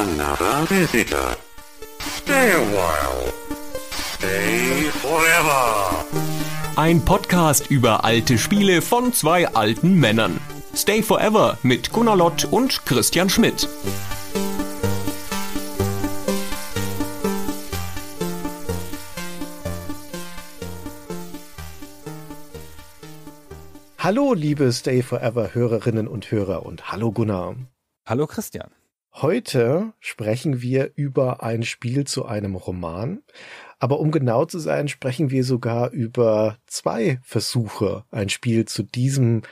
another visitor. Stay a while. Stay forever. Ein Podcast über alte Spiele von zwei alten Männern. Stay Forever mit Gunnar Lott und Christian Schmidt. Hallo, liebe Stay Forever Hörerinnen und Hörer und hallo Gunnar. Hallo Christian. Heute sprechen wir über ein Spiel zu einem Roman. Aber um genau zu sein, sprechen wir sogar über zwei Versuche, ein Spiel zu diesem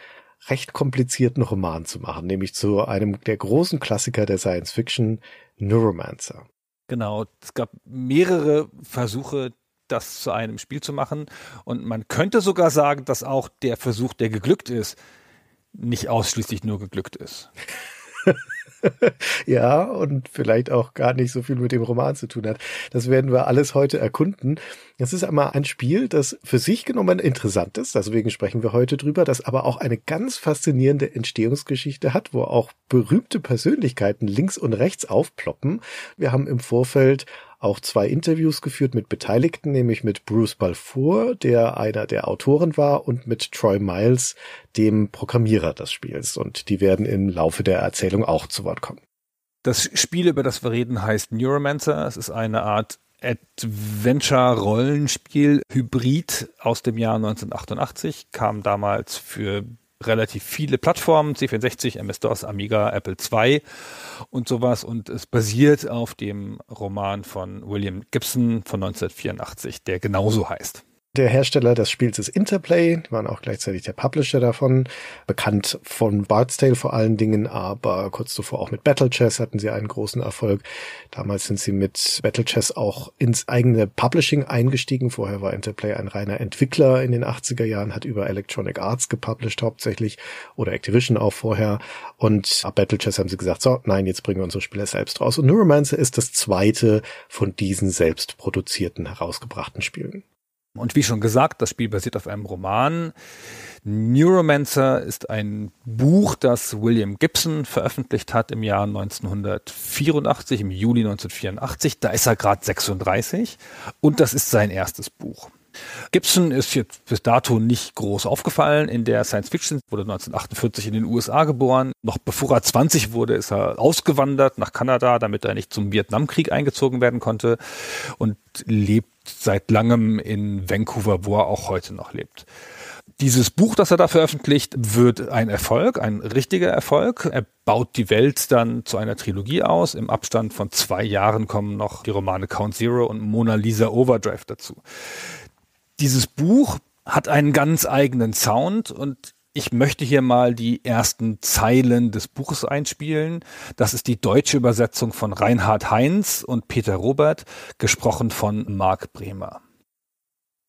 recht komplizierten Roman zu machen, nämlich zu einem der großen Klassiker der Science Fiction, Neuromancer. Genau, es gab mehrere Versuche, das zu einem Spiel zu machen. Und man könnte sogar sagen, dass auch der Versuch, der geglückt ist, nicht ausschließlich nur geglückt ist. ja, und vielleicht auch gar nicht so viel mit dem Roman zu tun hat. Das werden wir alles heute erkunden. Es ist einmal ein Spiel, das für sich genommen interessant ist, deswegen sprechen wir heute drüber, das aber auch eine ganz faszinierende Entstehungsgeschichte hat, wo auch berühmte Persönlichkeiten links und rechts aufploppen. Wir haben im Vorfeld auch zwei Interviews geführt mit Beteiligten, nämlich mit Bruce Balfour, der einer der Autoren war, und mit Troy Miles, dem Programmierer des Spiels. Und die werden im Laufe der Erzählung auch zu Wort kommen. Das Spiel, über das wir reden, heißt Neuromancer. Es ist eine Art Adventure-Rollenspiel, Hybrid aus dem Jahr 1988, kam damals für relativ viele Plattformen, C64, MS-DOS, Amiga, Apple II und sowas. Und es basiert auf dem Roman von William Gibson von 1984, der genauso heißt. Der Hersteller des Spiels ist Interplay, die waren auch gleichzeitig der Publisher davon, bekannt von Bard's Tale vor allen Dingen, aber kurz zuvor auch mit Battle Chess hatten sie einen großen Erfolg. Damals sind sie mit Battle Chess auch ins eigene Publishing eingestiegen. Vorher war Interplay ein reiner Entwickler in den 80er Jahren, hat über Electronic Arts gepublished hauptsächlich oder Activision auch vorher. Und ab Battle Chess haben sie gesagt, so, nein, jetzt bringen wir unsere Spiele selbst raus. Und Neuromancer ist das zweite von diesen selbst produzierten, herausgebrachten Spielen. Und wie schon gesagt, das Spiel basiert auf einem Roman. Neuromancer ist ein Buch, das William Gibson veröffentlicht hat im Jahr 1984, im Juli 1984. Da ist er gerade 36 und das ist sein erstes Buch. Gibson ist jetzt bis dato nicht groß aufgefallen in der Science Fiction, wurde 1948 in den USA geboren. Noch bevor er 20 wurde, ist er ausgewandert nach Kanada, damit er nicht zum Vietnamkrieg eingezogen werden konnte und lebt seit langem in Vancouver, wo er auch heute noch lebt. Dieses Buch, das er da veröffentlicht, wird ein Erfolg, ein richtiger Erfolg. Er baut die Welt dann zu einer Trilogie aus. Im Abstand von zwei Jahren kommen noch die Romane Count Zero und Mona Lisa Overdrive dazu. Dieses Buch hat einen ganz eigenen Sound und ich möchte hier mal die ersten Zeilen des Buches einspielen. Das ist die deutsche Übersetzung von Reinhard Heinz und Peter Robert, gesprochen von Marc Bremer.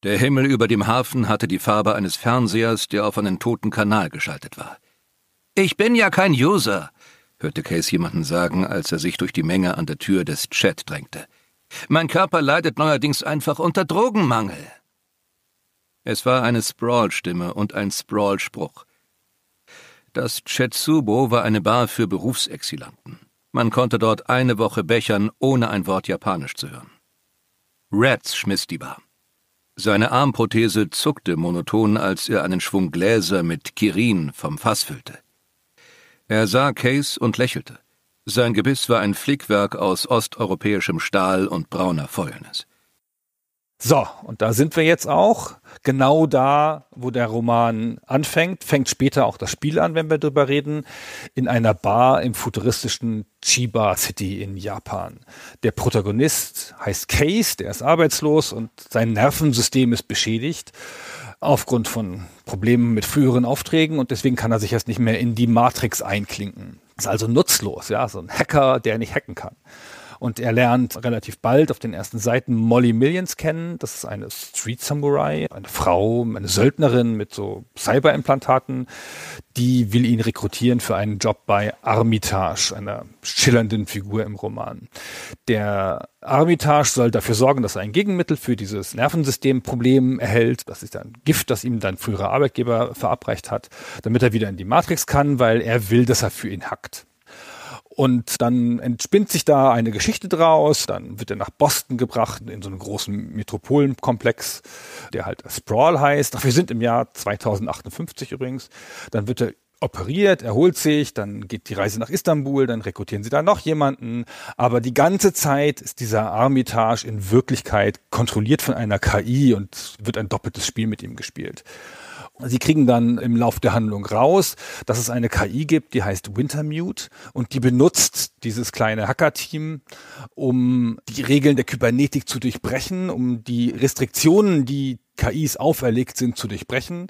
Der Himmel über dem Hafen hatte die Farbe eines Fernsehers, der auf einen toten Kanal geschaltet war. Ich bin ja kein User, hörte Case jemanden sagen, als er sich durch die Menge an der Tür des Chat drängte. Mein Körper leidet neuerdings einfach unter Drogenmangel. Es war eine Sprawl-Stimme und ein Sprawl-Spruch. Das Chetsubo war eine Bar für Berufsexilanten. Man konnte dort eine Woche bechern, ohne ein Wort Japanisch zu hören. Rats schmiss die Bar. Seine Armprothese zuckte monoton, als er einen Schwung Gläser mit Kirin vom Fass füllte. Er sah Case und lächelte. Sein Gebiss war ein Flickwerk aus osteuropäischem Stahl und brauner Fäulnis. So, und da sind wir jetzt auch. Genau da, wo der Roman anfängt, fängt später auch das Spiel an, wenn wir drüber reden, in einer Bar im futuristischen Chiba City in Japan. Der Protagonist heißt Case, der ist arbeitslos und sein Nervensystem ist beschädigt aufgrund von Problemen mit früheren Aufträgen und deswegen kann er sich erst nicht mehr in die Matrix einklinken. Ist also nutzlos, ja, so ein Hacker, der nicht hacken kann. Und er lernt relativ bald auf den ersten Seiten Molly Millions kennen. Das ist eine Street Samurai, eine Frau, eine Söldnerin mit so Cyberimplantaten. Die will ihn rekrutieren für einen Job bei Armitage, einer schillernden Figur im Roman. Der Armitage soll dafür sorgen, dass er ein Gegenmittel für dieses Nervensystemproblem erhält. Das ist ein Gift, das ihm dein früherer Arbeitgeber verabreicht hat, damit er wieder in die Matrix kann, weil er will, dass er für ihn hackt. Und dann entspinnt sich da eine Geschichte draus, dann wird er nach Boston gebracht, in so einen großen Metropolenkomplex, der halt Sprawl heißt. Wir sind im Jahr 2058 übrigens. Dann wird er operiert, erholt sich, dann geht die Reise nach Istanbul, dann rekrutieren sie da noch jemanden. Aber die ganze Zeit ist dieser Armitage in Wirklichkeit kontrolliert von einer KI und wird ein doppeltes Spiel mit ihm gespielt. Sie kriegen dann im Lauf der Handlung raus, dass es eine KI gibt, die heißt Wintermute und die benutzt dieses kleine Hacker-Team, um die Regeln der Kybernetik zu durchbrechen, um die Restriktionen, die KIs auferlegt sind, zu durchbrechen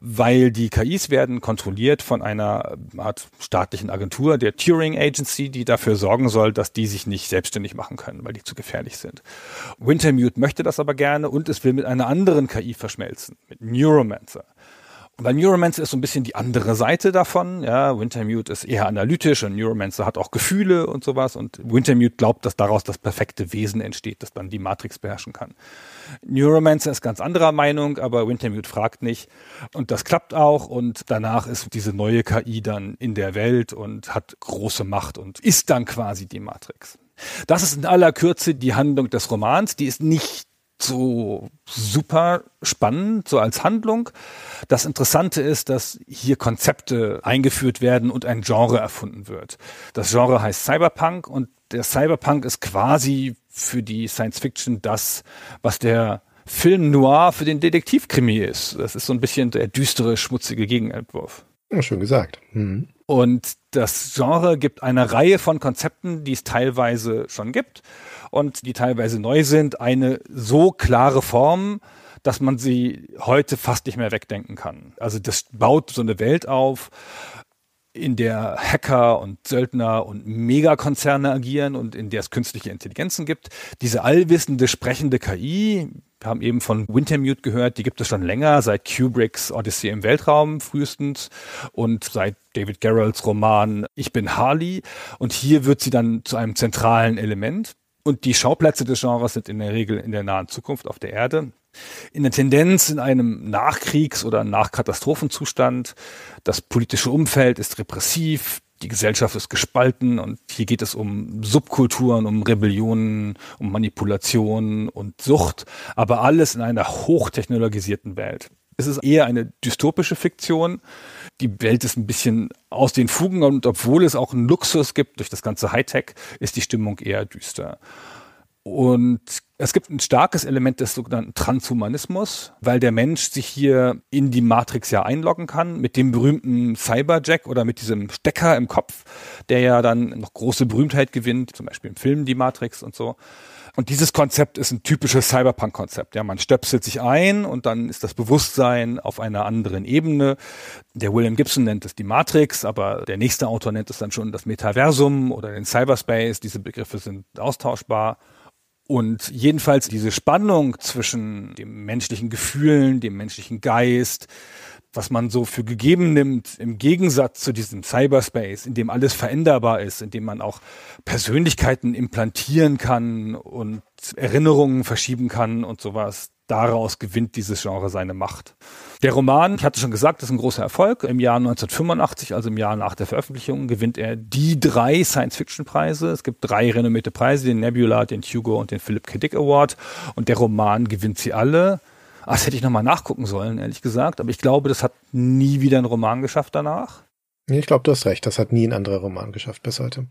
weil die KIs werden kontrolliert von einer Art staatlichen Agentur, der Turing Agency, die dafür sorgen soll, dass die sich nicht selbstständig machen können, weil die zu gefährlich sind. Wintermute möchte das aber gerne und es will mit einer anderen KI verschmelzen, mit Neuromancer. Weil Neuromancer ist so ein bisschen die andere Seite davon. Ja, Wintermute ist eher analytisch und Neuromancer hat auch Gefühle und sowas. Und Wintermute glaubt, dass daraus das perfekte Wesen entsteht, das dann die Matrix beherrschen kann. Neuromancer ist ganz anderer Meinung, aber Wintermute fragt nicht. Und das klappt auch. Und danach ist diese neue KI dann in der Welt und hat große Macht und ist dann quasi die Matrix. Das ist in aller Kürze die Handlung des Romans. Die ist nicht so super spannend, so als Handlung. Das Interessante ist, dass hier Konzepte eingeführt werden und ein Genre erfunden wird. Das Genre heißt Cyberpunk und der Cyberpunk ist quasi für die Science Fiction das, was der Film Noir für den Detektivkrimi ist. Das ist so ein bisschen der düstere, schmutzige Gegenentwurf. Ja, schön gesagt. Mhm. Und das Genre gibt eine Reihe von Konzepten, die es teilweise schon gibt und die teilweise neu sind, eine so klare Form, dass man sie heute fast nicht mehr wegdenken kann. Also das baut so eine Welt auf, in der Hacker und Söldner und Megakonzerne agieren und in der es künstliche Intelligenzen gibt. Diese allwissende, sprechende KI, wir haben eben von Wintermute gehört, die gibt es schon länger, seit Kubricks Odyssey im Weltraum frühestens und seit David Gerrolds Roman Ich bin Harley. Und hier wird sie dann zu einem zentralen Element. Und die Schauplätze des Genres sind in der Regel in der nahen Zukunft auf der Erde. In der Tendenz in einem Nachkriegs- oder Nachkatastrophenzustand. Das politische Umfeld ist repressiv, die Gesellschaft ist gespalten und hier geht es um Subkulturen, um Rebellionen, um Manipulation und Sucht, aber alles in einer hochtechnologisierten Welt. Es ist eher eine dystopische Fiktion. Die Welt ist ein bisschen aus den Fugen und obwohl es auch einen Luxus gibt durch das ganze Hightech, ist die Stimmung eher düster. Und es gibt ein starkes Element des sogenannten Transhumanismus, weil der Mensch sich hier in die Matrix ja einloggen kann mit dem berühmten Cyberjack oder mit diesem Stecker im Kopf, der ja dann noch große Berühmtheit gewinnt, zum Beispiel im Film Die Matrix und so. Und dieses Konzept ist ein typisches Cyberpunk-Konzept. Ja, man stöpselt sich ein und dann ist das Bewusstsein auf einer anderen Ebene. Der William Gibson nennt es die Matrix, aber der nächste Autor nennt es dann schon das Metaversum oder den Cyberspace. Diese Begriffe sind austauschbar. Und jedenfalls diese Spannung zwischen dem menschlichen Gefühlen, dem menschlichen Geist, was man so für gegeben nimmt, im Gegensatz zu diesem Cyberspace, in dem alles veränderbar ist, in dem man auch Persönlichkeiten implantieren kann und Erinnerungen verschieben kann und sowas daraus gewinnt dieses Genre seine Macht. Der Roman, ich hatte schon gesagt, ist ein großer Erfolg. Im Jahr 1985, also im Jahr nach der Veröffentlichung, gewinnt er die drei Science-Fiction-Preise. Es gibt drei renommierte Preise, den Nebula, den Hugo und den Philip K. Dick Award. Und der Roman gewinnt sie alle. Ach, das hätte ich nochmal nachgucken sollen, ehrlich gesagt. Aber ich glaube, das hat nie wieder ein Roman geschafft danach. Ich glaube, du hast recht. Das hat nie ein anderer Roman geschafft bis heute.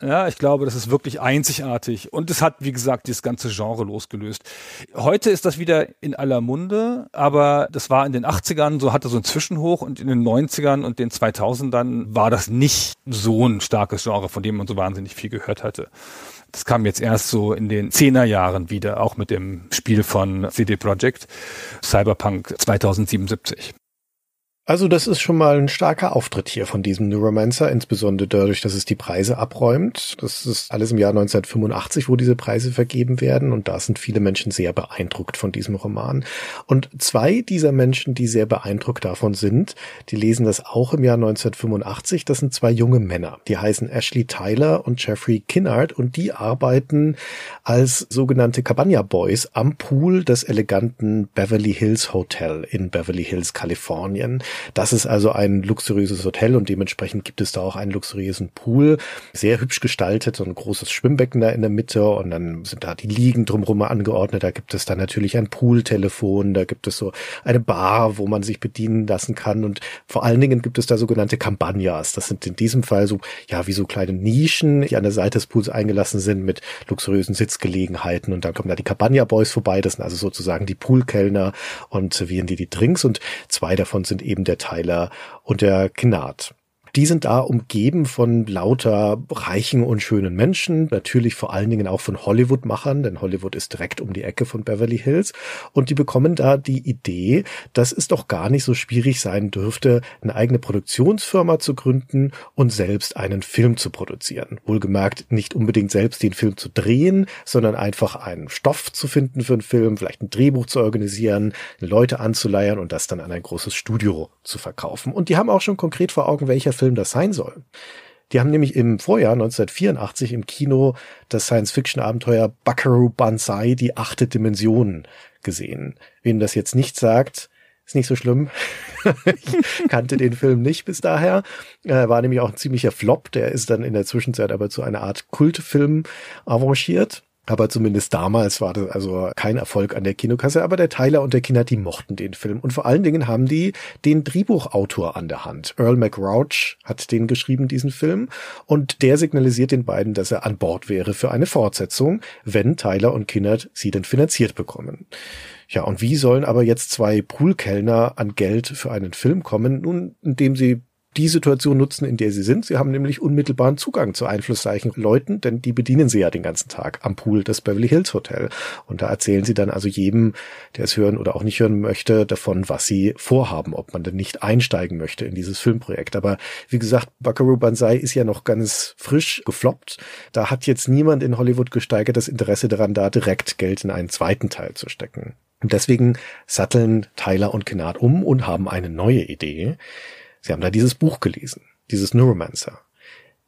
Ja, ich glaube, das ist wirklich einzigartig. Und es hat, wie gesagt, dieses ganze Genre losgelöst. Heute ist das wieder in aller Munde, aber das war in den 80ern, so hatte so ein Zwischenhoch und in den 90ern und den 2000ern war das nicht so ein starkes Genre, von dem man so wahnsinnig viel gehört hatte. Das kam jetzt erst so in den Zehnerjahren wieder, auch mit dem Spiel von CD Projekt Cyberpunk 2077. Also das ist schon mal ein starker Auftritt hier von diesem Neuromancer, insbesondere dadurch, dass es die Preise abräumt. Das ist alles im Jahr 1985, wo diese Preise vergeben werden und da sind viele Menschen sehr beeindruckt von diesem Roman. Und zwei dieser Menschen, die sehr beeindruckt davon sind, die lesen das auch im Jahr 1985. Das sind zwei junge Männer, die heißen Ashley Tyler und Jeffrey Kinnard und die arbeiten als sogenannte Cabana Boys am Pool des eleganten Beverly Hills Hotel in Beverly Hills, Kalifornien. Das ist also ein luxuriöses Hotel und dementsprechend gibt es da auch einen luxuriösen Pool. Sehr hübsch gestaltet, so ein großes Schwimmbecken da in der Mitte und dann sind da die Liegen drumherum angeordnet. Da gibt es dann natürlich ein Pooltelefon, da gibt es so eine Bar, wo man sich bedienen lassen kann und vor allen Dingen gibt es da sogenannte Campagnas. Das sind in diesem Fall so, ja, wie so kleine Nischen, die an der Seite des Pools eingelassen sind mit luxuriösen Sitzgelegenheiten und dann kommen da die Campagna Boys vorbei. Das sind also sozusagen die Poolkellner und servieren die die Drinks und zwei davon sind eben der Tyler und der Knat. Die sind da umgeben von lauter reichen und schönen Menschen, natürlich vor allen Dingen auch von Hollywood-Machern, denn Hollywood ist direkt um die Ecke von Beverly Hills. Und die bekommen da die Idee, dass es doch gar nicht so schwierig sein dürfte, eine eigene Produktionsfirma zu gründen und selbst einen Film zu produzieren. Wohlgemerkt nicht unbedingt selbst den Film zu drehen, sondern einfach einen Stoff zu finden für einen Film, vielleicht ein Drehbuch zu organisieren, Leute anzuleiern und das dann an ein großes Studio zu verkaufen. Und die haben auch schon konkret vor Augen, welcher Film das sein soll. Die haben nämlich im Vorjahr 1984 im Kino das Science-Fiction-Abenteuer Buckaroo Banzai, die achte Dimension gesehen. Wem das jetzt nicht sagt, ist nicht so schlimm. ich kannte den Film nicht bis daher. Er war nämlich auch ein ziemlicher Flop. Der ist dann in der Zwischenzeit aber zu einer Art Kultfilm avanciert. Aber zumindest damals war das also kein Erfolg an der Kinokasse. Aber der Tyler und der Kinder, die mochten den Film. Und vor allen Dingen haben die den Drehbuchautor an der Hand. Earl McRouch hat den geschrieben, diesen Film. Und der signalisiert den beiden, dass er an Bord wäre für eine Fortsetzung, wenn Tyler und Kinnert sie denn finanziert bekommen. Ja, und wie sollen aber jetzt zwei Poolkellner an Geld für einen Film kommen? Nun, indem sie die Situation nutzen, in der sie sind. Sie haben nämlich unmittelbaren Zugang zu einflussreichen Leuten, denn die bedienen sie ja den ganzen Tag am Pool des Beverly Hills Hotel. Und da erzählen sie dann also jedem, der es hören oder auch nicht hören möchte, davon, was sie vorhaben, ob man denn nicht einsteigen möchte in dieses Filmprojekt. Aber wie gesagt, Buckaroo Banzai ist ja noch ganz frisch gefloppt. Da hat jetzt niemand in Hollywood gesteigert das Interesse daran, da direkt Geld in einen zweiten Teil zu stecken. Und deswegen satteln Tyler und Kennard um und haben eine neue Idee. Sie haben da dieses Buch gelesen, dieses Neuromancer.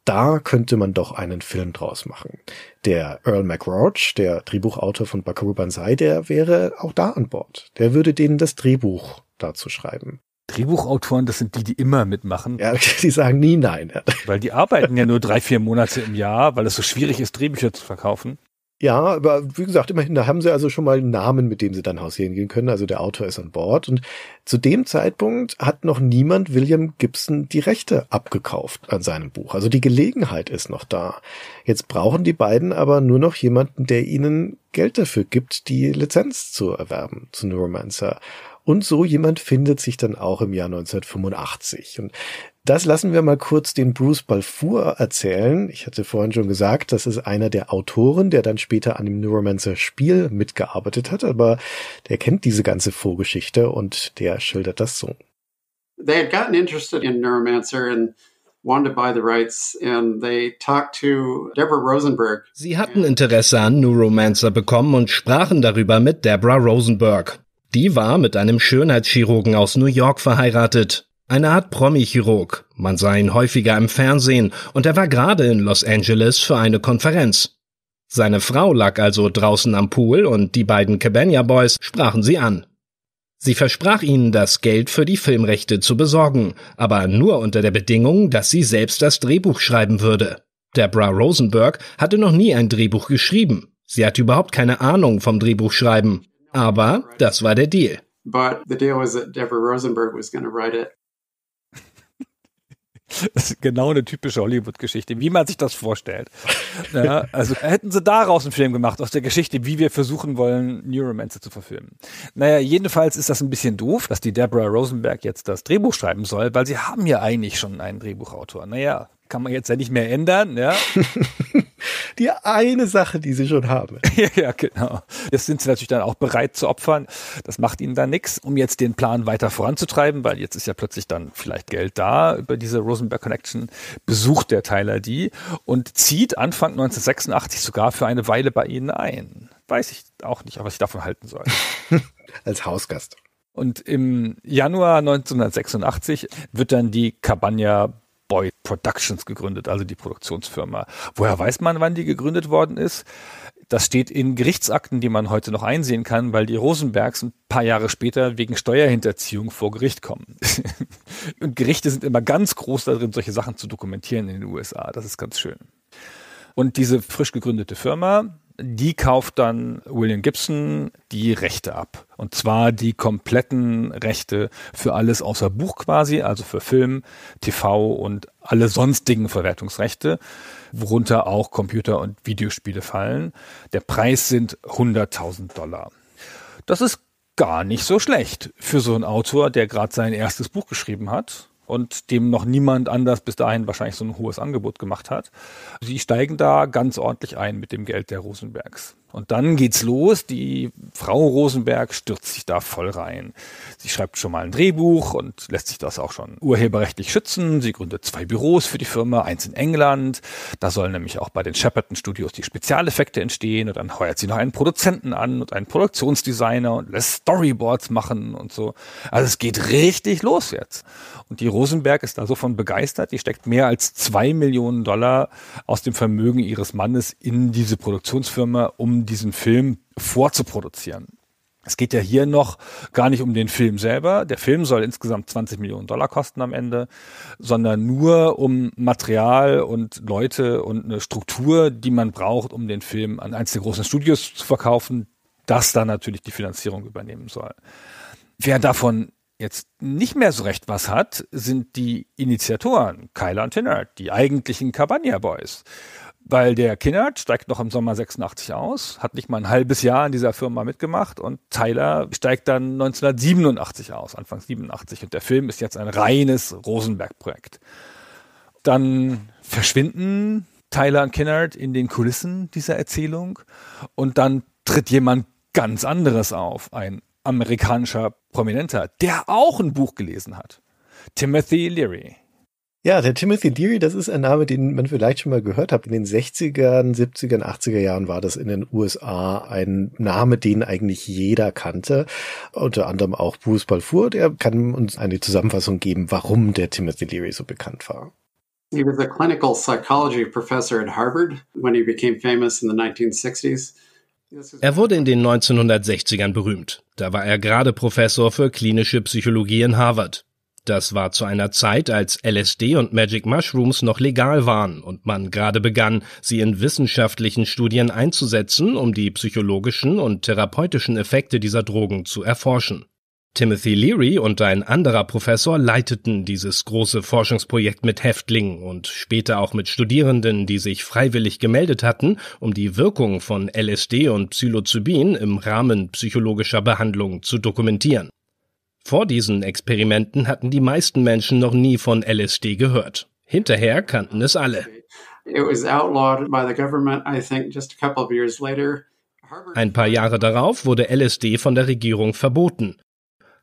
Da könnte man doch einen Film draus machen. Der Earl McRoach, der Drehbuchautor von Buckaroo Banzai, der wäre auch da an Bord. Der würde denen das Drehbuch dazu schreiben. Drehbuchautoren, das sind die, die immer mitmachen. Ja, die sagen nie nein. Weil die arbeiten ja nur drei, vier Monate im Jahr, weil es so schwierig ist, Drehbücher zu verkaufen. Ja, aber wie gesagt, immerhin, da haben sie also schon mal einen Namen, mit dem sie dann hausieren gehen können. Also der Autor ist an Bord. Und zu dem Zeitpunkt hat noch niemand William Gibson die Rechte abgekauft an seinem Buch. Also die Gelegenheit ist noch da. Jetzt brauchen die beiden aber nur noch jemanden, der ihnen Geld dafür gibt, die Lizenz zu erwerben zu Neuromancer. Und so jemand findet sich dann auch im Jahr 1985. Und das lassen wir mal kurz den Bruce Balfour erzählen. Ich hatte vorhin schon gesagt, das ist einer der Autoren, der dann später an dem Neuromancer Spiel mitgearbeitet hat, aber der kennt diese ganze Vorgeschichte und der schildert das so. They had gotten interested in Neuromancer and wanted to buy the rights and they talked to Deborah Rosenberg. Sie hatten Interesse an Neuromancer bekommen und sprachen darüber mit Deborah Rosenberg. Die war mit einem Schönheitschirurgen aus New York verheiratet. Eine Art Promi-Chirurg. Man sah ihn häufiger im Fernsehen und er war gerade in Los Angeles für eine Konferenz. Seine Frau lag also draußen am Pool und die beiden Cabana Boys sprachen sie an. Sie versprach ihnen, das Geld für die Filmrechte zu besorgen, aber nur unter der Bedingung, dass sie selbst das Drehbuch schreiben würde. Deborah Rosenberg hatte noch nie ein Drehbuch geschrieben. Sie hatte überhaupt keine Ahnung vom Drehbuchschreiben. Aber das war der Deal. But the deal was that Deborah Rosenberg was going to write it. Das ist genau eine typische Hollywood-Geschichte, wie man sich das vorstellt. Ja, also hätten sie daraus einen Film gemacht, aus der Geschichte, wie wir versuchen wollen, Neuromancer zu verfilmen. Naja, jedenfalls ist das ein bisschen doof, dass die Deborah Rosenberg jetzt das Drehbuch schreiben soll, weil sie haben ja eigentlich schon einen Drehbuchautor. Naja, kann man jetzt ja nicht mehr ändern, ja. die eine Sache, die sie schon haben. ja, ja, genau. Das sind sie natürlich dann auch bereit zu opfern. Das macht ihnen dann nichts, um jetzt den Plan weiter voranzutreiben, weil jetzt ist ja plötzlich dann vielleicht Geld da über diese Rosenberg Connection. Besucht der Tyler die und zieht Anfang 1986 sogar für eine Weile bei ihnen ein. Weiß ich auch nicht, was ich davon halten soll. Als Hausgast. Und im Januar 1986 wird dann die Cabana Boy Productions gegründet, also die Produktionsfirma. Woher weiß man, wann die gegründet worden ist? Das steht in Gerichtsakten, die man heute noch einsehen kann, weil die Rosenbergs ein paar Jahre später wegen Steuerhinterziehung vor Gericht kommen. Und Gerichte sind immer ganz groß darin, solche Sachen zu dokumentieren in den USA. Das ist ganz schön. Und diese frisch gegründete Firma, die kauft dann William Gibson die Rechte ab. Und zwar die kompletten Rechte für alles außer Buch quasi, also für Film, TV und alle sonstigen Verwertungsrechte, worunter auch Computer- und Videospiele fallen. Der Preis sind 100.000 Dollar. Das ist gar nicht so schlecht für so einen Autor, der gerade sein erstes Buch geschrieben hat und dem noch niemand anders bis dahin wahrscheinlich so ein hohes Angebot gemacht hat. Sie steigen da ganz ordentlich ein mit dem Geld der Rosenbergs. Und dann geht's los. Die Frau Rosenberg stürzt sich da voll rein. Sie schreibt schon mal ein Drehbuch und lässt sich das auch schon urheberrechtlich schützen. Sie gründet zwei Büros für die Firma, eins in England. Da sollen nämlich auch bei den Shepperton Studios die Spezialeffekte entstehen. Und dann heuert sie noch einen Produzenten an und einen Produktionsdesigner und lässt Storyboards machen und so. Also es geht richtig los jetzt. Und die Rosenberg ist da so von begeistert. Die steckt mehr als zwei Millionen Dollar aus dem Vermögen ihres Mannes in diese Produktionsfirma, um diesen Film vorzuproduzieren. Es geht ja hier noch gar nicht um den Film selber. Der Film soll insgesamt 20 Millionen Dollar kosten am Ende, sondern nur um Material und Leute und eine Struktur, die man braucht, um den Film an eins der großen Studios zu verkaufen, das dann natürlich die Finanzierung übernehmen soll. Wer davon jetzt nicht mehr so recht was hat, sind die Initiatoren, Kyler und Tinnert, die eigentlichen Cabania Boys weil der Kinnert steigt noch im Sommer 86 aus, hat nicht mal ein halbes Jahr in dieser Firma mitgemacht und Tyler steigt dann 1987 aus, Anfang 87 und der Film ist jetzt ein reines Rosenberg-Projekt. Dann verschwinden Tyler und Kinnard in den Kulissen dieser Erzählung und dann tritt jemand ganz anderes auf, ein amerikanischer Prominenter, der auch ein Buch gelesen hat. Timothy Leary. Ja, der Timothy Leary, das ist ein Name, den man vielleicht schon mal gehört hat. In den 60ern, 70ern, 80er Jahren war das in den USA ein Name, den eigentlich jeder kannte. Unter anderem auch Bruce Balfour. Der kann uns eine Zusammenfassung geben, warum der Timothy Leary so bekannt war. He was a clinical psychology professor at Harvard when he became famous in the 1960s. Er wurde in den 1960ern berühmt. Da war er gerade Professor für klinische Psychologie in Harvard. Das war zu einer Zeit, als LSD und Magic Mushrooms noch legal waren und man gerade begann, sie in wissenschaftlichen Studien einzusetzen, um die psychologischen und therapeutischen Effekte dieser Drogen zu erforschen. Timothy Leary und ein anderer Professor leiteten dieses große Forschungsprojekt mit Häftlingen und später auch mit Studierenden, die sich freiwillig gemeldet hatten, um die Wirkung von LSD und Psilocybin im Rahmen psychologischer Behandlung zu dokumentieren. Vor diesen Experimenten hatten die meisten Menschen noch nie von LSD gehört. Hinterher kannten es alle. Ein paar Jahre darauf wurde LSD von der Regierung verboten.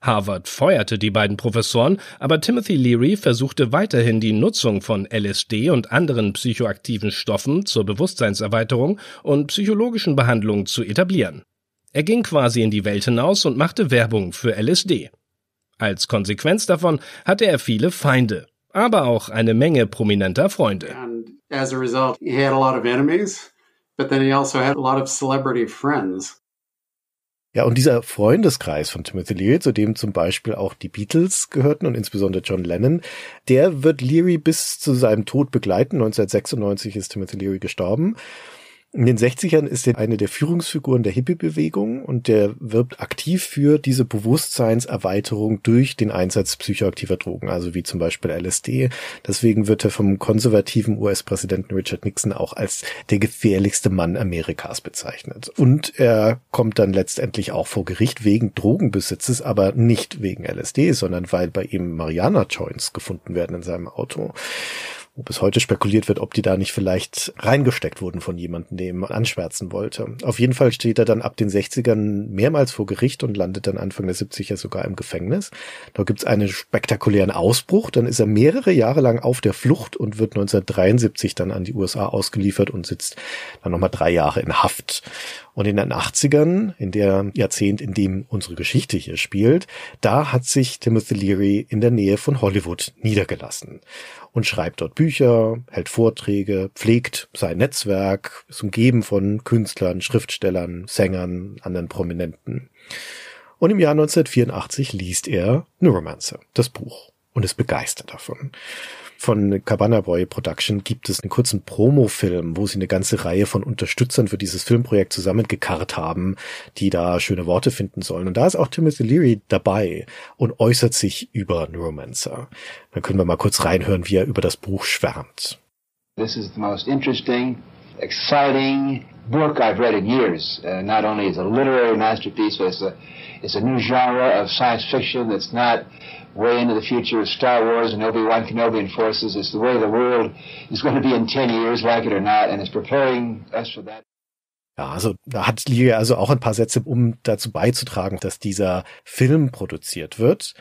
Harvard feuerte die beiden Professoren, aber Timothy Leary versuchte weiterhin die Nutzung von LSD und anderen psychoaktiven Stoffen zur Bewusstseinserweiterung und psychologischen Behandlung zu etablieren. Er ging quasi in die Welt hinaus und machte Werbung für LSD. Als Konsequenz davon hatte er viele Feinde, aber auch eine Menge prominenter Freunde. as a result, he had a lot of enemies, but then he also had a lot of celebrity friends. Ja, und dieser Freundeskreis von Timothy Leary, zu dem zum Beispiel auch die Beatles gehörten und insbesondere John Lennon, der wird Leary bis zu seinem Tod begleiten. 1996 ist Timothy Leary gestorben. In den 60ern ist er eine der Führungsfiguren der Hippie-Bewegung und der wirbt aktiv für diese Bewusstseinserweiterung durch den Einsatz psychoaktiver Drogen, also wie zum Beispiel LSD. Deswegen wird er vom konservativen US-Präsidenten Richard Nixon auch als der gefährlichste Mann Amerikas bezeichnet. Und er kommt dann letztendlich auch vor Gericht wegen Drogenbesitzes, aber nicht wegen LSD, sondern weil bei ihm Mariana-Joints gefunden werden in seinem Auto wo bis heute spekuliert wird, ob die da nicht vielleicht reingesteckt wurden von jemandem, der ihm anschwärzen wollte. Auf jeden Fall steht er dann ab den 60ern mehrmals vor Gericht und landet dann Anfang der 70er sogar im Gefängnis. Da gibt's einen spektakulären Ausbruch, dann ist er mehrere Jahre lang auf der Flucht und wird 1973 dann an die USA ausgeliefert und sitzt dann nochmal drei Jahre in Haft. Und in den 80ern, in der Jahrzehnt, in dem unsere Geschichte hier spielt, da hat sich Timothy Leary in der Nähe von Hollywood niedergelassen und schreibt dort Bücher hält Vorträge, pflegt sein Netzwerk, ist umgeben von Künstlern, Schriftstellern, Sängern, anderen Prominenten. Und im Jahr 1984 liest er Neuromancer, das Buch, und ist begeistert davon von Cabana Boy Production gibt es einen kurzen Promo-Film, wo sie eine ganze Reihe von Unterstützern für dieses Filmprojekt zusammengekarrt haben, die da schöne Worte finden sollen. Und da ist auch Timothy Leary dabei und äußert sich über Neuromancer. Dann können wir mal kurz reinhören, wie er über das Buch schwärmt. This is the most interesting, exciting book I've read in years. Uh, not only is a literary masterpiece, but it's a, it's a new genre of science fiction that's not way into the future of Star Wars and Obi-Wan Kenobi and forces. It's the way the world is going to be in 10 years, like it or not, and it's preparing us for that. Ja, also da hat Liga also auch ein paar Sätze, um dazu beizutragen, dass dieser Film produziert wird.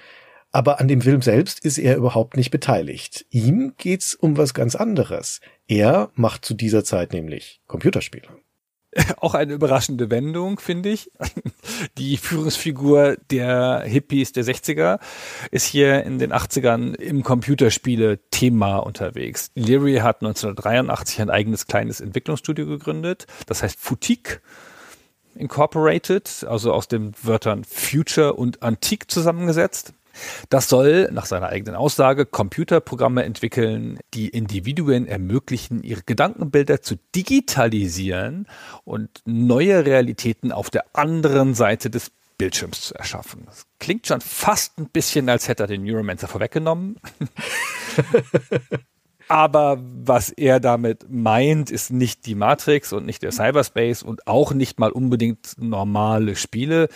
Aber an dem Film selbst ist er überhaupt nicht beteiligt. Ihm geht's um was ganz anderes. Er macht zu dieser Zeit nämlich Computerspiele. auch eine überraschende Wendung, finde ich. Die Führungsfigur der Hippies der 60er ist hier in den 80ern im Computerspiele-Thema unterwegs. Leary hat 1983 ein eigenes kleines Entwicklungsstudio gegründet, das heißt Futique. Incorporated, also aus den Wörtern Future und Antique zusammengesetzt. Das soll nach seiner eigenen Aussage Computerprogramme entwickeln, die Individuen ermöglichen, ihre Gedankenbilder zu digitalisieren und neue Realitäten auf der anderen Seite des Bildschirms zu erschaffen. Das klingt schon fast ein bisschen, als hätte er den Neuromancer vorweggenommen. Aber was er damit meint, ist nicht die Matrix und nicht der Cyberspace und auch nicht mal unbedingt normale Spiele,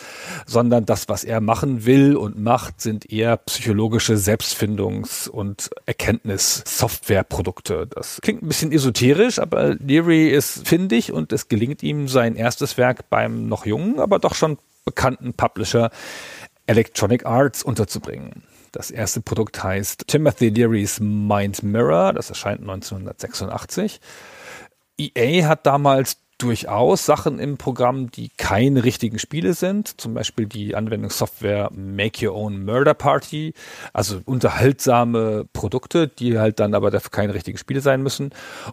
sondern das, was er machen will und macht, sind eher psychologische Selbstfindungs- und Erkenntnis-Softwareprodukte. Das klingt ein bisschen esoterisch, aber Leary ist findig und es gelingt ihm sein erstes Werk beim noch jungen, aber doch schon bekannten Publisher Electronic Arts unterzubringen. Das erste Produkt heißt Timothy Leary's Mind Mirror. Das erscheint 1986. EA hat damals durchaus Sachen im Programm, die keine richtigen Spiele sind. Zum Beispiel die Anwendungssoftware Make Your Own Murder Party. Also unterhaltsame Produkte, die halt dann aber dafür keine richtigen Spiele sein müssen.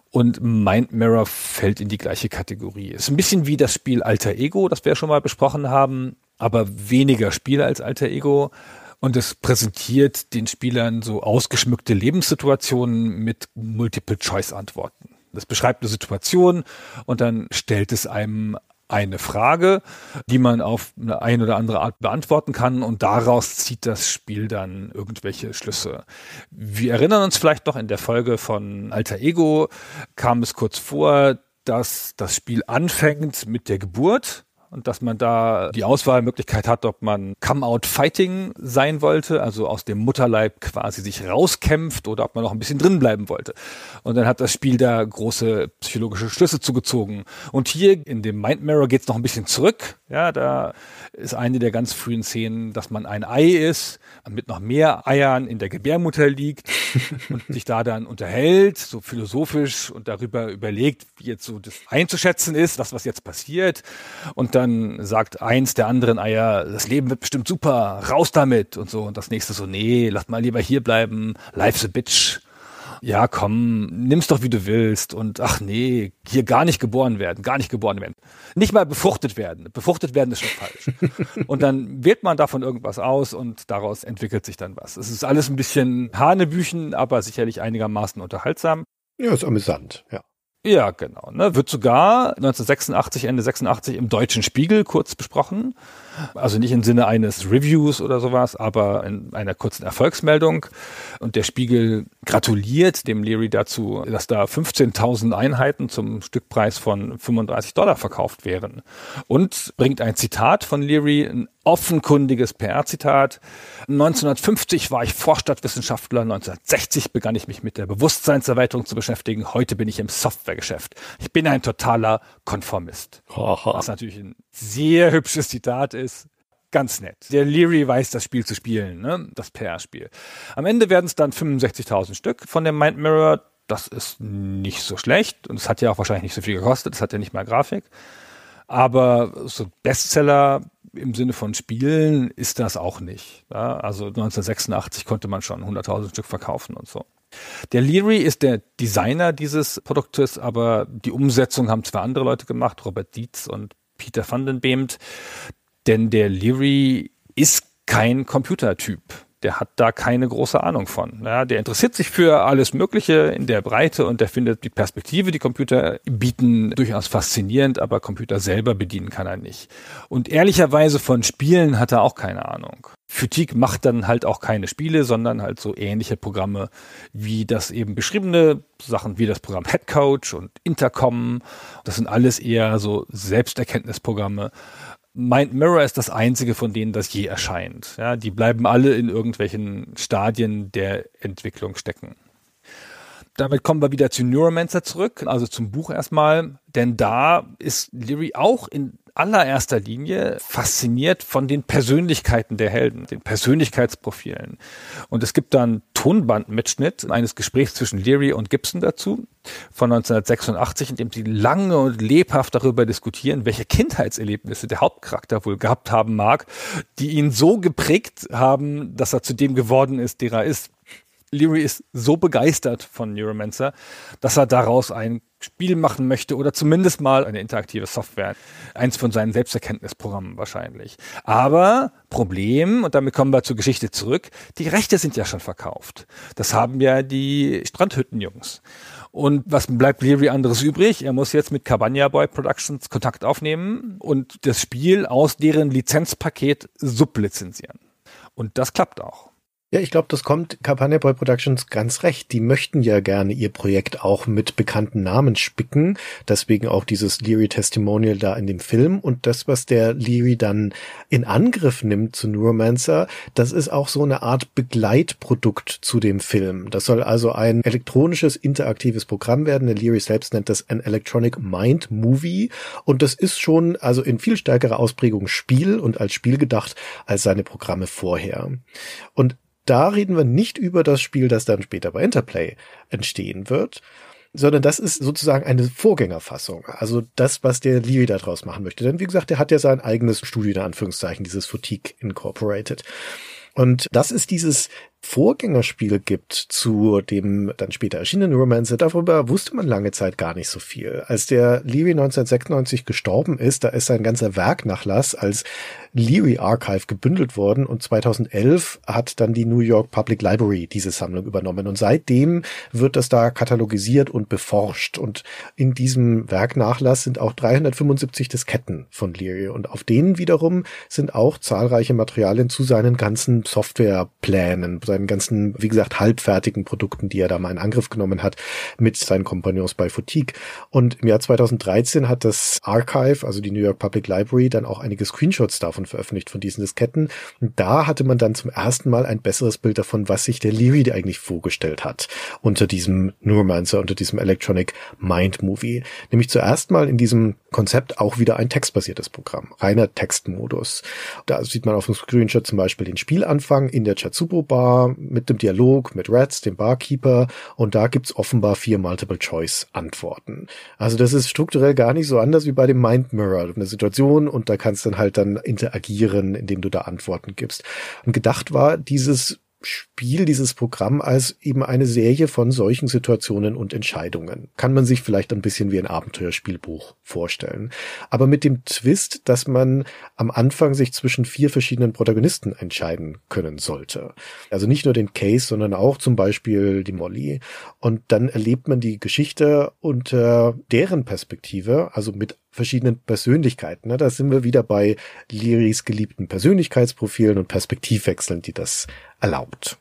Und Mind Mirror fällt in die gleiche Kategorie. Ist ein bisschen wie das Spiel Alter Ego, das wir schon mal besprochen haben, aber weniger Spiele als Alter Ego und es präsentiert den Spielern so ausgeschmückte Lebenssituationen mit Multiple-Choice-Antworten. Das beschreibt eine Situation und dann stellt es einem eine Frage, die man auf eine ein oder andere Art beantworten kann und daraus zieht das Spiel dann irgendwelche Schlüsse. Wir erinnern uns vielleicht noch in der Folge von Alter Ego kam es kurz vor, dass das Spiel anfängt mit der Geburt und dass man da die Auswahlmöglichkeit hat, ob man Come-out-Fighting sein wollte, also aus dem Mutterleib quasi sich rauskämpft oder ob man noch ein bisschen drin bleiben wollte. Und dann hat das Spiel da große psychologische Schlüsse zugezogen. Und hier in dem Mind Mirror geht es noch ein bisschen zurück. Ja, da ist eine der ganz frühen Szenen, dass man ein Ei ist, mit noch mehr Eiern in der Gebärmutter liegt und sich da dann unterhält, so philosophisch und darüber überlegt, wie jetzt so das einzuschätzen ist, das, was jetzt passiert. Und dann sagt eins der anderen Eier, das Leben wird bestimmt super, raus damit und so. Und das nächste so, nee, lass mal lieber hier bleiben, life's a bitch ja, komm, nimm's doch wie du willst und ach nee, hier gar nicht geboren werden, gar nicht geboren werden. Nicht mal befruchtet werden. Befruchtet werden ist schon falsch. und dann wählt man davon irgendwas aus und daraus entwickelt sich dann was. Es ist alles ein bisschen Hanebüchen, aber sicherlich einigermaßen unterhaltsam. Ja, ist amüsant, ja. Ja, genau. Ne? Wird sogar 1986, Ende 86 im Deutschen Spiegel kurz besprochen. Also nicht im Sinne eines Reviews oder sowas, aber in einer kurzen Erfolgsmeldung. Und der Spiegel gratuliert dem Leary dazu, dass da 15.000 Einheiten zum Stückpreis von 35 Dollar verkauft wären. Und bringt ein Zitat von Leary, offenkundiges PR-Zitat. 1950 war ich Vorstadtwissenschaftler, 1960 begann ich mich mit der Bewusstseinserweiterung zu beschäftigen, heute bin ich im Softwaregeschäft. Ich bin ein totaler Konformist. Was natürlich ein sehr hübsches Zitat ist. Ganz nett. Der Leary weiß, das Spiel zu spielen, ne? das PR-Spiel. Am Ende werden es dann 65.000 Stück von dem Mind Mirror. Das ist nicht so schlecht und es hat ja auch wahrscheinlich nicht so viel gekostet. Es hat ja nicht mal Grafik. Aber so Bestseller im Sinne von Spielen ist das auch nicht. Ja? Also 1986 konnte man schon 100.000 Stück verkaufen und so. Der Leary ist der Designer dieses Produktes, aber die Umsetzung haben zwei andere Leute gemacht, Robert Dietz und Peter van den Beemt. Denn der Leary ist kein Computertyp der hat da keine große Ahnung von. Ja, der interessiert sich für alles Mögliche in der Breite und der findet die Perspektive, die Computer bieten, durchaus faszinierend, aber Computer selber bedienen kann er nicht. Und ehrlicherweise von Spielen hat er auch keine Ahnung. Futique macht dann halt auch keine Spiele, sondern halt so ähnliche Programme wie das eben beschriebene, Sachen wie das Programm Head Coach und Intercom. Das sind alles eher so Selbsterkenntnisprogramme. Mind Mirror ist das einzige von denen, das je erscheint. Ja, die bleiben alle in irgendwelchen Stadien der Entwicklung stecken. Damit kommen wir wieder zu Neuromancer zurück, also zum Buch erstmal, denn da ist Leary auch in allererster Linie fasziniert von den Persönlichkeiten der Helden, den Persönlichkeitsprofilen. Und es gibt dann Tonbandmitschnitt eines Gesprächs zwischen Leary und Gibson dazu von 1986, in dem sie lange und lebhaft darüber diskutieren, welche Kindheitserlebnisse der Hauptcharakter wohl gehabt haben mag, die ihn so geprägt haben, dass er zu dem geworden ist, der er ist. Leary ist so begeistert von Neuromancer, dass er daraus ein Spiel machen möchte oder zumindest mal eine interaktive Software. Eins von seinen Selbsterkenntnisprogrammen wahrscheinlich. Aber Problem, und damit kommen wir zur Geschichte zurück, die Rechte sind ja schon verkauft. Das haben ja die Strandhüttenjungs. Und was bleibt Leary anderes übrig? Er muss jetzt mit Cabana Boy Productions Kontakt aufnehmen und das Spiel aus deren Lizenzpaket sublizenzieren. Und das klappt auch. Ja, ich glaube, das kommt Campania Boy Productions ganz recht. Die möchten ja gerne ihr Projekt auch mit bekannten Namen spicken. Deswegen auch dieses Leary Testimonial da in dem Film. Und das, was der Leary dann in Angriff nimmt zu Neuromancer, das ist auch so eine Art Begleitprodukt zu dem Film. Das soll also ein elektronisches, interaktives Programm werden. Der Leary selbst nennt das ein Electronic Mind Movie. Und das ist schon also in viel stärkerer Ausprägung Spiel und als Spiel gedacht als seine Programme vorher. Und da reden wir nicht über das Spiel, das dann später bei Interplay entstehen wird, sondern das ist sozusagen eine Vorgängerfassung. Also das, was der Leary daraus machen möchte. Denn wie gesagt, der hat ja sein eigenes Studio, in Anführungszeichen, dieses Foutique Incorporated. Und das ist dieses Vorgängerspiel gibt zu dem dann später erschienenen Romancer, darüber wusste man lange Zeit gar nicht so viel. Als der Leary 1996 gestorben ist, da ist sein ganzer Werknachlass als Leary Archive gebündelt worden und 2011 hat dann die New York Public Library diese Sammlung übernommen. Und seitdem wird das da katalogisiert und beforscht. Und in diesem Werknachlass sind auch 375 Disketten von Leary. Und auf denen wiederum sind auch zahlreiche Materialien zu seinen ganzen Softwareplänen, seinen ganzen, wie gesagt, halbfertigen Produkten, die er da mal in Angriff genommen hat, mit seinen Kompagnons bei Foutique. Und im Jahr 2013 hat das Archive, also die New York Public Library, dann auch einige Screenshots davon veröffentlicht, von diesen Disketten. Und da hatte man dann zum ersten Mal ein besseres Bild davon, was sich der Leary eigentlich vorgestellt hat unter diesem Neuromancer, unter diesem Electronic Mind Movie. Nämlich zuerst mal in diesem Konzept auch wieder ein textbasiertes Programm, reiner Textmodus. Da sieht man auf dem Screenshot zum Beispiel den Spielanfang in der Chatsubo Bar, mit dem Dialog mit Rats, dem Barkeeper, und da gibt's offenbar vier Multiple-Choice-Antworten. Also das ist strukturell gar nicht so anders wie bei dem Mind Mirror. Eine Situation und da kannst dann halt dann interagieren, indem du da Antworten gibst. Und gedacht war dieses Spiel, dieses Programm als eben eine Serie von solchen Situationen und Entscheidungen. Kann man sich vielleicht ein bisschen wie ein Abenteuerspielbuch vorstellen. Aber mit dem Twist, dass man am Anfang sich zwischen vier verschiedenen Protagonisten entscheiden können sollte. Also nicht nur den Case, sondern auch zum Beispiel die Molly. Und dann erlebt man die Geschichte unter deren Perspektive, also mit verschiedenen Persönlichkeiten. Ne? Da sind wir wieder bei Liris geliebten Persönlichkeitsprofilen und Perspektivwechseln, die das erlaubt.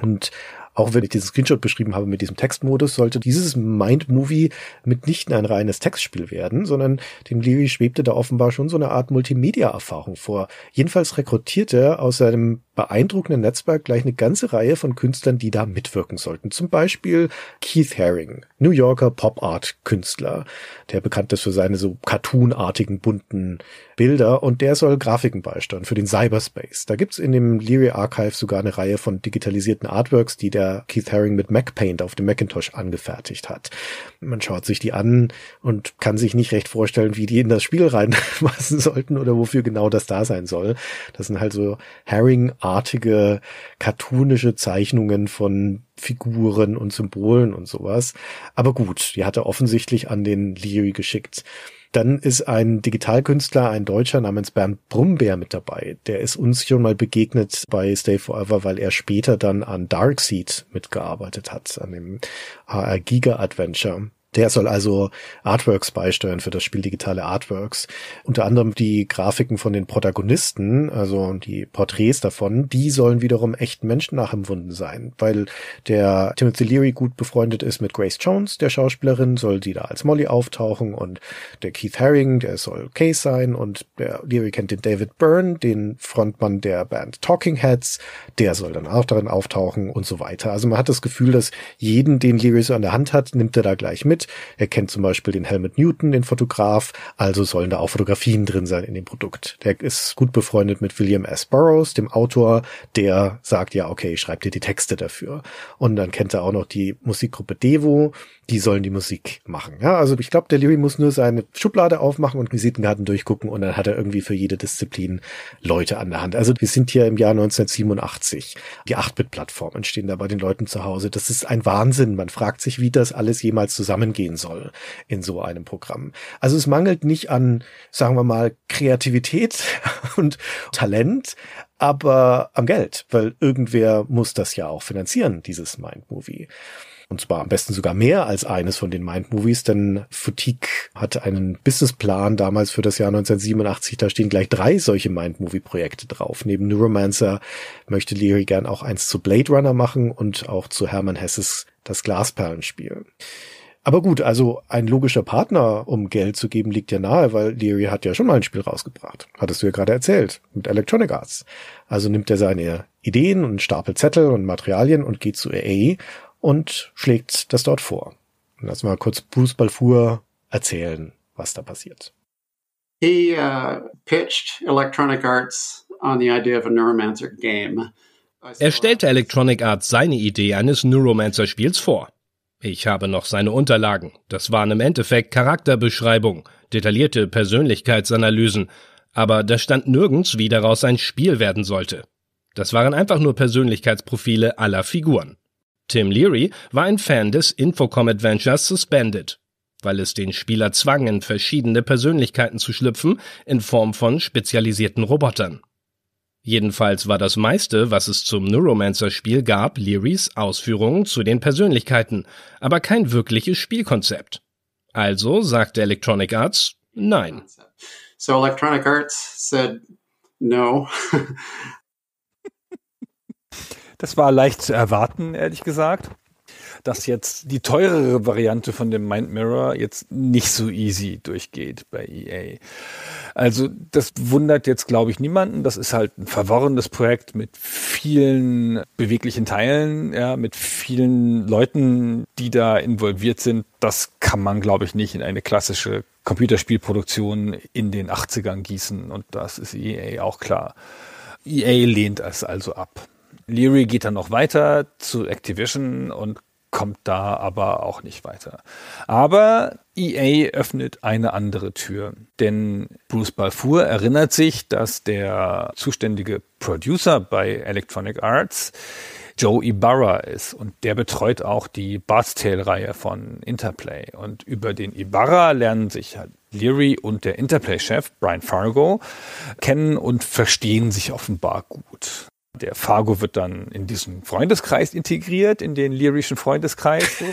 Und auch wenn ich diesen Screenshot beschrieben habe mit diesem Textmodus, sollte dieses Mind-Movie mitnichten ein reines Textspiel werden, sondern dem Leary schwebte da offenbar schon so eine Art Multimedia-Erfahrung vor. Jedenfalls rekrutierte er aus seinem beeindruckenden Netzwerk gleich eine ganze Reihe von Künstlern, die da mitwirken sollten. Zum Beispiel Keith Haring, New Yorker Pop-Art-Künstler, der bekannt ist für seine so cartoonartigen, bunten Bilder und der soll Grafiken beisteuern für den Cyberspace. Da gibt's in dem Leary Archive sogar eine Reihe von digitalisierten Artworks, die der der Keith Haring mit MacPaint auf dem Macintosh angefertigt hat. Man schaut sich die an und kann sich nicht recht vorstellen, wie die in das Spiel reinpassen sollten oder wofür genau das da sein soll. Das sind halt so Haring-artige, cartoonische Zeichnungen von Figuren und Symbolen und sowas. Aber gut, die hat er offensichtlich an den Leary geschickt. Dann ist ein Digitalkünstler, ein Deutscher namens Bernd Brumbeer mit dabei. Der ist uns schon mal begegnet bei Stay Forever, weil er später dann an Darkseed mitgearbeitet hat, an dem HR Giga Adventure. Der soll also Artworks beisteuern für das Spiel Digitale Artworks. Unter anderem die Grafiken von den Protagonisten, also die Porträts davon, die sollen wiederum echten Menschen nachempfunden sein, weil der Timothy Leary gut befreundet ist mit Grace Jones, der Schauspielerin, soll sie da als Molly auftauchen und der Keith Haring, der soll Case sein und der Leary kennt den David Byrne, den Frontmann der Band Talking Heads, der soll dann auch darin auftauchen und so weiter. Also man hat das Gefühl, dass jeden, den Leary so an der Hand hat, nimmt er da gleich mit er kennt zum Beispiel den Helmut Newton, den Fotograf. Also sollen da auch Fotografien drin sein in dem Produkt. Der ist gut befreundet mit William S. Burroughs, dem Autor. Der sagt ja, okay, ich schreib dir die Texte dafür. Und dann kennt er auch noch die Musikgruppe Devo die sollen die Musik machen. Ja, also ich glaube, der Leary muss nur seine Schublade aufmachen und Visitenkarten durchgucken und dann hat er irgendwie für jede Disziplin Leute an der Hand. Also wir sind hier im Jahr 1987. Die 8-Bit-Plattformen stehen da bei den Leuten zu Hause. Das ist ein Wahnsinn. Man fragt sich, wie das alles jemals zusammengehen soll in so einem Programm. Also es mangelt nicht an, sagen wir mal, Kreativität und Talent, aber am Geld, weil irgendwer muss das ja auch finanzieren, dieses Mind Movie. Und zwar am besten sogar mehr als eines von den Mind-Movies, denn Foutique hatte einen Businessplan damals für das Jahr 1987. Da stehen gleich drei solche Mind-Movie-Projekte drauf. Neben Neuromancer möchte Leary gern auch eins zu Blade Runner machen und auch zu Hermann Hesses Das Glasperlenspiel. Aber gut, also ein logischer Partner, um Geld zu geben, liegt ja nahe, weil Leary hat ja schon mal ein Spiel rausgebracht. Hattest du ja gerade erzählt, mit Electronic Arts. Also nimmt er seine Ideen und Stapel Zettel und Materialien und geht zu EA und schlägt das dort vor. lass mal kurz Bruce Balfour erzählen, was da passiert. He uh, pitched Electronic Arts on the idea of a Neuromancer game. Er stellte Electronic Arts seine Idee eines Neuromancer-Spiels vor. Ich habe noch seine Unterlagen. Das waren im Endeffekt Charakterbeschreibungen, detaillierte Persönlichkeitsanalysen, aber da stand nirgends, wie daraus ein Spiel werden sollte. Das waren einfach nur Persönlichkeitsprofile aller Figuren. Tim Leary war ein Fan des Infocom Adventures Suspended, weil es den Spieler zwang, in verschiedene Persönlichkeiten zu schlüpfen in Form von spezialisierten Robotern. Jedenfalls war das meiste, was es zum Neuromancer-Spiel gab, Learys Ausführungen zu den Persönlichkeiten, aber kein wirkliches Spielkonzept. Also sagte Electronic Arts nein. So Electronic Arts said no. Das war leicht zu erwarten, ehrlich gesagt. Dass jetzt die teurere Variante von dem Mind Mirror jetzt nicht so easy durchgeht bei EA. Also das wundert jetzt, glaube ich, niemanden. Das ist halt ein verworrenes Projekt mit vielen beweglichen Teilen, ja, mit vielen Leuten, die da involviert sind. Das kann man, glaube ich, nicht in eine klassische Computerspielproduktion in den 80ern gießen. Und das ist EA auch klar. EA lehnt es also ab. Leary geht dann noch weiter zu Activision und kommt da aber auch nicht weiter. Aber EA öffnet eine andere Tür, denn Bruce Balfour erinnert sich, dass der zuständige Producer bei Electronic Arts Joe Ibarra ist und der betreut auch die Bart's Tale-Reihe von Interplay. Und über den Ibarra lernen sich halt Leary und der Interplay-Chef Brian Fargo kennen und verstehen sich offenbar gut. Der Fargo wird dann in diesen Freundeskreis integriert, in den lyrischen Freundeskreis. So.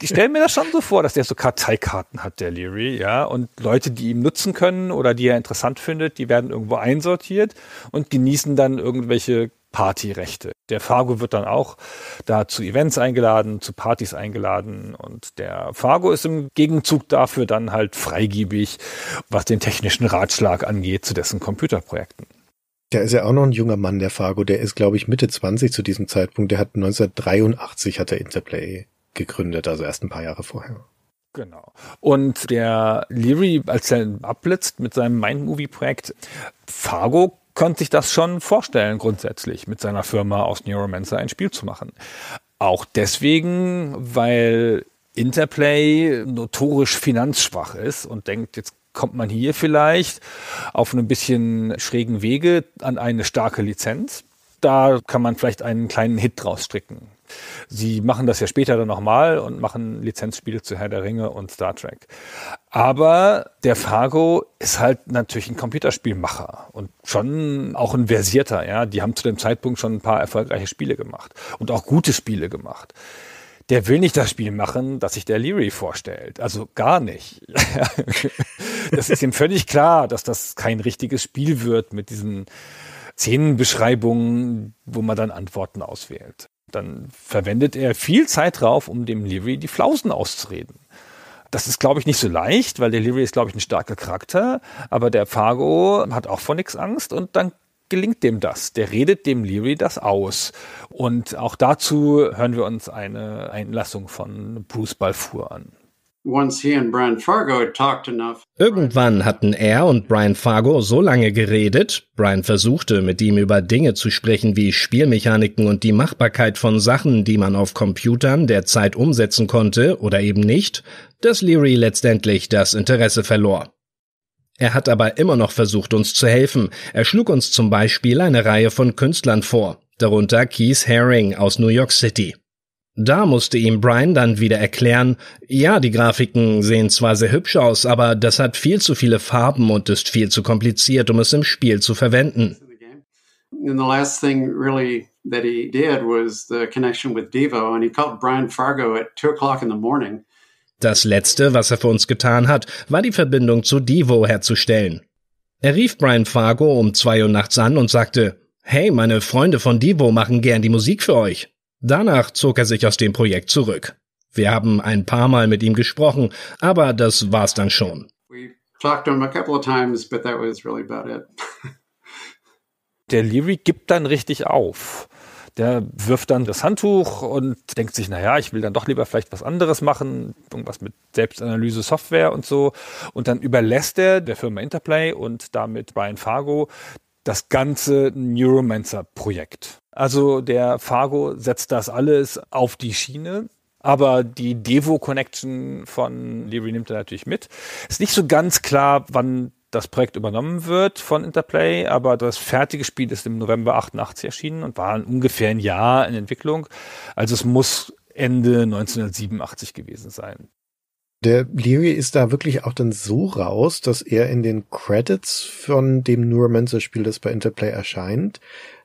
Ich stelle mir das schon so vor, dass der so Karteikarten hat, der Leary, ja, und Leute, die ihm nutzen können oder die er interessant findet, die werden irgendwo einsortiert und genießen dann irgendwelche Partyrechte. Der Fargo wird dann auch da zu Events eingeladen, zu Partys eingeladen und der Fargo ist im Gegenzug dafür dann halt freigebig, was den technischen Ratschlag angeht zu dessen Computerprojekten. Der ist ja auch noch ein junger Mann, der Fargo. Der ist, glaube ich, Mitte 20 zu diesem Zeitpunkt. Der hat 1983 hat er Interplay gegründet, also erst ein paar Jahre vorher. Genau. Und der Leary, als er abblitzt mit seinem Mind-Movie-Projekt, Fargo konnte sich das schon vorstellen, grundsätzlich mit seiner Firma aus Neuromancer ein Spiel zu machen. Auch deswegen, weil Interplay notorisch finanzschwach ist und denkt, jetzt kommt man hier vielleicht auf einem bisschen schrägen Wege an eine starke Lizenz. Da kann man vielleicht einen kleinen Hit draus stricken. Sie machen das ja später dann nochmal und machen Lizenzspiele zu Herr der Ringe und Star Trek. Aber der Fargo ist halt natürlich ein Computerspielmacher und schon auch ein versierter, ja. Die haben zu dem Zeitpunkt schon ein paar erfolgreiche Spiele gemacht und auch gute Spiele gemacht der will nicht das Spiel machen, das sich der Leary vorstellt. Also gar nicht. das ist ihm völlig klar, dass das kein richtiges Spiel wird mit diesen Szenenbeschreibungen, wo man dann Antworten auswählt. Dann verwendet er viel Zeit drauf, um dem Leary die Flausen auszureden. Das ist, glaube ich, nicht so leicht, weil der Leary ist, glaube ich, ein starker Charakter, aber der Fargo hat auch vor nichts Angst und dann gelingt dem das. Der redet dem Leary das aus. Und auch dazu hören wir uns eine Einlassung von Bruce Balfour an. Irgendwann hatten er und Brian Fargo so lange geredet, Brian versuchte mit ihm über Dinge zu sprechen wie Spielmechaniken und die Machbarkeit von Sachen, die man auf Computern derzeit umsetzen konnte oder eben nicht, dass Leary letztendlich das Interesse verlor. Er hat aber immer noch versucht, uns zu helfen. Er schlug uns zum Beispiel eine Reihe von Künstlern vor, darunter Keith Haring aus New York City. Da musste ihm Brian dann wieder erklären, ja, die Grafiken sehen zwar sehr hübsch aus, aber das hat viel zu viele Farben und ist viel zu kompliziert, um es im Spiel zu verwenden. And the last thing really that he did was the connection with Devo, and he called Brian Fargo at two o'clock in the morning. Das letzte, was er für uns getan hat, war die Verbindung zu Devo herzustellen. Er rief Brian Fargo um zwei Uhr nachts an und sagte, Hey, meine Freunde von Devo machen gern die Musik für euch. Danach zog er sich aus dem Projekt zurück. Wir haben ein paar Mal mit ihm gesprochen, aber das war's dann schon. Der Leary gibt dann richtig auf. Der wirft dann das Handtuch und denkt sich, naja, ich will dann doch lieber vielleicht was anderes machen, irgendwas mit Selbstanalyse, Software und so. Und dann überlässt er der Firma Interplay und damit Brian Fargo das ganze Neuromancer-Projekt. Also der Fargo setzt das alles auf die Schiene. Aber die Devo-Connection von Leary nimmt er natürlich mit. Ist nicht so ganz klar, wann das Projekt übernommen wird von Interplay, aber das fertige Spiel ist im November 88 erschienen und war ungefähr ein Jahr in Entwicklung. Also es muss Ende 1987 gewesen sein. Der Leary ist da wirklich auch dann so raus, dass er in den Credits von dem Neuromancer-Spiel, das bei Interplay erscheint,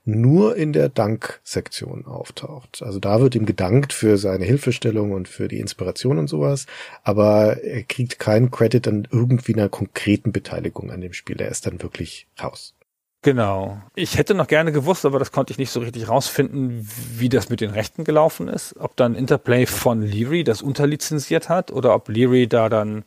nur in der Danksektion auftaucht. Also da wird ihm gedankt für seine Hilfestellung und für die Inspiration und sowas, aber er kriegt keinen Credit an irgendwie einer konkreten Beteiligung an dem Spiel. Er ist dann wirklich raus. Genau. Ich hätte noch gerne gewusst, aber das konnte ich nicht so richtig rausfinden, wie das mit den Rechten gelaufen ist. Ob dann Interplay von Leary das unterlizenziert hat oder ob Leary da dann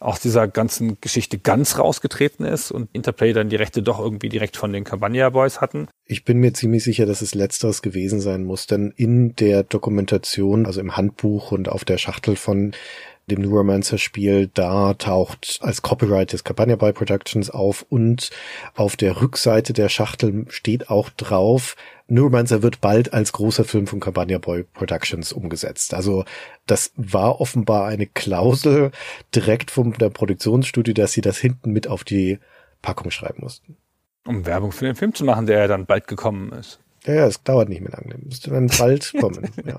aus dieser ganzen Geschichte ganz rausgetreten ist und Interplay dann die Rechte doch irgendwie direkt von den Campania Boys hatten. Ich bin mir ziemlich sicher, dass es letzteres gewesen sein muss, denn in der Dokumentation, also im Handbuch und auf der Schachtel von dem Neuromancer-Spiel, da taucht als Copyright des Campania Boy Productions auf und auf der Rückseite der Schachtel steht auch drauf, Neuromancer wird bald als großer Film von Campania Boy Productions umgesetzt. Also das war offenbar eine Klausel direkt vom der Produktionsstudio, dass sie das hinten mit auf die Packung schreiben mussten. Um Werbung für den Film zu machen, der ja dann bald gekommen ist. Ja, ja, es dauert nicht mehr lange. Müsste dann bald kommen. ja.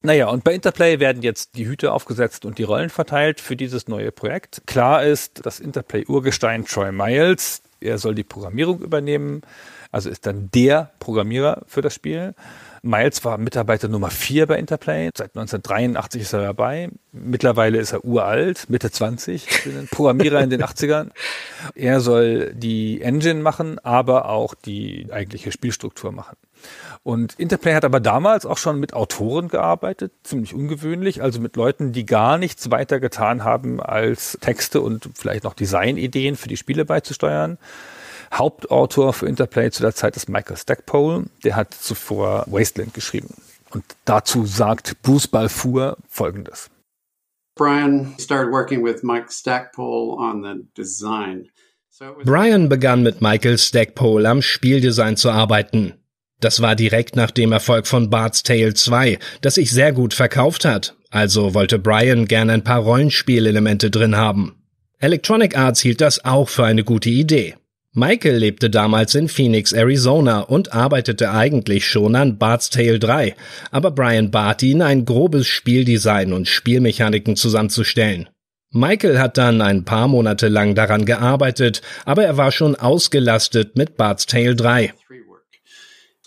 Naja, und bei Interplay werden jetzt die Hüte aufgesetzt und die Rollen verteilt für dieses neue Projekt. Klar ist, dass Interplay-Urgestein Troy Miles, er soll die Programmierung übernehmen, also ist dann der Programmierer für das Spiel. Miles war Mitarbeiter Nummer vier bei Interplay. Seit 1983 ist er dabei. Mittlerweile ist er uralt, Mitte 20, Programmierer in den 80ern. Er soll die Engine machen, aber auch die eigentliche Spielstruktur machen. Und Interplay hat aber damals auch schon mit Autoren gearbeitet, ziemlich ungewöhnlich, also mit Leuten, die gar nichts weiter getan haben, als Texte und vielleicht noch Designideen für die Spiele beizusteuern. Hauptautor für Interplay zu der Zeit ist Michael Stackpole. Der hat zuvor Wasteland geschrieben. Und dazu sagt Bruce Balfour Folgendes. Brian started working with Mike Stackpole on the design. Brian begann mit Michael Stackpole am Spieldesign zu arbeiten. Das war direkt nach dem Erfolg von Bart's Tale 2, das sich sehr gut verkauft hat, also wollte Brian gern ein paar Rollenspielelemente drin haben. Electronic Arts hielt das auch für eine gute Idee. Michael lebte damals in Phoenix, Arizona und arbeitete eigentlich schon an Bart's Tale 3, aber Brian bat ihn, ein grobes Spieldesign und Spielmechaniken zusammenzustellen. Michael hat dann ein paar Monate lang daran gearbeitet, aber er war schon ausgelastet mit Bart's Tale 3.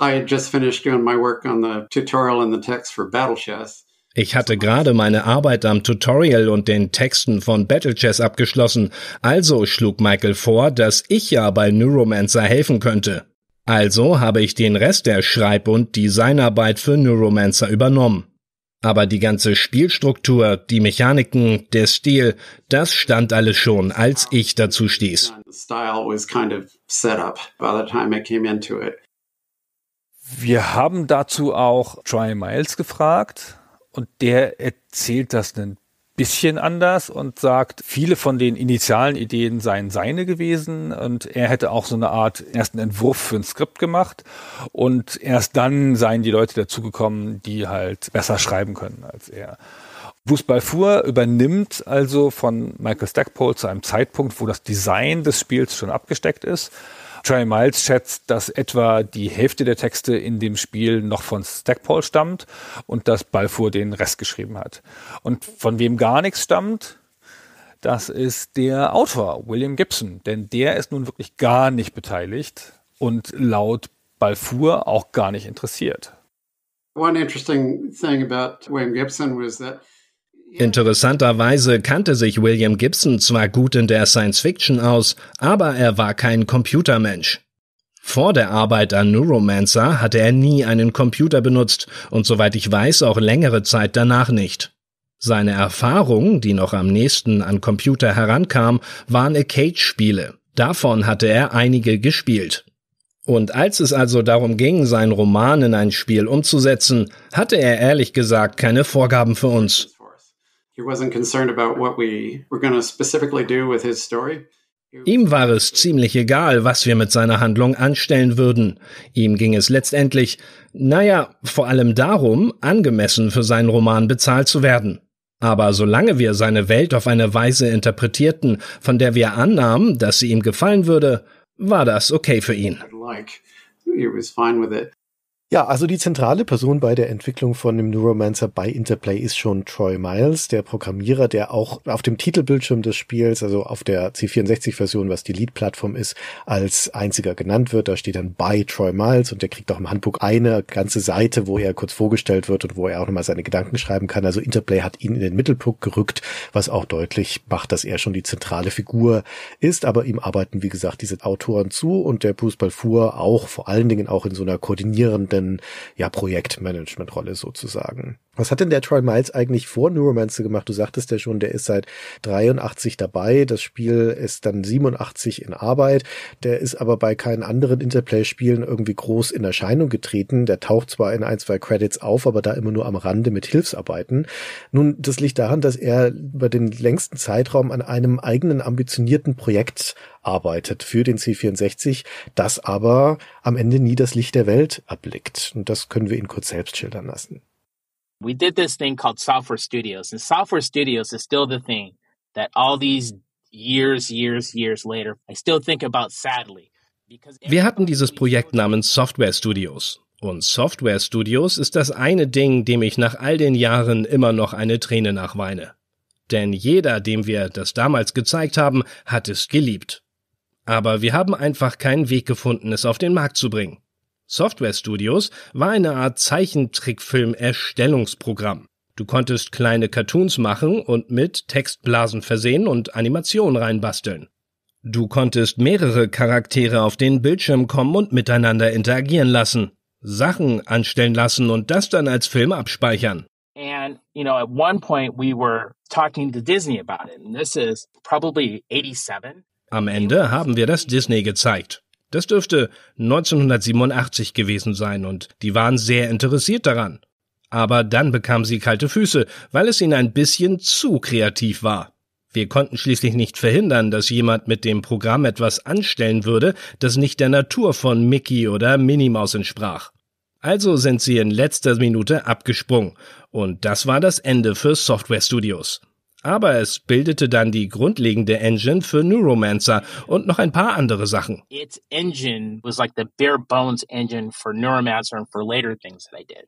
I had just finished doing my work on the tutorial and the text for Battle Chess. Ich hatte gerade meine Arbeit am Tutorial und den Texten von Battle Chess abgeschlossen, also schlug Michael vor, dass ich ja bei Neuromancer helfen könnte. Also habe ich den Rest der Schreib- und Designarbeit für Neuromancer übernommen. Aber die ganze Spielstruktur, die Mechaniken, der Stil, das stand alles schon, als ich dazu stieß. Wir haben dazu auch Troy Miles gefragt, und der erzählt das ein bisschen anders und sagt, viele von den initialen Ideen seien seine gewesen. Und er hätte auch so eine Art ersten Entwurf für ein Skript gemacht. Und erst dann seien die Leute dazugekommen, die halt besser schreiben können als er. Fußball fuhr übernimmt also von Michael Stackpole zu einem Zeitpunkt, wo das Design des Spiels schon abgesteckt ist Trey Miles schätzt, dass etwa die Hälfte der Texte in dem Spiel noch von Stackpole stammt und dass Balfour den Rest geschrieben hat. Und von wem gar nichts stammt, das ist der Autor William Gibson, denn der ist nun wirklich gar nicht beteiligt und laut Balfour auch gar nicht interessiert. One interesting thing about William Gibson was that Interessanterweise kannte sich William Gibson zwar gut in der Science Fiction aus, aber er war kein Computermensch. Vor der Arbeit an Neuromancer hatte er nie einen Computer benutzt und soweit ich weiß auch längere Zeit danach nicht. Seine Erfahrung, die noch am nächsten an Computer herankam, waren Arcade-Spiele. Davon hatte er einige gespielt. Und als es also darum ging, seinen Roman in ein Spiel umzusetzen, hatte er ehrlich gesagt keine Vorgaben für uns. He wasn't concerned about what we were going to specifically do with his story. Ihm war es ziemlich egal, was wir mit seiner Handlung anstellen würden. Ihm ging es letztendlich, naja, vor allem darum, angemessen für seinen Roman bezahlt zu werden. Aber solange wir seine Welt auf eine Weise interpretierten, von der wir annahmen, dass sie ihm gefallen würde, war das okay für ihn. Ja, also die zentrale Person bei der Entwicklung von dem Neuromancer bei Interplay ist schon Troy Miles, der Programmierer, der auch auf dem Titelbildschirm des Spiels, also auf der C64-Version, was die Lead-Plattform ist, als einziger genannt wird. Da steht dann bei Troy Miles und der kriegt auch im Handbuch eine ganze Seite, wo er kurz vorgestellt wird und wo er auch nochmal seine Gedanken schreiben kann. Also Interplay hat ihn in den Mittelpunkt gerückt, was auch deutlich macht, dass er schon die zentrale Figur ist. Aber ihm arbeiten, wie gesagt, diese Autoren zu und der Bruce auch vor allen Dingen auch in so einer koordinierenden eigenen ja, Projektmanagementrolle sozusagen. Was hat denn der Troy Miles eigentlich vor Neuromancer gemacht? Du sagtest ja schon, der ist seit 83 dabei. Das Spiel ist dann 87 in Arbeit. Der ist aber bei keinen anderen Interplay-Spielen irgendwie groß in Erscheinung getreten. Der taucht zwar in ein, zwei Credits auf, aber da immer nur am Rande mit Hilfsarbeiten. Nun, das liegt daran, dass er über den längsten Zeitraum an einem eigenen ambitionierten Projekt arbeitet für den C64, das aber am Ende nie das Licht der Welt erblickt. Und das können wir ihn kurz selbst schildern lassen. We did this thing called Software Studios, and Software Studios is still the thing that all these years, years, years later, I still think about sadly. Wir hatten dieses Projekt namens Software Studios. Und Software Studios ist das eine Ding, dem ich nach all den Jahren immer noch eine Träne nachweine. Denn jeder, dem wir das damals gezeigt haben, hat es geliebt. Aber wir haben einfach keinen Weg gefunden, es auf den Markt zu bringen. Software Studios war eine Art Zeichentrickfilm-Erstellungsprogramm. Du konntest kleine Cartoons machen und mit Textblasen versehen und Animationen reinbasteln. Du konntest mehrere Charaktere auf den Bildschirm kommen und miteinander interagieren lassen, Sachen anstellen lassen und das dann als Film abspeichern. And, you know, at one point we were talking to Disney about it, and this is probably 87. Am Ende haben wir das Disney gezeigt. Das dürfte 1987 gewesen sein und die waren sehr interessiert daran. Aber dann bekam sie kalte Füße, weil es ihnen ein bisschen zu kreativ war. Wir konnten schließlich nicht verhindern, dass jemand mit dem Programm etwas anstellen würde, das nicht der Natur von Mickey oder Minnie Maus entsprach. Also sind sie in letzter Minute abgesprungen. Und das war das Ende für Software Studios. Aber es bildete dann die grundlegende Engine für Neuromancer und noch ein paar andere Sachen. Its engine was like the bare bones engine for Neuromancer and for later things that I did.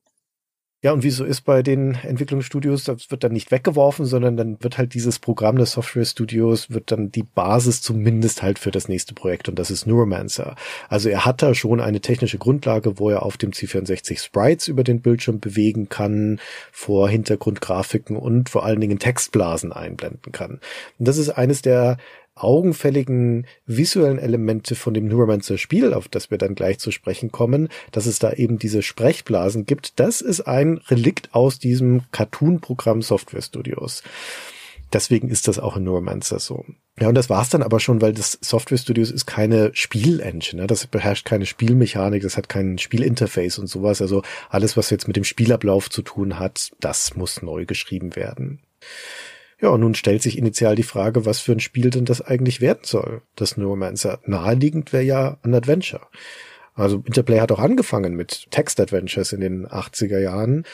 Ja, und wie so ist bei den Entwicklungsstudios, das wird dann nicht weggeworfen, sondern dann wird halt dieses Programm des Software Studios, wird dann die Basis zumindest halt für das nächste Projekt und das ist Neuromancer. Also er hat da schon eine technische Grundlage, wo er auf dem C64 Sprites über den Bildschirm bewegen kann, vor Hintergrundgrafiken und vor allen Dingen Textblasen einblenden kann. Und das ist eines der augenfälligen visuellen Elemente von dem Neuromancer Spiel, auf das wir dann gleich zu sprechen kommen, dass es da eben diese Sprechblasen gibt, das ist ein Relikt aus diesem Cartoon-Programm Software Studios. Deswegen ist das auch in Neuromancer so. Ja, und das war's dann aber schon, weil das Software Studios ist keine Spielengine, ne? das beherrscht keine Spielmechanik, das hat kein Spielinterface und sowas. Also alles, was jetzt mit dem Spielablauf zu tun hat, das muss neu geschrieben werden. Ja, und nun stellt sich initial die Frage, was für ein Spiel denn das eigentlich werden soll, das Neuromancer. Naheliegend wäre ja ein Adventure. Also Interplay hat auch angefangen mit Text-Adventures in den 80er Jahren.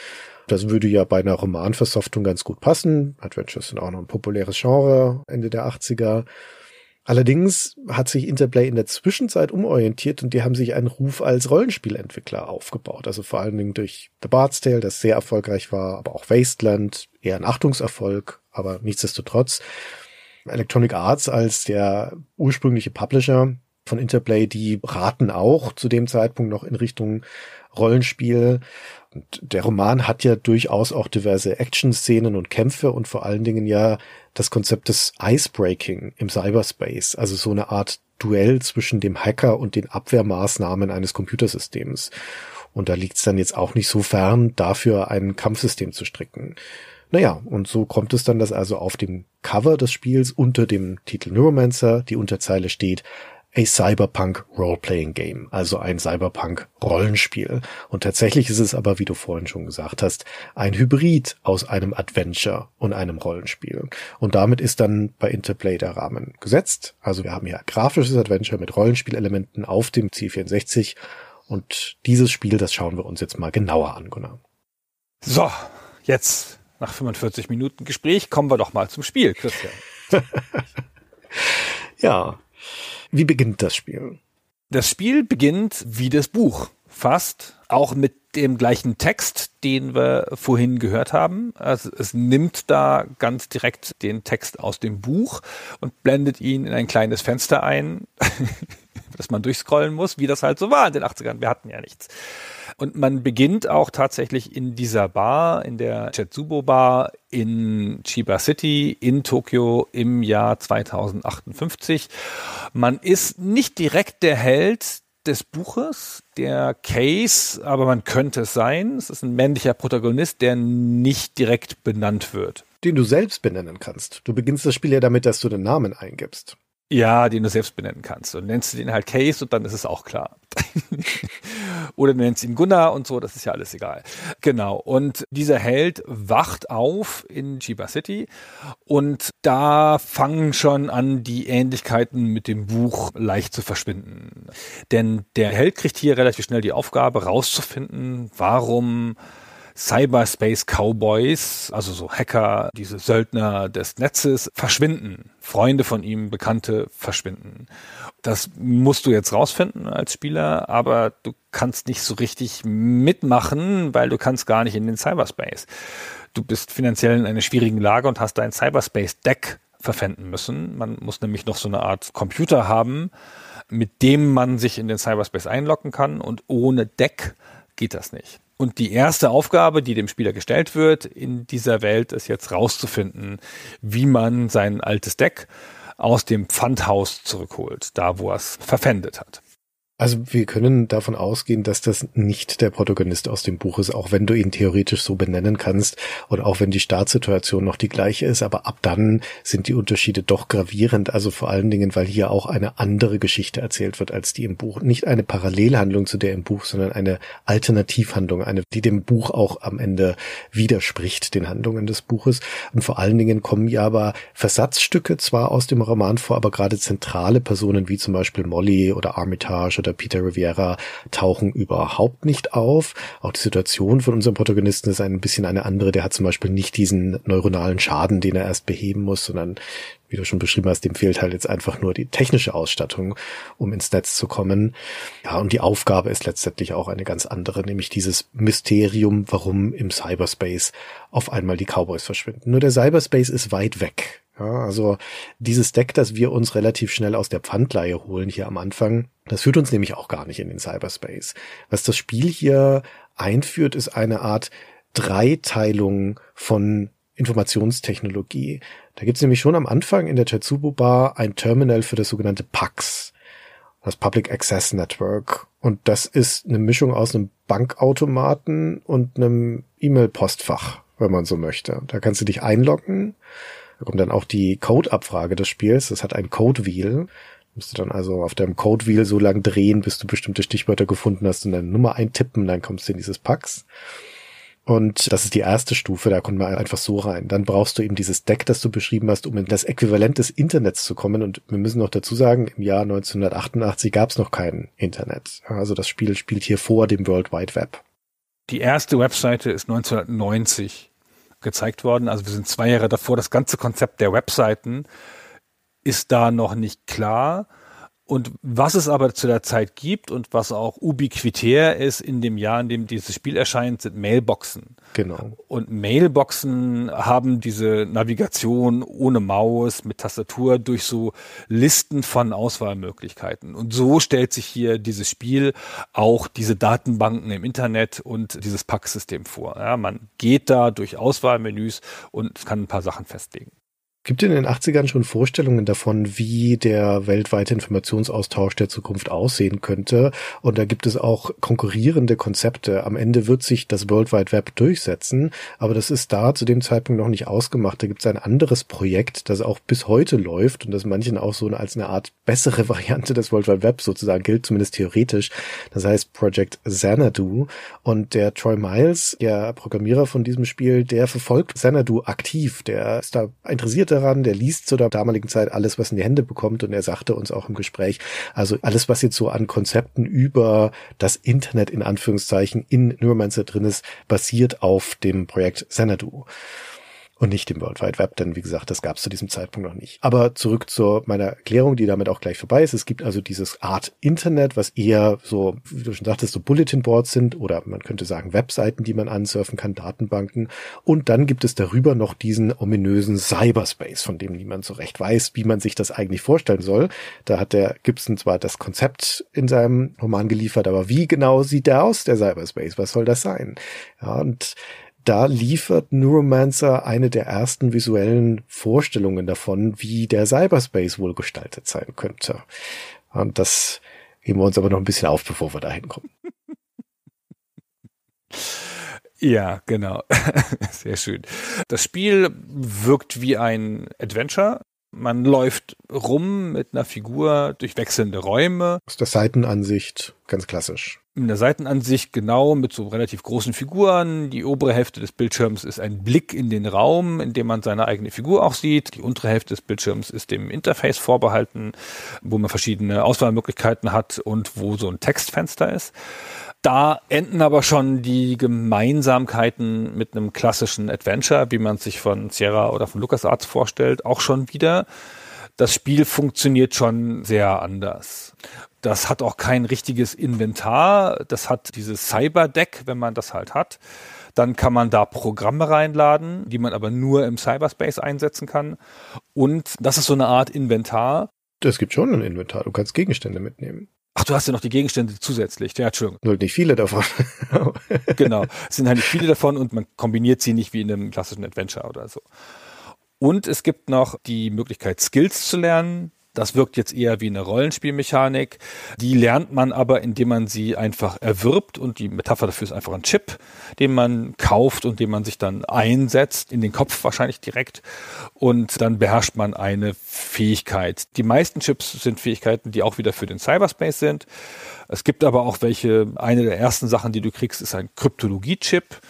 Das würde ja bei einer Romanversoftung ganz gut passen. Adventures sind auch noch ein populäres Genre Ende der 80er. Allerdings hat sich Interplay in der Zwischenzeit umorientiert und die haben sich einen Ruf als Rollenspielentwickler aufgebaut. Also vor allen Dingen durch The Bard's Tale, das sehr erfolgreich war, aber auch Wasteland, eher ein Achtungserfolg aber nichtsdestotrotz. Electronic Arts als der ursprüngliche Publisher von Interplay, die raten auch zu dem Zeitpunkt noch in Richtung Rollenspiel. Und der Roman hat ja durchaus auch diverse Action-Szenen und Kämpfe und vor allen Dingen ja das Konzept des Icebreaking im Cyberspace, also so eine Art Duell zwischen dem Hacker und den Abwehrmaßnahmen eines Computersystems. Und da liegt es dann jetzt auch nicht so fern, dafür ein Kampfsystem zu stricken. Naja, und so kommt es dann, dass also auf dem Cover des Spiels unter dem Titel Neuromancer die Unterzeile steht, a Cyberpunk Role-Playing Game, also ein Cyberpunk Rollenspiel. Und tatsächlich ist es aber, wie du vorhin schon gesagt hast, ein Hybrid aus einem Adventure und einem Rollenspiel. Und damit ist dann bei Interplay der Rahmen gesetzt. Also wir haben hier grafisches Adventure mit Rollenspielelementen auf dem C64 und dieses Spiel, das schauen wir uns jetzt mal genauer an, Gunnar. So, jetzt nach 45 Minuten Gespräch kommen wir doch mal zum Spiel, Christian. ja. Wie beginnt das Spiel? Das Spiel beginnt wie das Buch. Fast auch mit dem gleichen Text, den wir vorhin gehört haben. Also es nimmt da ganz direkt den Text aus dem Buch und blendet ihn in ein kleines Fenster ein, das man durchscrollen muss, wie das halt so war in den 80ern. Wir hatten ja nichts. Und man beginnt auch tatsächlich in dieser Bar, in der Chetsubo Bar in Chiba City in Tokio im Jahr 2058. Man ist nicht direkt der Held des Buches, der Case, aber man könnte es sein. Es ist ein männlicher Protagonist, der nicht direkt benannt wird. Den du selbst benennen kannst. Du beginnst das Spiel ja damit, dass du den Namen eingibst. Ja, den du selbst benennen kannst. Und nennst du den halt Case und dann ist es auch klar. Oder du nennst ihn Gunnar und so, das ist ja alles egal. Genau. Und dieser Held wacht auf in Chiba City und da fangen schon an, die Ähnlichkeiten mit dem Buch leicht zu verschwinden. Denn der Held kriegt hier relativ schnell die Aufgabe, rauszufinden, warum Cyberspace Cowboys, also so Hacker, diese Söldner des Netzes, verschwinden. Freunde von ihm, Bekannte verschwinden. Das musst du jetzt rausfinden als Spieler, aber du kannst nicht so richtig mitmachen, weil du kannst gar nicht in den Cyberspace. Du bist finanziell in einer schwierigen Lage und hast dein Cyberspace-Deck verpfänden müssen. Man muss nämlich noch so eine Art Computer haben, mit dem man sich in den Cyberspace einloggen kann und ohne Deck geht das nicht. Und die erste Aufgabe, die dem Spieler gestellt wird in dieser Welt, ist jetzt rauszufinden, wie man sein altes Deck aus dem Pfandhaus zurückholt, da wo er es verpfändet hat. Also wir können davon ausgehen, dass das nicht der Protagonist aus dem Buch ist, auch wenn du ihn theoretisch so benennen kannst und auch wenn die Startsituation noch die gleiche ist, aber ab dann sind die Unterschiede doch gravierend, also vor allen Dingen, weil hier auch eine andere Geschichte erzählt wird als die im Buch. Nicht eine Parallelhandlung zu der im Buch, sondern eine Alternativhandlung, eine, die dem Buch auch am Ende widerspricht, den Handlungen des Buches. Und vor allen Dingen kommen ja aber Versatzstücke zwar aus dem Roman vor, aber gerade zentrale Personen wie zum Beispiel Molly oder Armitage oder oder Peter Riviera tauchen überhaupt nicht auf. Auch die Situation von unserem Protagonisten ist ein bisschen eine andere. Der hat zum Beispiel nicht diesen neuronalen Schaden, den er erst beheben muss, sondern wie du schon beschrieben hast, dem fehlt halt jetzt einfach nur die technische Ausstattung, um ins Netz zu kommen. Ja, und die Aufgabe ist letztendlich auch eine ganz andere, nämlich dieses Mysterium, warum im Cyberspace auf einmal die Cowboys verschwinden. Nur der Cyberspace ist weit weg. Ja, also dieses Deck, das wir uns relativ schnell aus der Pfandleihe holen hier am Anfang, das führt uns nämlich auch gar nicht in den Cyberspace. Was das Spiel hier einführt, ist eine Art Dreiteilung von Informationstechnologie. Da gibt's nämlich schon am Anfang in der Tetsubo Bar ein Terminal für das sogenannte PAX, das Public Access Network. Und das ist eine Mischung aus einem Bankautomaten und einem E-Mail-Postfach, wenn man so möchte. Da kannst du dich einloggen da kommt dann auch die Code-Abfrage des Spiels. Das hat ein Code-Wheel. Musst du dann also auf deinem Code-Wheel so lang drehen, bis du bestimmte Stichwörter gefunden hast und deine Nummer eintippen, dann kommst du in dieses Packs. Und das ist die erste Stufe, da kommt man einfach so rein. Dann brauchst du eben dieses Deck, das du beschrieben hast, um in das Äquivalent des Internets zu kommen. Und wir müssen noch dazu sagen, im Jahr 1988 gab es noch kein Internet. Also das Spiel spielt hier vor dem World Wide Web. Die erste Webseite ist 1990 gezeigt worden. Also wir sind zwei Jahre davor. Das ganze Konzept der Webseiten ist da noch nicht klar. Und was es aber zu der Zeit gibt und was auch ubiquitär ist in dem Jahr, in dem dieses Spiel erscheint, sind Mailboxen. Genau. Und Mailboxen haben diese Navigation ohne Maus mit Tastatur durch so Listen von Auswahlmöglichkeiten. Und so stellt sich hier dieses Spiel auch diese Datenbanken im Internet und dieses Packsystem vor. Ja, man geht da durch Auswahlmenüs und kann ein paar Sachen festlegen. Gibt in den 80ern schon Vorstellungen davon, wie der weltweite Informationsaustausch der Zukunft aussehen könnte? Und da gibt es auch konkurrierende Konzepte. Am Ende wird sich das World Wide Web durchsetzen, aber das ist da zu dem Zeitpunkt noch nicht ausgemacht. Da gibt es ein anderes Projekt, das auch bis heute läuft und das manchen auch so als eine Art bessere Variante des World Wide Web sozusagen gilt, zumindest theoretisch. Das heißt Project Xanadu. Und der Troy Miles, der Programmierer von diesem Spiel, der verfolgt Xanadu aktiv. Der ist da interessiert daran, der liest zu der damaligen Zeit alles, was in die Hände bekommt und er sagte uns auch im Gespräch, also alles, was jetzt so an Konzepten über das Internet in Anführungszeichen in Neuromancer drin ist, basiert auf dem Projekt Xanadu und nicht dem World Wide Web, denn wie gesagt, das gab es zu diesem Zeitpunkt noch nicht. Aber zurück zu meiner Erklärung, die damit auch gleich vorbei ist. Es gibt also dieses Art Internet, was eher so, wie du schon sagtest, so Bulletin Boards sind oder man könnte sagen Webseiten, die man ansurfen kann, Datenbanken. Und dann gibt es darüber noch diesen ominösen Cyberspace, von dem niemand so recht weiß, wie man sich das eigentlich vorstellen soll. Da hat der Gibson zwar das Konzept in seinem Roman geliefert, aber wie genau sieht der aus, der Cyberspace? Was soll das sein? Ja, und da liefert Neuromancer eine der ersten visuellen Vorstellungen davon, wie der Cyberspace wohl gestaltet sein könnte. Und das heben wir uns aber noch ein bisschen auf, bevor wir da hinkommen. Ja, genau. Sehr schön. Das Spiel wirkt wie ein Adventure. Man läuft rum mit einer Figur durch wechselnde Räume. Aus der Seitenansicht, ganz klassisch. In der Seitenansicht genau mit so relativ großen Figuren. Die obere Hälfte des Bildschirms ist ein Blick in den Raum, in dem man seine eigene Figur auch sieht. Die untere Hälfte des Bildschirms ist dem Interface vorbehalten, wo man verschiedene Auswahlmöglichkeiten hat und wo so ein Textfenster ist. Da enden aber schon die Gemeinsamkeiten mit einem klassischen Adventure, wie man sich von Sierra oder von LucasArts vorstellt, auch schon wieder. Das Spiel funktioniert schon sehr anders. Das hat auch kein richtiges Inventar. Das hat dieses Cyberdeck, wenn man das halt hat. Dann kann man da Programme reinladen, die man aber nur im Cyberspace einsetzen kann. Und das ist so eine Art Inventar. Es gibt schon ein Inventar. Du kannst Gegenstände mitnehmen. Ach, du hast ja noch die Gegenstände zusätzlich. Ja, Entschuldigung. Nur nicht viele davon. genau. Es sind halt nicht viele davon und man kombiniert sie nicht wie in einem klassischen Adventure oder so. Und es gibt noch die Möglichkeit, Skills zu lernen. Das wirkt jetzt eher wie eine Rollenspielmechanik. Die lernt man aber, indem man sie einfach erwirbt und die Metapher dafür ist einfach ein Chip, den man kauft und den man sich dann einsetzt, in den Kopf wahrscheinlich direkt und dann beherrscht man eine Fähigkeit. Die meisten Chips sind Fähigkeiten, die auch wieder für den Cyberspace sind. Es gibt aber auch welche, eine der ersten Sachen, die du kriegst, ist ein Kryptologie-Chip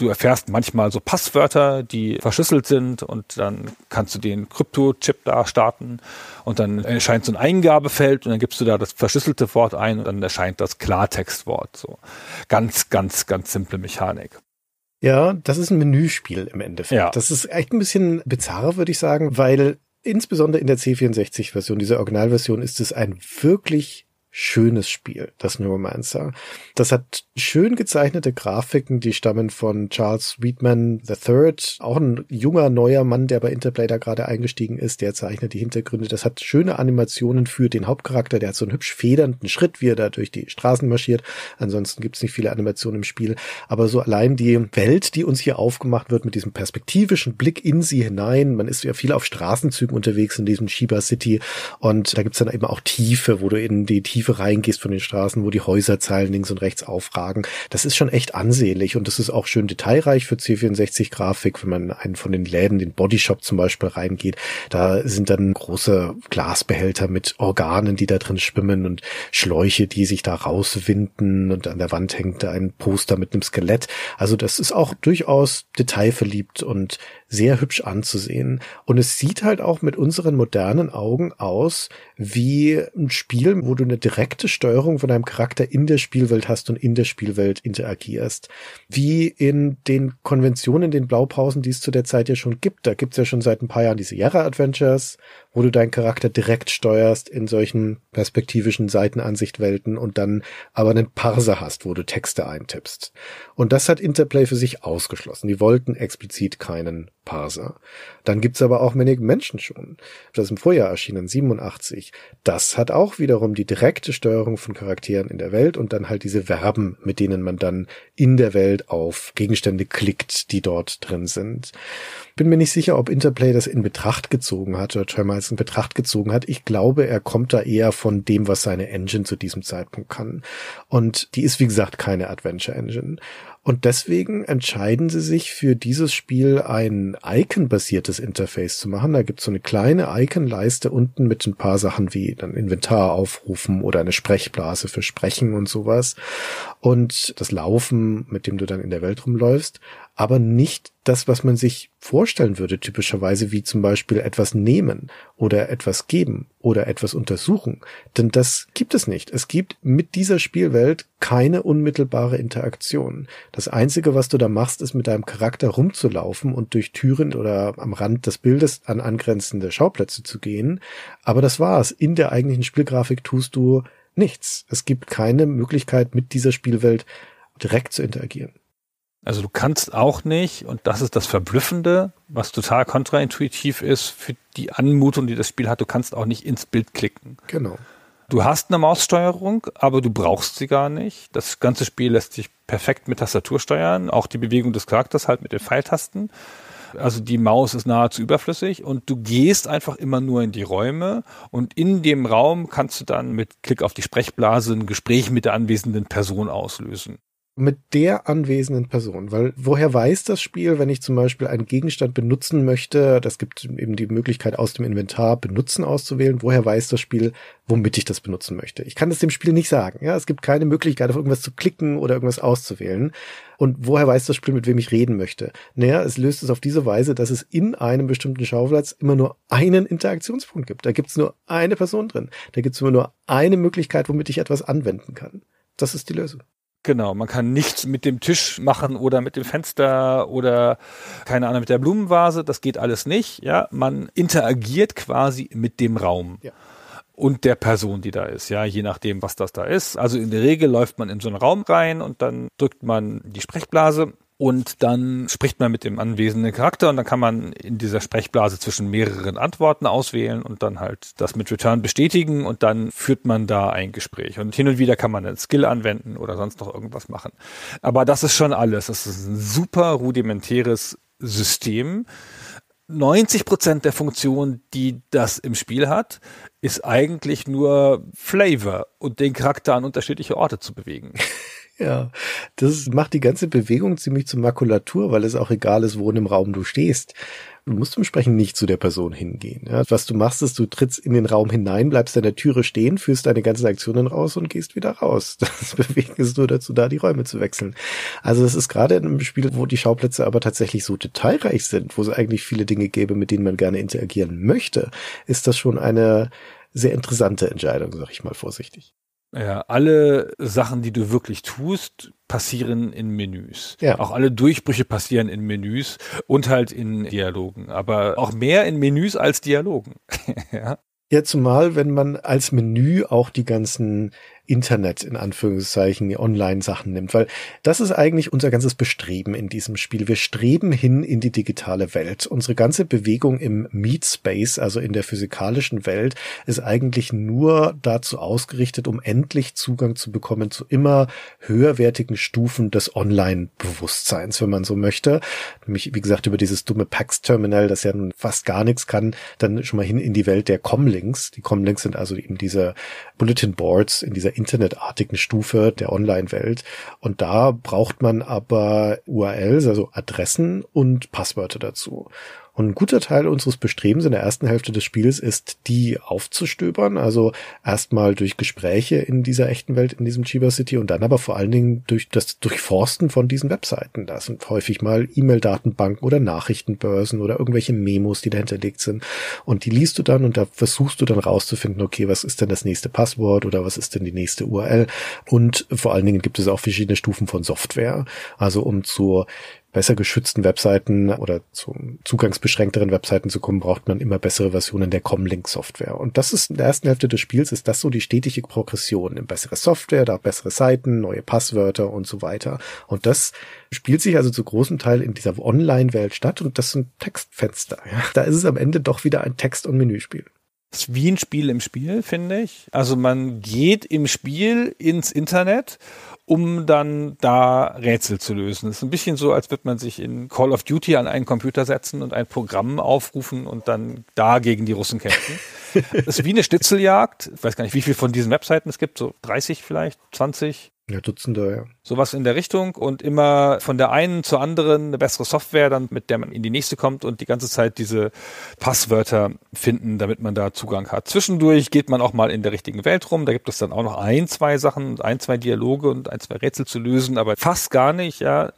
Du erfährst manchmal so Passwörter, die verschlüsselt sind und dann kannst du den Krypto-Chip da starten und dann erscheint so ein Eingabefeld und dann gibst du da das verschlüsselte Wort ein und dann erscheint das Klartextwort. So ganz, ganz, ganz simple Mechanik. Ja, das ist ein Menüspiel im Endeffekt. Ja. Das ist echt ein bisschen bizarr, würde ich sagen, weil insbesondere in der C64-Version, dieser Originalversion, ist es ein wirklich schönes Spiel, das Neuromancer. Das hat schön gezeichnete Grafiken, die stammen von Charles Sweetman III, auch ein junger, neuer Mann, der bei Interplay da gerade eingestiegen ist, der zeichnet die Hintergründe. Das hat schöne Animationen für den Hauptcharakter, der hat so einen hübsch federnden Schritt, wie er da durch die Straßen marschiert. Ansonsten gibt's nicht viele Animationen im Spiel, aber so allein die Welt, die uns hier aufgemacht wird mit diesem perspektivischen Blick in sie hinein. Man ist ja viel auf Straßenzügen unterwegs in diesem Shiba City und da gibt's dann eben auch Tiefe, wo du in die Tiefe reingehst von den Straßen, wo die Häuserzeilen links und rechts aufragen. Das ist schon echt ansehnlich und das ist auch schön detailreich für C64-Grafik, wenn man einen von den Läden, den Bodyshop zum Beispiel reingeht. Da sind dann große Glasbehälter mit Organen, die da drin schwimmen und Schläuche, die sich da rauswinden und an der Wand hängt ein Poster mit einem Skelett. Also das ist auch durchaus detailverliebt und sehr hübsch anzusehen. Und es sieht halt auch mit unseren modernen Augen aus wie ein Spiel, wo du eine direkte Steuerung von deinem Charakter in der Spielwelt hast und in der Spielwelt interagierst. Wie in den Konventionen, den Blaupausen, die es zu der Zeit ja schon gibt. Da gibt's ja schon seit ein paar Jahren die Sierra Adventures, wo du deinen Charakter direkt steuerst in solchen perspektivischen Seitenansichtwelten und dann aber einen Parser hast, wo du Texte eintippst. Und das hat Interplay für sich ausgeschlossen. Die wollten explizit keinen Parser. Dann gibt's aber auch Manic Menschen schon. Das ist im Vorjahr erschienen, 87. Das hat auch wiederum die direkte Steuerung von Charakteren in der Welt und dann halt diese Verben, mit denen man dann in der Welt auf Gegenstände klickt, die dort drin sind. Bin mir nicht sicher, ob Interplay das in Betracht gezogen hat oder Tremors in Betracht gezogen hat. Ich glaube, er kommt da eher von dem, was seine Engine zu diesem Zeitpunkt kann. Und die ist, wie gesagt, keine Adventure Engine. Und deswegen entscheiden sie sich für dieses Spiel ein Icon-basiertes Interface zu machen. Da gibt es so eine kleine Icon-Leiste unten mit ein paar Sachen wie dann Inventar aufrufen oder eine Sprechblase für Sprechen und sowas. Und das Laufen, mit dem du dann in der Welt rumläufst aber nicht das, was man sich vorstellen würde, typischerweise, wie zum Beispiel etwas nehmen oder etwas geben oder etwas untersuchen. Denn das gibt es nicht. Es gibt mit dieser Spielwelt keine unmittelbare Interaktion. Das Einzige, was du da machst, ist mit deinem Charakter rumzulaufen und durch Türen oder am Rand des Bildes an angrenzende Schauplätze zu gehen. Aber das war's. In der eigentlichen Spielgrafik tust du nichts. Es gibt keine Möglichkeit, mit dieser Spielwelt direkt zu interagieren. Also du kannst auch nicht, und das ist das Verblüffende, was total kontraintuitiv ist für die Anmutung, die das Spiel hat, du kannst auch nicht ins Bild klicken. Genau. Du hast eine Maussteuerung, aber du brauchst sie gar nicht. Das ganze Spiel lässt sich perfekt mit Tastatur steuern, auch die Bewegung des Charakters halt mit den Pfeiltasten. Also die Maus ist nahezu überflüssig und du gehst einfach immer nur in die Räume und in dem Raum kannst du dann mit Klick auf die Sprechblase ein Gespräch mit der anwesenden Person auslösen mit der anwesenden Person. Weil woher weiß das Spiel, wenn ich zum Beispiel einen Gegenstand benutzen möchte, das gibt eben die Möglichkeit aus dem Inventar benutzen auszuwählen, woher weiß das Spiel, womit ich das benutzen möchte? Ich kann das dem Spiel nicht sagen. Ja, es gibt keine Möglichkeit, auf irgendwas zu klicken oder irgendwas auszuwählen. Und woher weiß das Spiel, mit wem ich reden möchte? Naja, es löst es auf diese Weise, dass es in einem bestimmten Schauplatz immer nur einen Interaktionspunkt gibt. Da gibt es nur eine Person drin. Da gibt es immer nur eine Möglichkeit, womit ich etwas anwenden kann. Das ist die Lösung. Genau, man kann nichts mit dem Tisch machen oder mit dem Fenster oder keine Ahnung mit der Blumenvase, das geht alles nicht. Ja, man interagiert quasi mit dem Raum. Ja. Und der Person, die da ist, ja, je nachdem, was das da ist. Also in der Regel läuft man in so einen Raum rein und dann drückt man die Sprechblase und dann spricht man mit dem anwesenden Charakter und dann kann man in dieser Sprechblase zwischen mehreren Antworten auswählen und dann halt das mit Return bestätigen und dann führt man da ein Gespräch. Und hin und wieder kann man einen Skill anwenden oder sonst noch irgendwas machen. Aber das ist schon alles. Das ist ein super rudimentäres System. 90 Prozent der Funktion, die das im Spiel hat, ist eigentlich nur Flavor und den Charakter an unterschiedliche Orte zu bewegen. Ja, das macht die ganze Bewegung ziemlich zur Makulatur, weil es auch egal ist, wo in dem Raum du stehst. Du musst entsprechend nicht zu der Person hingehen. Ja, was du machst, ist, du trittst in den Raum hinein, bleibst an der Türe stehen, führst deine ganzen Aktionen raus und gehst wieder raus. Das Bewegen ist nur dazu da, die Räume zu wechseln. Also es ist gerade in einem Spiel, wo die Schauplätze aber tatsächlich so detailreich sind, wo es eigentlich viele Dinge gäbe, mit denen man gerne interagieren möchte, ist das schon eine sehr interessante Entscheidung, sag ich mal vorsichtig. Ja, alle Sachen, die du wirklich tust, passieren in Menüs. Ja. Auch alle Durchbrüche passieren in Menüs und halt in Dialogen. Aber auch mehr in Menüs als Dialogen. ja. Ja, zumal, wenn man als Menü auch die ganzen Internet in Anführungszeichen Online-Sachen nimmt, weil das ist eigentlich unser ganzes Bestreben in diesem Spiel. Wir streben hin in die digitale Welt. Unsere ganze Bewegung im Meat Space, also in der physikalischen Welt, ist eigentlich nur dazu ausgerichtet, um endlich Zugang zu bekommen zu immer höherwertigen Stufen des Online-Bewusstseins, wenn man so möchte. Nämlich, wie gesagt, über dieses dumme PAX-Terminal, das ja nun fast gar nichts kann, dann schon mal hin in die Welt der Comlinks. Die Comlinks sind also eben diese Bulletin Boards in dieser internetartigen Stufe der Online-Welt. Und da braucht man aber URLs, also Adressen und Passwörter dazu. Und ein guter Teil unseres Bestrebens in der ersten Hälfte des Spiels ist, die aufzustöbern. Also erstmal durch Gespräche in dieser echten Welt, in diesem Chiba City und dann aber vor allen Dingen durch das Durchforsten von diesen Webseiten. Da sind häufig mal E-Mail-Datenbanken oder Nachrichtenbörsen oder irgendwelche Memos, die dahinterlegt sind. Und die liest du dann und da versuchst du dann rauszufinden, okay, was ist denn das nächste Passwort oder was ist denn die nächste URL? Und vor allen Dingen gibt es auch verschiedene Stufen von Software. Also um zur besser geschützten Webseiten oder zu zugangsbeschränkteren Webseiten zu kommen, braucht man immer bessere Versionen der Comlink-Software. Und das ist in der ersten Hälfte des Spiels ist das so die stetige Progression. In bessere Software, da bessere Seiten, neue Passwörter und so weiter. Und das spielt sich also zu großem Teil in dieser Online-Welt statt und das sind Textfenster. Ja. Da ist es am Ende doch wieder ein Text- und Menüspiel. Ist wie ein Spiel im Spiel, finde ich. Also man geht im Spiel ins Internet um dann da Rätsel zu lösen. Es ist ein bisschen so, als würde man sich in Call of Duty an einen Computer setzen und ein Programm aufrufen und dann da gegen die Russen kämpfen. Es ist wie eine Schnitzeljagd. Ich weiß gar nicht, wie viel von diesen Webseiten es gibt, so 30 vielleicht, 20. Ja, Dutzende, ja. Sowas in der Richtung und immer von der einen zur anderen eine bessere Software, dann mit der man in die nächste kommt und die ganze Zeit diese Passwörter finden, damit man da Zugang hat. Zwischendurch geht man auch mal in der richtigen Welt rum. Da gibt es dann auch noch ein, zwei Sachen und ein, zwei Dialoge und ein, zwei Rätsel zu lösen, aber fast gar nicht, ja.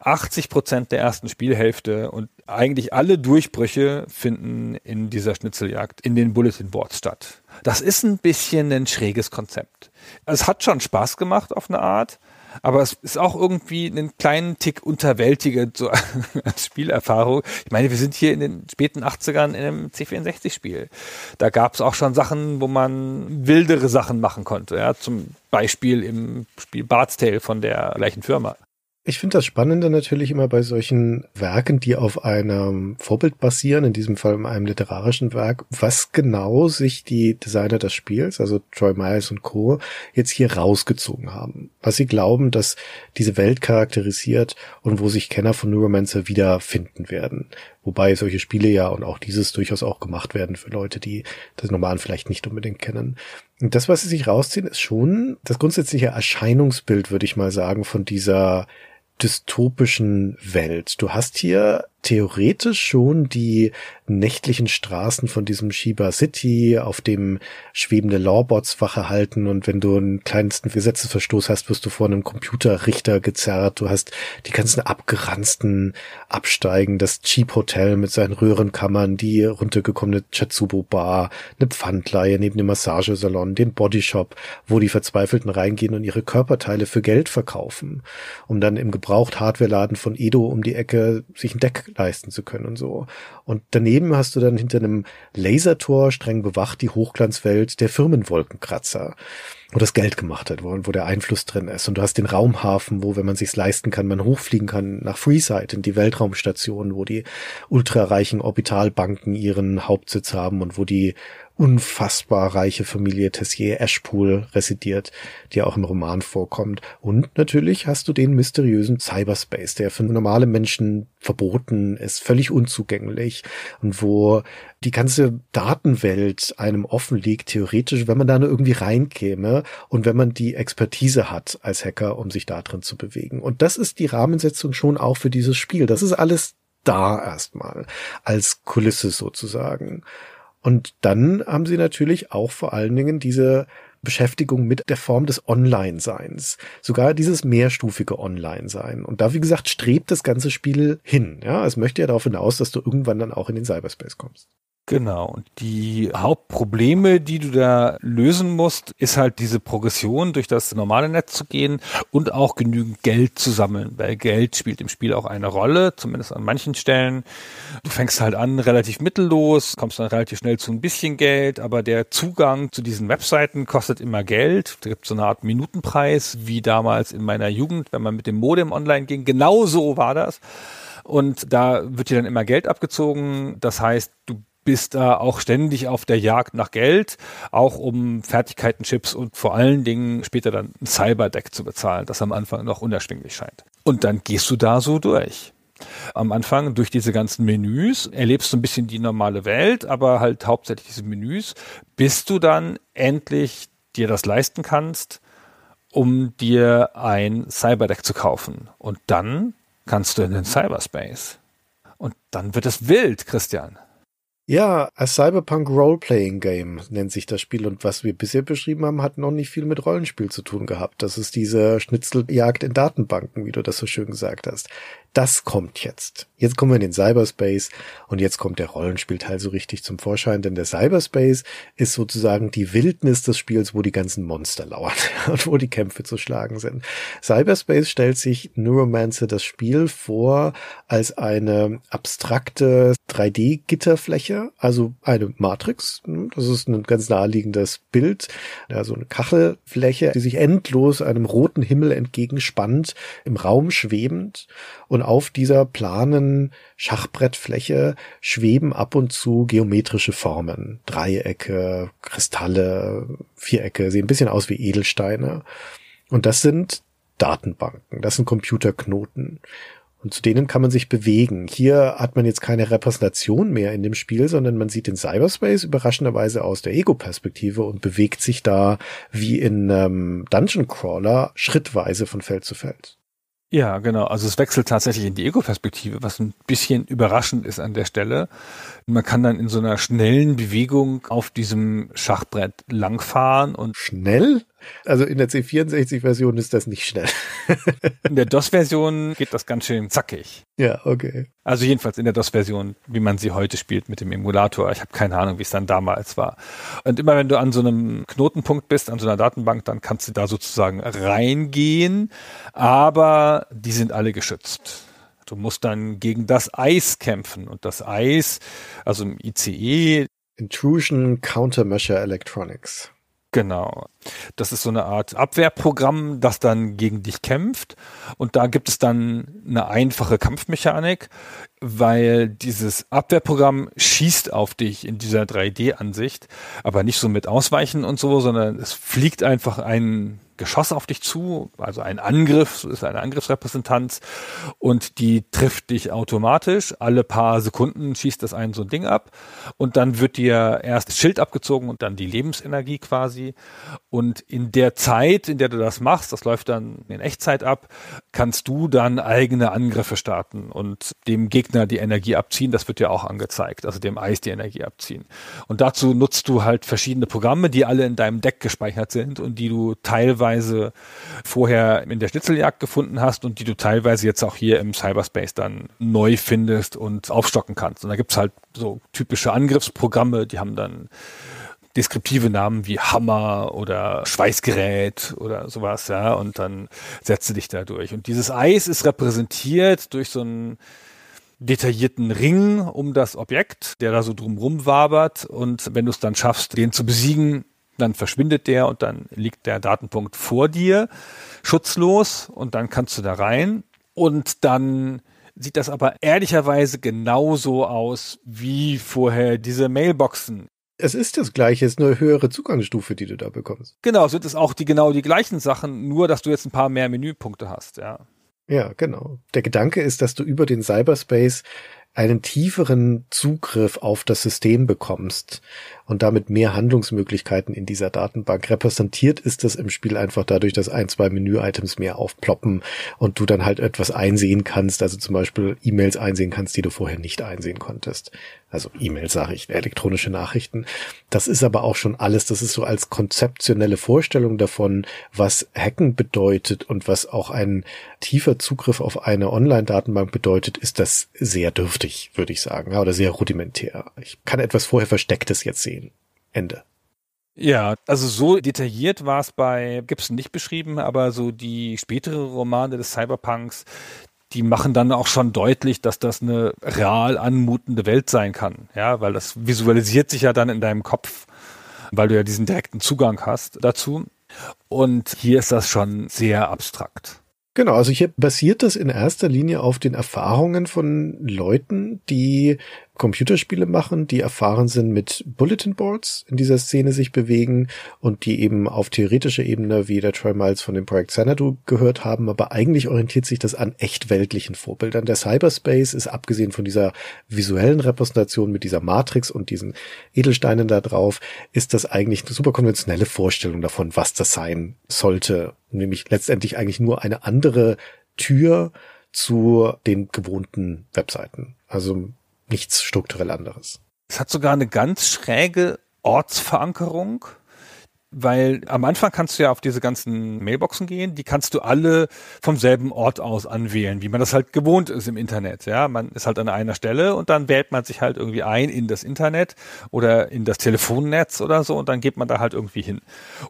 80 Prozent der ersten Spielhälfte und eigentlich alle Durchbrüche finden in dieser Schnitzeljagd in den Bulletin Boards statt. Das ist ein bisschen ein schräges Konzept. Es hat schon Spaß gemacht auf eine Art, aber es ist auch irgendwie einen kleinen Tick unterwältigend so als Spielerfahrung. Ich meine, wir sind hier in den späten 80ern in einem C64-Spiel. Da gab es auch schon Sachen, wo man wildere Sachen machen konnte. Ja? Zum Beispiel im Spiel Bart's Tale von der gleichen Firma. Ich finde das Spannende natürlich immer bei solchen Werken, die auf einem Vorbild basieren, in diesem Fall einem literarischen Werk, was genau sich die Designer des Spiels, also Troy Myers und Co., jetzt hier rausgezogen haben. Was sie glauben, dass diese Welt charakterisiert und wo sich Kenner von Neuromancer wiederfinden werden. Wobei solche Spiele ja und auch dieses durchaus auch gemacht werden für Leute, die das Normal vielleicht nicht unbedingt kennen. Und das, was sie sich rausziehen, ist schon das grundsätzliche Erscheinungsbild, würde ich mal sagen, von dieser dystopischen Welt. Du hast hier theoretisch schon die nächtlichen Straßen von diesem Shiba City, auf dem schwebende Lawbots Wache halten und wenn du einen kleinsten Gesetzesverstoß hast, wirst du vor einem Computerrichter gezerrt. Du hast die ganzen abgeranzten Absteigen, das Cheap Hotel mit seinen Röhrenkammern, die runtergekommene Chatsubo Bar, eine Pfandleihe neben dem Massagesalon, den Bodyshop, wo die Verzweifelten reingehen und ihre Körperteile für Geld verkaufen, um dann im Gebraucht-Hardware-Laden von Edo um die Ecke sich ein Deck leisten zu können und so. Und daneben hast du dann hinter einem Lasertor streng bewacht die Hochglanzwelt der Firmenwolkenkratzer wo das Geld gemacht hat, wo, wo der Einfluss drin ist. Und du hast den Raumhafen, wo, wenn man sich's leisten kann, man hochfliegen kann nach Freeside in die Weltraumstation, wo die ultrareichen Orbitalbanken ihren Hauptsitz haben und wo die unfassbar reiche Familie Tessier Ashpool residiert, die auch im Roman vorkommt. Und natürlich hast du den mysteriösen Cyberspace, der für normale Menschen verboten ist, völlig unzugänglich und wo die ganze Datenwelt einem offen liegt, theoretisch, wenn man da nur irgendwie reinkäme und wenn man die Expertise hat als Hacker, um sich da drin zu bewegen. Und das ist die Rahmensetzung schon auch für dieses Spiel. Das ist alles da erstmal als Kulisse sozusagen. Und dann haben sie natürlich auch vor allen Dingen diese Beschäftigung mit der Form des Online-Seins. Sogar dieses mehrstufige Online-Sein. Und da, wie gesagt, strebt das ganze Spiel hin. Ja, es möchte ja darauf hinaus, dass du irgendwann dann auch in den Cyberspace kommst. Genau. Und die Hauptprobleme, die du da lösen musst, ist halt diese Progression durch das normale Netz zu gehen und auch genügend Geld zu sammeln, weil Geld spielt im Spiel auch eine Rolle, zumindest an manchen Stellen. Du fängst halt an relativ mittellos, kommst dann relativ schnell zu ein bisschen Geld, aber der Zugang zu diesen Webseiten kostet immer Geld. Da gibt es so eine Art Minutenpreis, wie damals in meiner Jugend, wenn man mit dem Modem online ging. Genau so war das. Und da wird dir dann immer Geld abgezogen. Das heißt, du bist da auch ständig auf der Jagd nach Geld, auch um Fertigkeiten, Chips und vor allen Dingen später dann ein Cyberdeck zu bezahlen, das am Anfang noch unerschwinglich scheint. Und dann gehst du da so durch. Am Anfang durch diese ganzen Menüs erlebst du ein bisschen die normale Welt, aber halt hauptsächlich diese Menüs, bis du dann endlich dir das leisten kannst, um dir ein Cyberdeck zu kaufen. Und dann kannst du in den Cyberspace. Und dann wird es wild, Christian. Ja, a Cyberpunk Role-Playing Game nennt sich das Spiel und was wir bisher beschrieben haben, hat noch nicht viel mit Rollenspiel zu tun gehabt. Das ist diese Schnitzeljagd in Datenbanken, wie du das so schön gesagt hast. Das kommt jetzt. Jetzt kommen wir in den Cyberspace und jetzt kommt der Rollenspielteil so richtig zum Vorschein, denn der Cyberspace ist sozusagen die Wildnis des Spiels, wo die ganzen Monster lauern und wo die Kämpfe zu schlagen sind. Cyberspace stellt sich Neuromancer das Spiel vor als eine abstrakte 3D-Gitterfläche, also eine Matrix. Das ist ein ganz naheliegendes Bild, ja, so eine Kachelfläche, die sich endlos einem roten Himmel entgegenspannt, im Raum schwebend und auf dieser planen Schachbrettfläche schweben ab und zu geometrische Formen. Dreiecke, Kristalle, Vierecke, sehen ein bisschen aus wie Edelsteine. Und das sind Datenbanken, das sind Computerknoten. Und zu denen kann man sich bewegen. Hier hat man jetzt keine Repräsentation mehr in dem Spiel, sondern man sieht den Cyberspace überraschenderweise aus der Ego-Perspektive und bewegt sich da wie in ähm, Dungeon Crawler schrittweise von Feld zu Feld. Ja, genau. Also es wechselt tatsächlich in die Ego-Perspektive, was ein bisschen überraschend ist an der Stelle. Man kann dann in so einer schnellen Bewegung auf diesem Schachbrett langfahren und schnell? Also in der C64-Version ist das nicht schnell. in der DOS-Version geht das ganz schön zackig. Ja, okay. Also jedenfalls in der DOS-Version, wie man sie heute spielt mit dem Emulator. Ich habe keine Ahnung, wie es dann damals war. Und immer wenn du an so einem Knotenpunkt bist, an so einer Datenbank, dann kannst du da sozusagen reingehen, aber die sind alle geschützt. Du musst dann gegen das Eis kämpfen und das Eis, also im ICE. Intrusion Countermeasure Electronics. Genau. Das ist so eine Art Abwehrprogramm, das dann gegen dich kämpft. Und da gibt es dann eine einfache Kampfmechanik, weil dieses Abwehrprogramm schießt auf dich in dieser 3D-Ansicht, aber nicht so mit Ausweichen und so, sondern es fliegt einfach ein Geschoss auf dich zu, also ein Angriff, ist eine Angriffsrepräsentanz und die trifft dich automatisch. Alle paar Sekunden schießt das ein so ein Ding ab und dann wird dir erst das Schild abgezogen und dann die Lebensenergie quasi. Und in der Zeit, in der du das machst, das läuft dann in Echtzeit ab, kannst du dann eigene Angriffe starten und dem Gegner die Energie abziehen. Das wird dir auch angezeigt, also dem Eis die Energie abziehen. Und dazu nutzt du halt verschiedene Programme, die alle in deinem Deck gespeichert sind und die du teilweise vorher in der Schnitzeljagd gefunden hast und die du teilweise jetzt auch hier im Cyberspace dann neu findest und aufstocken kannst. Und da gibt's halt so typische Angriffsprogramme, die haben dann deskriptive Namen wie Hammer oder Schweißgerät oder sowas, ja, und dann setze dich da durch. Und dieses Eis ist repräsentiert durch so einen detaillierten Ring um das Objekt, der da so drumrum wabert. Und wenn du es dann schaffst, den zu besiegen, dann verschwindet der und dann liegt der Datenpunkt vor dir, schutzlos und dann kannst du da rein und dann sieht das aber ehrlicherweise genauso aus wie vorher diese Mailboxen. Es ist das gleiche, es ist eine höhere Zugangsstufe, die du da bekommst. Genau, sind es auch die genau die gleichen Sachen, nur dass du jetzt ein paar mehr Menüpunkte hast, ja. Ja, genau. Der Gedanke ist, dass du über den Cyberspace einen tieferen Zugriff auf das System bekommst. Und damit mehr Handlungsmöglichkeiten in dieser Datenbank. Repräsentiert ist das im Spiel einfach dadurch, dass ein, zwei Menü-Items mehr aufploppen und du dann halt etwas einsehen kannst, also zum Beispiel E-Mails einsehen kannst, die du vorher nicht einsehen konntest. Also E-Mails, sage ich, elektronische Nachrichten. Das ist aber auch schon alles. Das ist so als konzeptionelle Vorstellung davon, was Hacken bedeutet und was auch ein tiefer Zugriff auf eine Online-Datenbank bedeutet, ist das sehr dürftig, würde ich sagen, oder sehr rudimentär. Ich kann etwas vorher Verstecktes jetzt sehen. Ende. Ja, also so detailliert war es bei Gibson nicht beschrieben, aber so die spätere Romane des Cyberpunks, die machen dann auch schon deutlich, dass das eine real anmutende Welt sein kann. Ja, weil das visualisiert sich ja dann in deinem Kopf, weil du ja diesen direkten Zugang hast dazu. Und hier ist das schon sehr abstrakt. Genau, also hier basiert das in erster Linie auf den Erfahrungen von Leuten, die Computerspiele machen, die erfahren sind mit Bulletin Boards in dieser Szene sich bewegen und die eben auf theoretischer Ebene wie der Troy Miles von dem Projekt Xanadu gehört haben, aber eigentlich orientiert sich das an echt weltlichen Vorbildern. Der Cyberspace ist abgesehen von dieser visuellen Repräsentation mit dieser Matrix und diesen Edelsteinen da drauf, ist das eigentlich eine super konventionelle Vorstellung davon, was das sein sollte. Nämlich letztendlich eigentlich nur eine andere Tür zu den gewohnten Webseiten. Also nichts strukturell anderes. Es hat sogar eine ganz schräge Ortsverankerung weil am Anfang kannst du ja auf diese ganzen Mailboxen gehen, die kannst du alle vom selben Ort aus anwählen, wie man das halt gewohnt ist im Internet. Ja, man ist halt an einer Stelle und dann wählt man sich halt irgendwie ein in das Internet oder in das Telefonnetz oder so und dann geht man da halt irgendwie hin.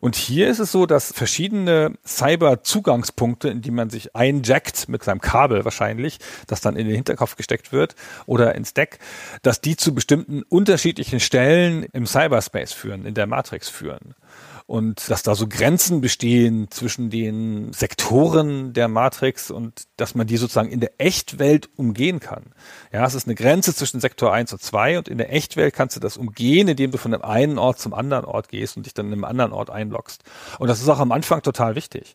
Und hier ist es so, dass verschiedene Cyber-Zugangspunkte, in die man sich einjackt mit seinem Kabel wahrscheinlich, das dann in den Hinterkopf gesteckt wird oder ins Deck, dass die zu bestimmten unterschiedlichen Stellen im Cyberspace führen, in der Matrix führen und dass da so Grenzen bestehen zwischen den Sektoren der Matrix und dass man die sozusagen in der Echtwelt umgehen kann. Ja, es ist eine Grenze zwischen Sektor 1 und 2 und in der Echtwelt kannst du das umgehen, indem du von dem einen Ort zum anderen Ort gehst und dich dann in einem anderen Ort einloggst. Und das ist auch am Anfang total wichtig.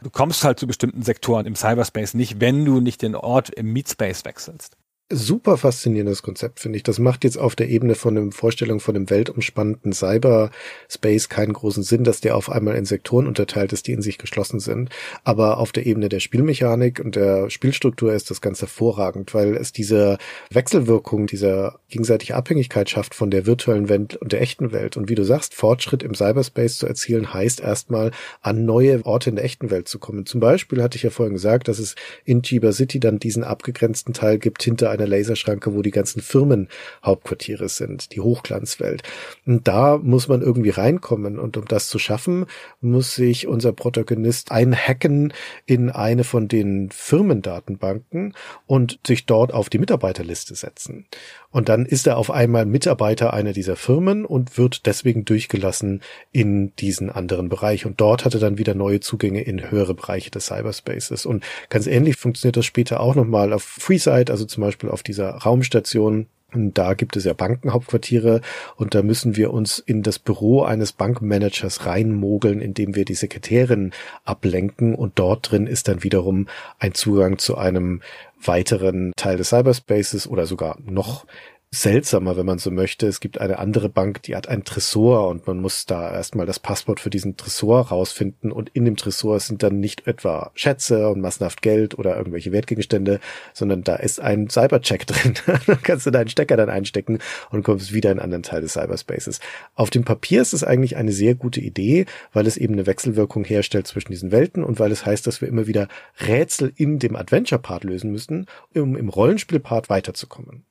Du kommst halt zu bestimmten Sektoren im Cyberspace nicht, wenn du nicht den Ort im Meetspace wechselst super faszinierendes Konzept, finde ich. Das macht jetzt auf der Ebene von einem Vorstellung von einem weltumspannenden Cyberspace keinen großen Sinn, dass der auf einmal in Sektoren unterteilt ist, die in sich geschlossen sind. Aber auf der Ebene der Spielmechanik und der Spielstruktur ist das ganz hervorragend, weil es diese Wechselwirkung, diese gegenseitige Abhängigkeit schafft von der virtuellen Welt und der echten Welt. Und wie du sagst, Fortschritt im Cyberspace zu erzielen, heißt erstmal an neue Orte in der echten Welt zu kommen. Zum Beispiel hatte ich ja vorhin gesagt, dass es in Chiba City dann diesen abgegrenzten Teil gibt hinter einer Laserschranke, wo die ganzen Firmenhauptquartiere sind, die Hochglanzwelt. Und da muss man irgendwie reinkommen. Und um das zu schaffen, muss sich unser Protagonist einhacken in eine von den Firmendatenbanken und sich dort auf die Mitarbeiterliste setzen. Und dann ist er auf einmal Mitarbeiter einer dieser Firmen und wird deswegen durchgelassen in diesen anderen Bereich. Und dort hat er dann wieder neue Zugänge in höhere Bereiche des Cyberspaces. Und ganz ähnlich funktioniert das später auch nochmal auf Freeside, also zum Beispiel auf dieser Raumstation. Und da gibt es ja Bankenhauptquartiere und da müssen wir uns in das Büro eines Bankmanagers reinmogeln, indem wir die Sekretärin ablenken. Und dort drin ist dann wiederum ein Zugang zu einem weiteren Teil des Cyberspaces oder sogar noch seltsamer, wenn man so möchte. Es gibt eine andere Bank, die hat einen Tresor und man muss da erstmal das Passwort für diesen Tresor rausfinden und in dem Tresor sind dann nicht etwa Schätze und massenhaft Geld oder irgendwelche Wertgegenstände, sondern da ist ein Cybercheck drin. da kannst du deinen Stecker dann einstecken und kommst wieder in einen anderen Teil des Cyberspaces. Auf dem Papier ist es eigentlich eine sehr gute Idee, weil es eben eine Wechselwirkung herstellt zwischen diesen Welten und weil es heißt, dass wir immer wieder Rätsel in dem Adventure-Part lösen müssen, um im Rollenspiel-Part weiterzukommen.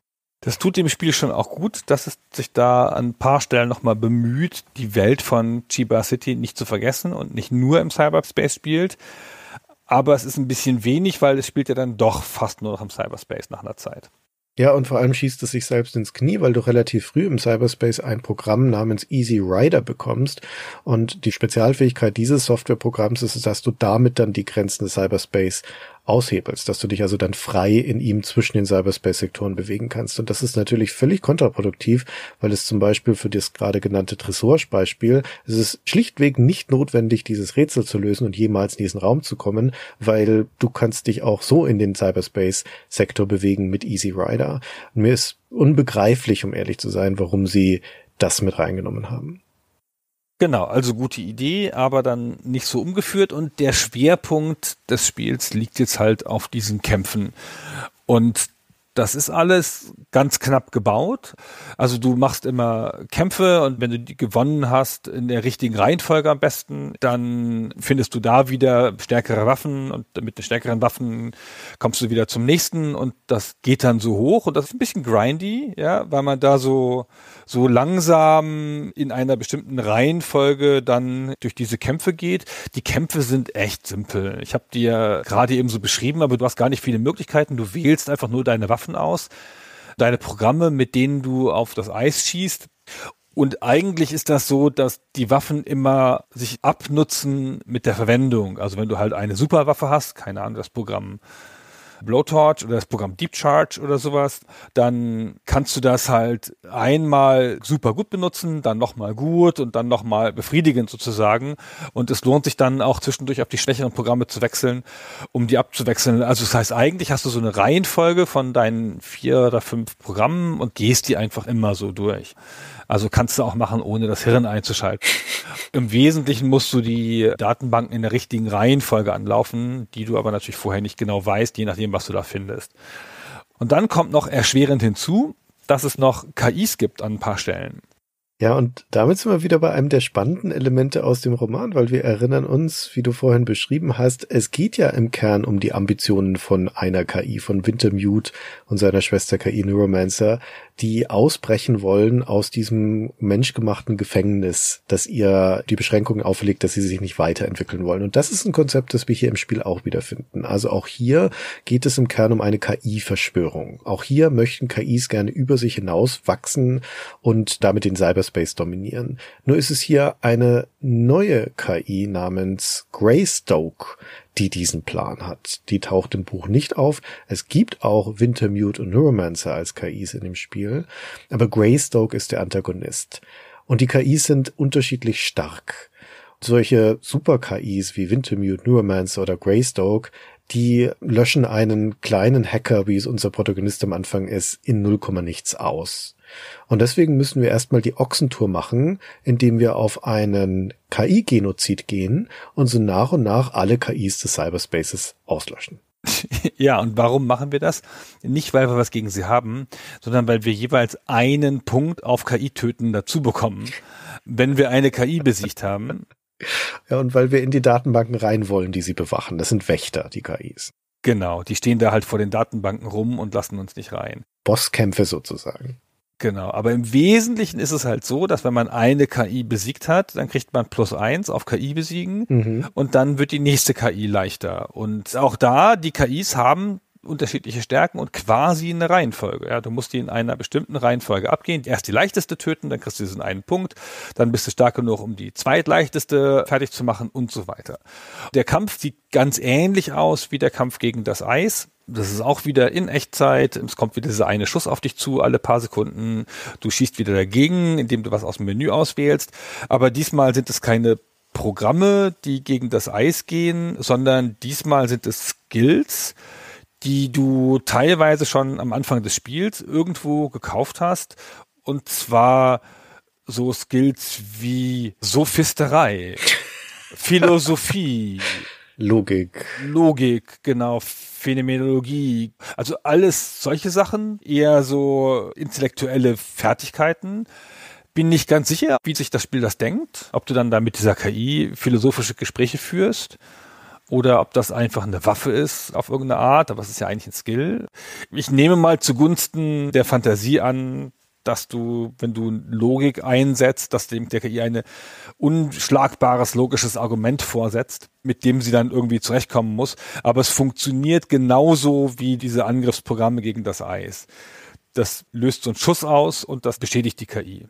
Das tut dem Spiel schon auch gut, dass es sich da an ein paar Stellen nochmal bemüht, die Welt von Chiba City nicht zu vergessen und nicht nur im Cyberspace spielt. Aber es ist ein bisschen wenig, weil es spielt ja dann doch fast nur noch im Cyberspace nach einer Zeit. Ja, und vor allem schießt es sich selbst ins Knie, weil du relativ früh im Cyberspace ein Programm namens Easy Rider bekommst. Und die Spezialfähigkeit dieses Softwareprogramms ist, dass du damit dann die Grenzen des Cyberspace aushebelst, dass du dich also dann frei in ihm zwischen den Cyberspace-Sektoren bewegen kannst. Und das ist natürlich völlig kontraproduktiv, weil es zum Beispiel für das gerade genannte Tresors-Beispiel, es ist schlichtweg nicht notwendig, dieses Rätsel zu lösen und jemals in diesen Raum zu kommen, weil du kannst dich auch so in den Cyberspace-Sektor bewegen mit Easy Rider. Und mir ist unbegreiflich, um ehrlich zu sein, warum sie das mit reingenommen haben. Genau, also gute Idee, aber dann nicht so umgeführt und der Schwerpunkt des Spiels liegt jetzt halt auf diesen Kämpfen. Und das ist alles ganz knapp gebaut. Also du machst immer Kämpfe und wenn du die gewonnen hast, in der richtigen Reihenfolge am besten, dann findest du da wieder stärkere Waffen und mit den stärkeren Waffen kommst du wieder zum nächsten und das geht dann so hoch und das ist ein bisschen grindy, ja, weil man da so, so langsam in einer bestimmten Reihenfolge dann durch diese Kämpfe geht. Die Kämpfe sind echt simpel. Ich habe dir gerade eben so beschrieben, aber du hast gar nicht viele Möglichkeiten. Du wählst einfach nur deine Waffen Waffen aus, deine Programme, mit denen du auf das Eis schießt. Und eigentlich ist das so, dass die Waffen immer sich abnutzen mit der Verwendung. Also wenn du halt eine Superwaffe hast, keine Ahnung, das Programm Blowtorch oder das Programm Deep Charge oder sowas, dann kannst du das halt einmal super gut benutzen, dann nochmal gut und dann nochmal befriedigend sozusagen. Und es lohnt sich dann auch zwischendurch auf die schwächeren Programme zu wechseln, um die abzuwechseln. Also das heißt, eigentlich hast du so eine Reihenfolge von deinen vier oder fünf Programmen und gehst die einfach immer so durch. Also kannst du auch machen, ohne das Hirn einzuschalten. Im Wesentlichen musst du die Datenbanken in der richtigen Reihenfolge anlaufen, die du aber natürlich vorher nicht genau weißt, je nachdem, was du da findest. Und dann kommt noch erschwerend hinzu, dass es noch KIs gibt an ein paar Stellen. Ja, und damit sind wir wieder bei einem der spannenden Elemente aus dem Roman, weil wir erinnern uns, wie du vorhin beschrieben hast, es geht ja im Kern um die Ambitionen von einer KI, von Wintermute und seiner Schwester KI Neuromancer, die ausbrechen wollen aus diesem menschgemachten Gefängnis, das ihr die Beschränkungen auferlegt, dass sie sich nicht weiterentwickeln wollen. Und das ist ein Konzept, das wir hier im Spiel auch wiederfinden. Also auch hier geht es im Kern um eine KI-Verschwörung. Auch hier möchten KIs gerne über sich hinaus wachsen und damit den Cyberspace dominieren. Nur ist es hier eine neue KI namens Greystoke, die diesen Plan hat. Die taucht im Buch nicht auf. Es gibt auch Wintermute und Neuromancer als KIs in dem Spiel, aber Greystoke ist der Antagonist. Und die KIs sind unterschiedlich stark. Solche Super-KIs wie Wintermute, Neuromancer oder Greystoke, die löschen einen kleinen Hacker, wie es unser Protagonist am Anfang ist, in null nichts aus. Und deswegen müssen wir erstmal die Ochsentour machen, indem wir auf einen KI-Genozid gehen und so nach und nach alle KIs des Cyberspaces auslöschen. Ja, und warum machen wir das? Nicht, weil wir was gegen sie haben, sondern weil wir jeweils einen Punkt auf KI-Töten dazu bekommen, wenn wir eine KI besiegt haben. Ja, und weil wir in die Datenbanken rein wollen, die sie bewachen. Das sind Wächter, die KIs. Genau, die stehen da halt vor den Datenbanken rum und lassen uns nicht rein. Bosskämpfe sozusagen. Genau, aber im Wesentlichen ist es halt so, dass wenn man eine KI besiegt hat, dann kriegt man plus eins auf KI besiegen mhm. und dann wird die nächste KI leichter. Und auch da, die KIs haben unterschiedliche Stärken und quasi eine Reihenfolge. Ja, du musst die in einer bestimmten Reihenfolge abgehen. Erst die leichteste töten, dann kriegst du diesen einen Punkt, dann bist du stark genug, um die zweitleichteste fertig zu machen und so weiter. Der Kampf sieht ganz ähnlich aus wie der Kampf gegen das Eis. Das ist auch wieder in Echtzeit. Es kommt wieder dieser eine Schuss auf dich zu, alle paar Sekunden. Du schießt wieder dagegen, indem du was aus dem Menü auswählst. Aber diesmal sind es keine Programme, die gegen das Eis gehen, sondern diesmal sind es Skills, die du teilweise schon am Anfang des Spiels irgendwo gekauft hast. Und zwar so Skills wie Sophisterei, Philosophie, Logik. Logik, genau, Phänomenologie. Also alles solche Sachen, eher so intellektuelle Fertigkeiten. Bin nicht ganz sicher, wie sich das Spiel das denkt, ob du dann da mit dieser KI philosophische Gespräche führst oder ob das einfach eine Waffe ist auf irgendeine Art, aber es ist ja eigentlich ein Skill. Ich nehme mal zugunsten der Fantasie an, dass du, wenn du Logik einsetzt, dass dem der KI ein unschlagbares logisches Argument vorsetzt, mit dem sie dann irgendwie zurechtkommen muss. Aber es funktioniert genauso wie diese Angriffsprogramme gegen das Eis. Das löst so einen Schuss aus und das beschädigt die KI.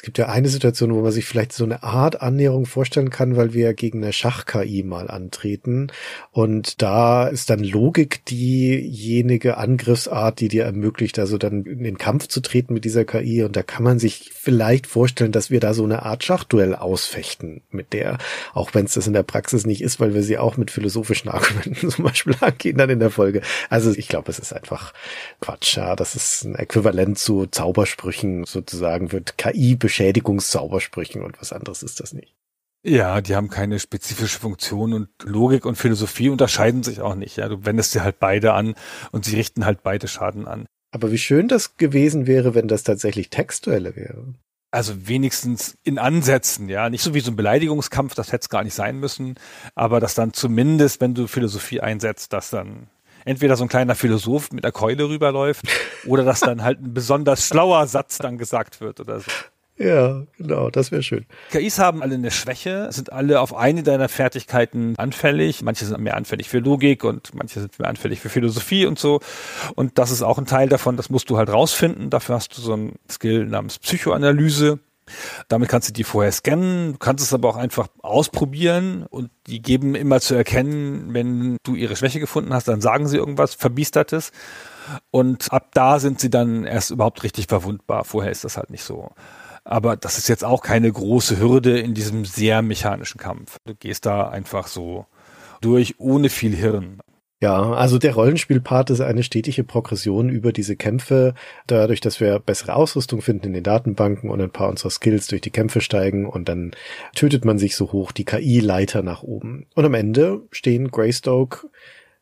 Es gibt ja eine Situation, wo man sich vielleicht so eine Art Annäherung vorstellen kann, weil wir gegen eine Schach-KI mal antreten. Und da ist dann Logik diejenige Angriffsart, die dir ermöglicht, also dann in den Kampf zu treten mit dieser KI. Und da kann man sich vielleicht vorstellen, dass wir da so eine Art Schachduell ausfechten mit der, auch wenn es das in der Praxis nicht ist, weil wir sie auch mit philosophischen Argumenten zum Beispiel angehen dann in der Folge. Also ich glaube, es ist einfach Quatsch. Ja, das ist ein Äquivalent zu Zaubersprüchen sozusagen, wird KI Beschädigungszaubersprüchen und was anderes ist das nicht. Ja, die haben keine spezifische Funktion und Logik und Philosophie unterscheiden sich auch nicht. Ja, du wendest sie halt beide an und sie richten halt beide Schaden an. Aber wie schön das gewesen wäre, wenn das tatsächlich textuelle wäre. Also wenigstens in Ansätzen, ja. Nicht so wie so ein Beleidigungskampf, das hätte es gar nicht sein müssen, aber dass dann zumindest, wenn du Philosophie einsetzt, dass dann entweder so ein kleiner Philosoph mit einer Keule rüberläuft oder dass dann halt ein besonders schlauer Satz dann gesagt wird oder so. Ja, genau, das wäre schön. KIs haben alle eine Schwäche, sind alle auf eine deiner Fertigkeiten anfällig. Manche sind mehr anfällig für Logik und manche sind mehr anfällig für Philosophie und so. Und das ist auch ein Teil davon, das musst du halt rausfinden. Dafür hast du so ein Skill namens Psychoanalyse. Damit kannst du die vorher scannen, du kannst es aber auch einfach ausprobieren und die geben immer zu erkennen, wenn du ihre Schwäche gefunden hast, dann sagen sie irgendwas Verbiestertes. Und ab da sind sie dann erst überhaupt richtig verwundbar. Vorher ist das halt nicht so. Aber das ist jetzt auch keine große Hürde in diesem sehr mechanischen Kampf. Du gehst da einfach so durch, ohne viel Hirn. Ja, also der Rollenspielpart ist eine stetige Progression über diese Kämpfe, dadurch, dass wir bessere Ausrüstung finden in den Datenbanken und ein paar unserer Skills durch die Kämpfe steigen und dann tötet man sich so hoch die KI-Leiter nach oben. Und am Ende stehen Greystoke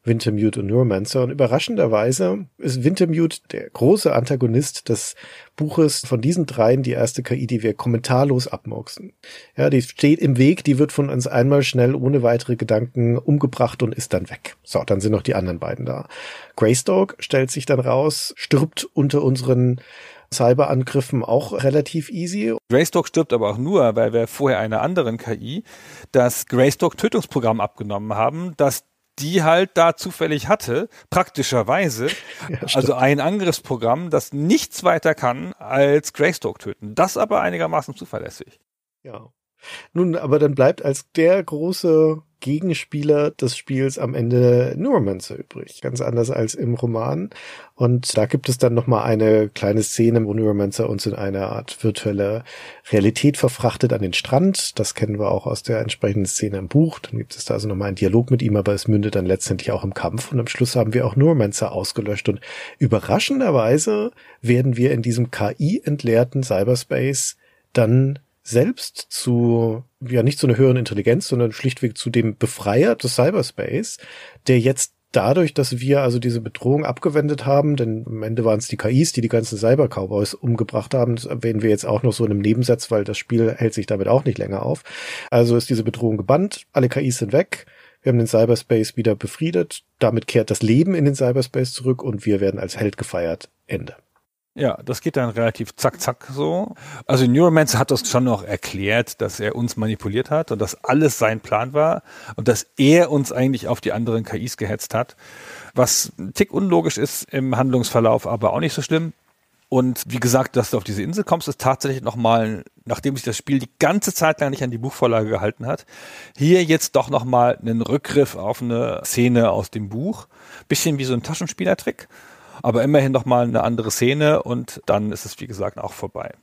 Wintermute und Neuromancer. Und überraschenderweise ist Wintermute der große Antagonist des Buches von diesen dreien die erste KI, die wir kommentarlos abmurksen. Ja, die steht im Weg, die wird von uns einmal schnell ohne weitere Gedanken umgebracht und ist dann weg. So, dann sind noch die anderen beiden da. Greystoke stellt sich dann raus, stirbt unter unseren Cyberangriffen auch relativ easy. Greystoke stirbt aber auch nur, weil wir vorher einer anderen KI das Greystoke Tötungsprogramm abgenommen haben, das die halt da zufällig hatte, praktischerweise. Ja, also ein Angriffsprogramm, das nichts weiter kann als Greystoke töten. Das aber einigermaßen zuverlässig. Ja. Nun, aber dann bleibt als der große Gegenspieler des Spiels am Ende Neuromancer übrig. Ganz anders als im Roman. Und da gibt es dann nochmal eine kleine Szene, wo Neuromancer uns in eine Art virtuelle Realität verfrachtet an den Strand. Das kennen wir auch aus der entsprechenden Szene im Buch. Dann gibt es da also nochmal einen Dialog mit ihm, aber es mündet dann letztendlich auch im Kampf. Und am Schluss haben wir auch Neuromancer ausgelöscht. Und überraschenderweise werden wir in diesem KI-entleerten Cyberspace dann selbst zu, ja nicht zu einer höheren Intelligenz, sondern schlichtweg zu dem Befreier des Cyberspace, der jetzt dadurch, dass wir also diese Bedrohung abgewendet haben, denn am Ende waren es die KIs, die die ganzen Cyber-Cowboys umgebracht haben, das erwähnen wir jetzt auch noch so in einem Nebensatz, weil das Spiel hält sich damit auch nicht länger auf. Also ist diese Bedrohung gebannt, alle KIs sind weg, wir haben den Cyberspace wieder befriedet, damit kehrt das Leben in den Cyberspace zurück und wir werden als Held gefeiert. Ende. Ja, das geht dann relativ zack, zack so. Also Neuromancer hat das schon noch erklärt, dass er uns manipuliert hat und dass alles sein Plan war und dass er uns eigentlich auf die anderen KIs gehetzt hat. Was ein Tick unlogisch ist im Handlungsverlauf, aber auch nicht so schlimm. Und wie gesagt, dass du auf diese Insel kommst, ist tatsächlich nochmal, nachdem sich das Spiel die ganze Zeit lang nicht an die Buchvorlage gehalten hat, hier jetzt doch nochmal einen Rückgriff auf eine Szene aus dem Buch. Bisschen wie so ein Taschenspielertrick aber immerhin noch mal eine andere Szene und dann ist es wie gesagt auch vorbei.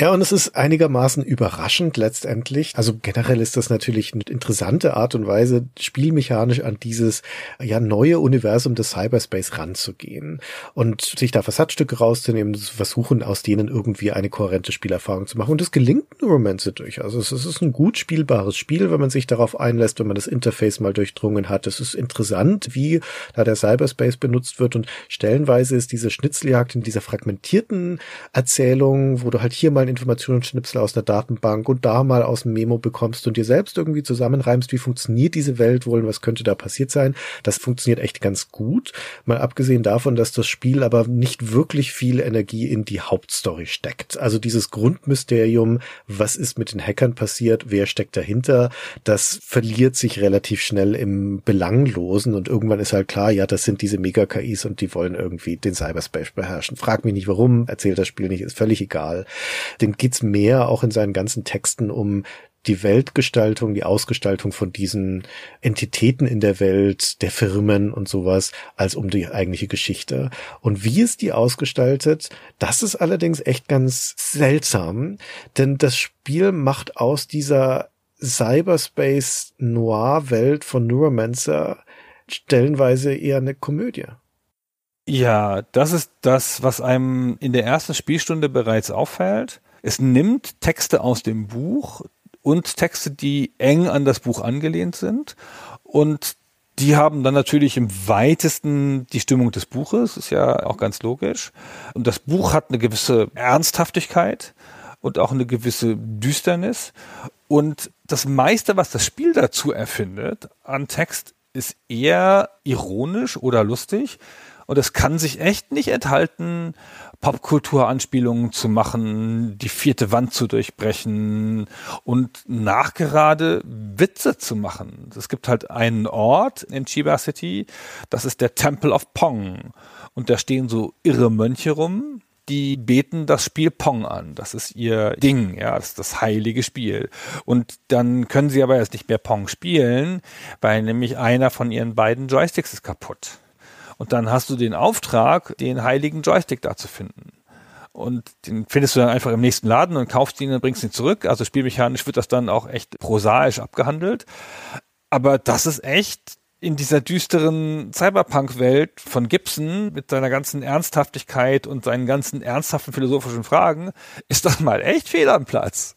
Ja, und es ist einigermaßen überraschend letztendlich. Also generell ist das natürlich eine interessante Art und Weise, spielmechanisch an dieses ja neue Universum des Cyberspace ranzugehen und sich da Versatzstücke rauszunehmen, zu versuchen, aus denen irgendwie eine kohärente Spielerfahrung zu machen. Und es gelingt Neuromancer durch. Also es ist ein gut spielbares Spiel, wenn man sich darauf einlässt, wenn man das Interface mal durchdrungen hat. Es ist interessant, wie da der Cyberspace benutzt wird und stellenweise ist diese Schnitzeljagd in dieser fragmentierten Erzählung, wo du halt hier mal einen Informationsschnipsel aus der Datenbank und da mal aus dem Memo bekommst und dir selbst irgendwie zusammenreimst, wie funktioniert diese Welt wohl und was könnte da passiert sein. Das funktioniert echt ganz gut. Mal abgesehen davon, dass das Spiel aber nicht wirklich viel Energie in die Hauptstory steckt. Also dieses Grundmysterium, was ist mit den Hackern passiert, wer steckt dahinter, das verliert sich relativ schnell im Belanglosen und irgendwann ist halt klar, ja, das sind diese Mega-KIs und die wollen irgendwie den Cyberspace beherrschen. Frag mich nicht warum, erzählt das Spiel nicht, ist völlig egal dem geht's mehr auch in seinen ganzen Texten um die Weltgestaltung, die Ausgestaltung von diesen Entitäten in der Welt, der Firmen und sowas, als um die eigentliche Geschichte. Und wie es die ausgestaltet, das ist allerdings echt ganz seltsam, denn das Spiel macht aus dieser Cyberspace Noir Welt von Neuromancer stellenweise eher eine Komödie. Ja, das ist das, was einem in der ersten Spielstunde bereits auffällt. Es nimmt Texte aus dem Buch und Texte, die eng an das Buch angelehnt sind und die haben dann natürlich im weitesten die Stimmung des Buches, ist ja auch ganz logisch. Und das Buch hat eine gewisse Ernsthaftigkeit und auch eine gewisse Düsternis. Und das meiste, was das Spiel dazu erfindet an Text, ist eher ironisch oder lustig. Und es kann sich echt nicht enthalten, Popkulturanspielungen zu machen, die vierte Wand zu durchbrechen und nachgerade Witze zu machen. Es gibt halt einen Ort in Chiba City, das ist der Temple of Pong. Und da stehen so irre Mönche rum, die beten das Spiel Pong an. Das ist ihr Ding, ja, das ist das heilige Spiel. Und dann können sie aber jetzt nicht mehr Pong spielen, weil nämlich einer von ihren beiden Joysticks ist kaputt. Und dann hast du den Auftrag, den heiligen Joystick da zu finden. Und den findest du dann einfach im nächsten Laden und kaufst ihn und bringst ihn zurück. Also spielmechanisch wird das dann auch echt prosaisch abgehandelt. Aber das ist echt in dieser düsteren Cyberpunk-Welt von Gibson mit seiner ganzen Ernsthaftigkeit und seinen ganzen ernsthaften philosophischen Fragen, ist das mal echt fehl am Platz.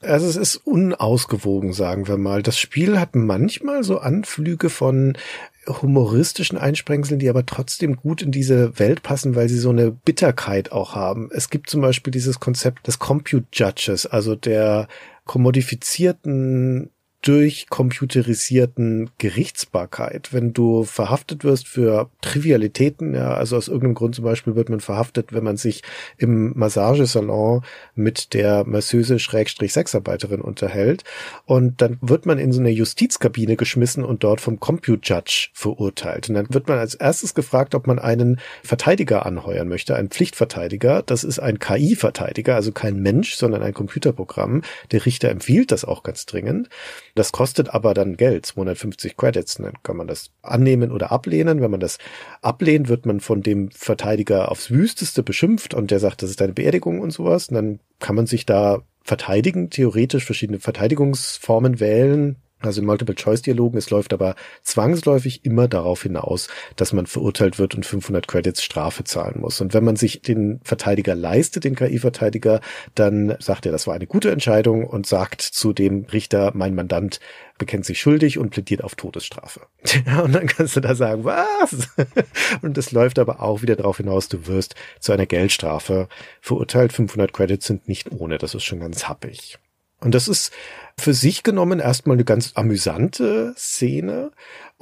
Also es ist unausgewogen, sagen wir mal. Das Spiel hat manchmal so Anflüge von humoristischen Einsprengseln, die aber trotzdem gut in diese Welt passen, weil sie so eine Bitterkeit auch haben. Es gibt zum Beispiel dieses Konzept des Compute Judges, also der kommodifizierten durch computerisierten Gerichtsbarkeit. Wenn du verhaftet wirst für Trivialitäten, ja, also aus irgendeinem Grund zum Beispiel wird man verhaftet, wenn man sich im Massagesalon mit der Masseuse Schrägstrich Sexarbeiterin unterhält und dann wird man in so eine Justizkabine geschmissen und dort vom Compute Judge verurteilt. Und dann wird man als erstes gefragt, ob man einen Verteidiger anheuern möchte, einen Pflichtverteidiger. Das ist ein KI-Verteidiger, also kein Mensch, sondern ein Computerprogramm. Der Richter empfiehlt das auch ganz dringend. Das kostet aber dann Geld, 250 Credits. Dann kann man das annehmen oder ablehnen. Wenn man das ablehnt, wird man von dem Verteidiger aufs Wüsteste beschimpft und der sagt, das ist eine Beerdigung und sowas. Und dann kann man sich da verteidigen, theoretisch verschiedene Verteidigungsformen wählen, also in Multiple-Choice-Dialogen. Es läuft aber zwangsläufig immer darauf hinaus, dass man verurteilt wird und 500 Credits Strafe zahlen muss. Und wenn man sich den Verteidiger leistet, den KI-Verteidiger, dann sagt er, das war eine gute Entscheidung und sagt zu dem Richter, mein Mandant bekennt sich schuldig und plädiert auf Todesstrafe. Ja, und dann kannst du da sagen, was? Und es läuft aber auch wieder darauf hinaus, du wirst zu einer Geldstrafe verurteilt. 500 Credits sind nicht ohne, das ist schon ganz happig. Und das ist für sich genommen erstmal eine ganz amüsante Szene,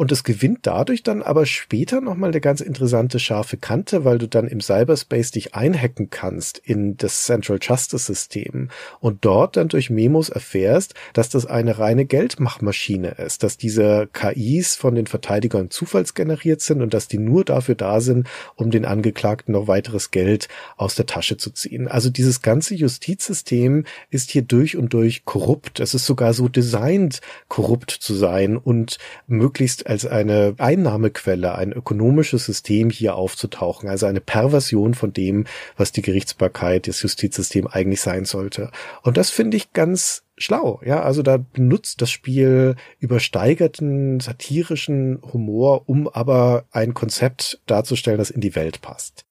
und es gewinnt dadurch dann aber später nochmal eine ganz interessante scharfe Kante, weil du dann im Cyberspace dich einhacken kannst in das Central Justice System und dort dann durch Memos erfährst, dass das eine reine Geldmachmaschine ist, dass diese KIs von den Verteidigern zufallsgeneriert sind und dass die nur dafür da sind, um den Angeklagten noch weiteres Geld aus der Tasche zu ziehen. Also dieses ganze Justizsystem ist hier durch und durch korrupt. Es ist sogar so designt, korrupt zu sein und möglichst als eine Einnahmequelle, ein ökonomisches System hier aufzutauchen, also eine Perversion von dem, was die Gerichtsbarkeit, das Justizsystem eigentlich sein sollte. Und das finde ich ganz schlau, ja, also da benutzt das Spiel übersteigerten satirischen Humor, um aber ein Konzept darzustellen, das in die Welt passt.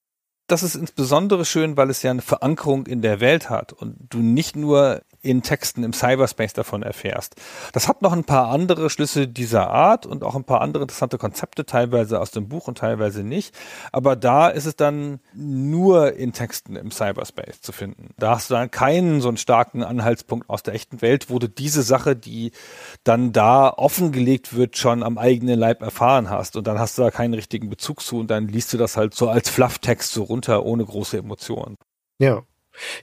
Das ist insbesondere schön, weil es ja eine Verankerung in der Welt hat. Und du nicht nur in Texten im Cyberspace davon erfährst. Das hat noch ein paar andere Schlüsse dieser Art und auch ein paar andere interessante Konzepte, teilweise aus dem Buch und teilweise nicht. Aber da ist es dann nur in Texten im Cyberspace zu finden. Da hast du dann keinen so einen starken Anhaltspunkt aus der echten Welt, wo du diese Sache, die dann da offengelegt wird, schon am eigenen Leib erfahren hast. Und dann hast du da keinen richtigen Bezug zu und dann liest du das halt so als Flufftext so runter, ohne große Emotionen. Ja,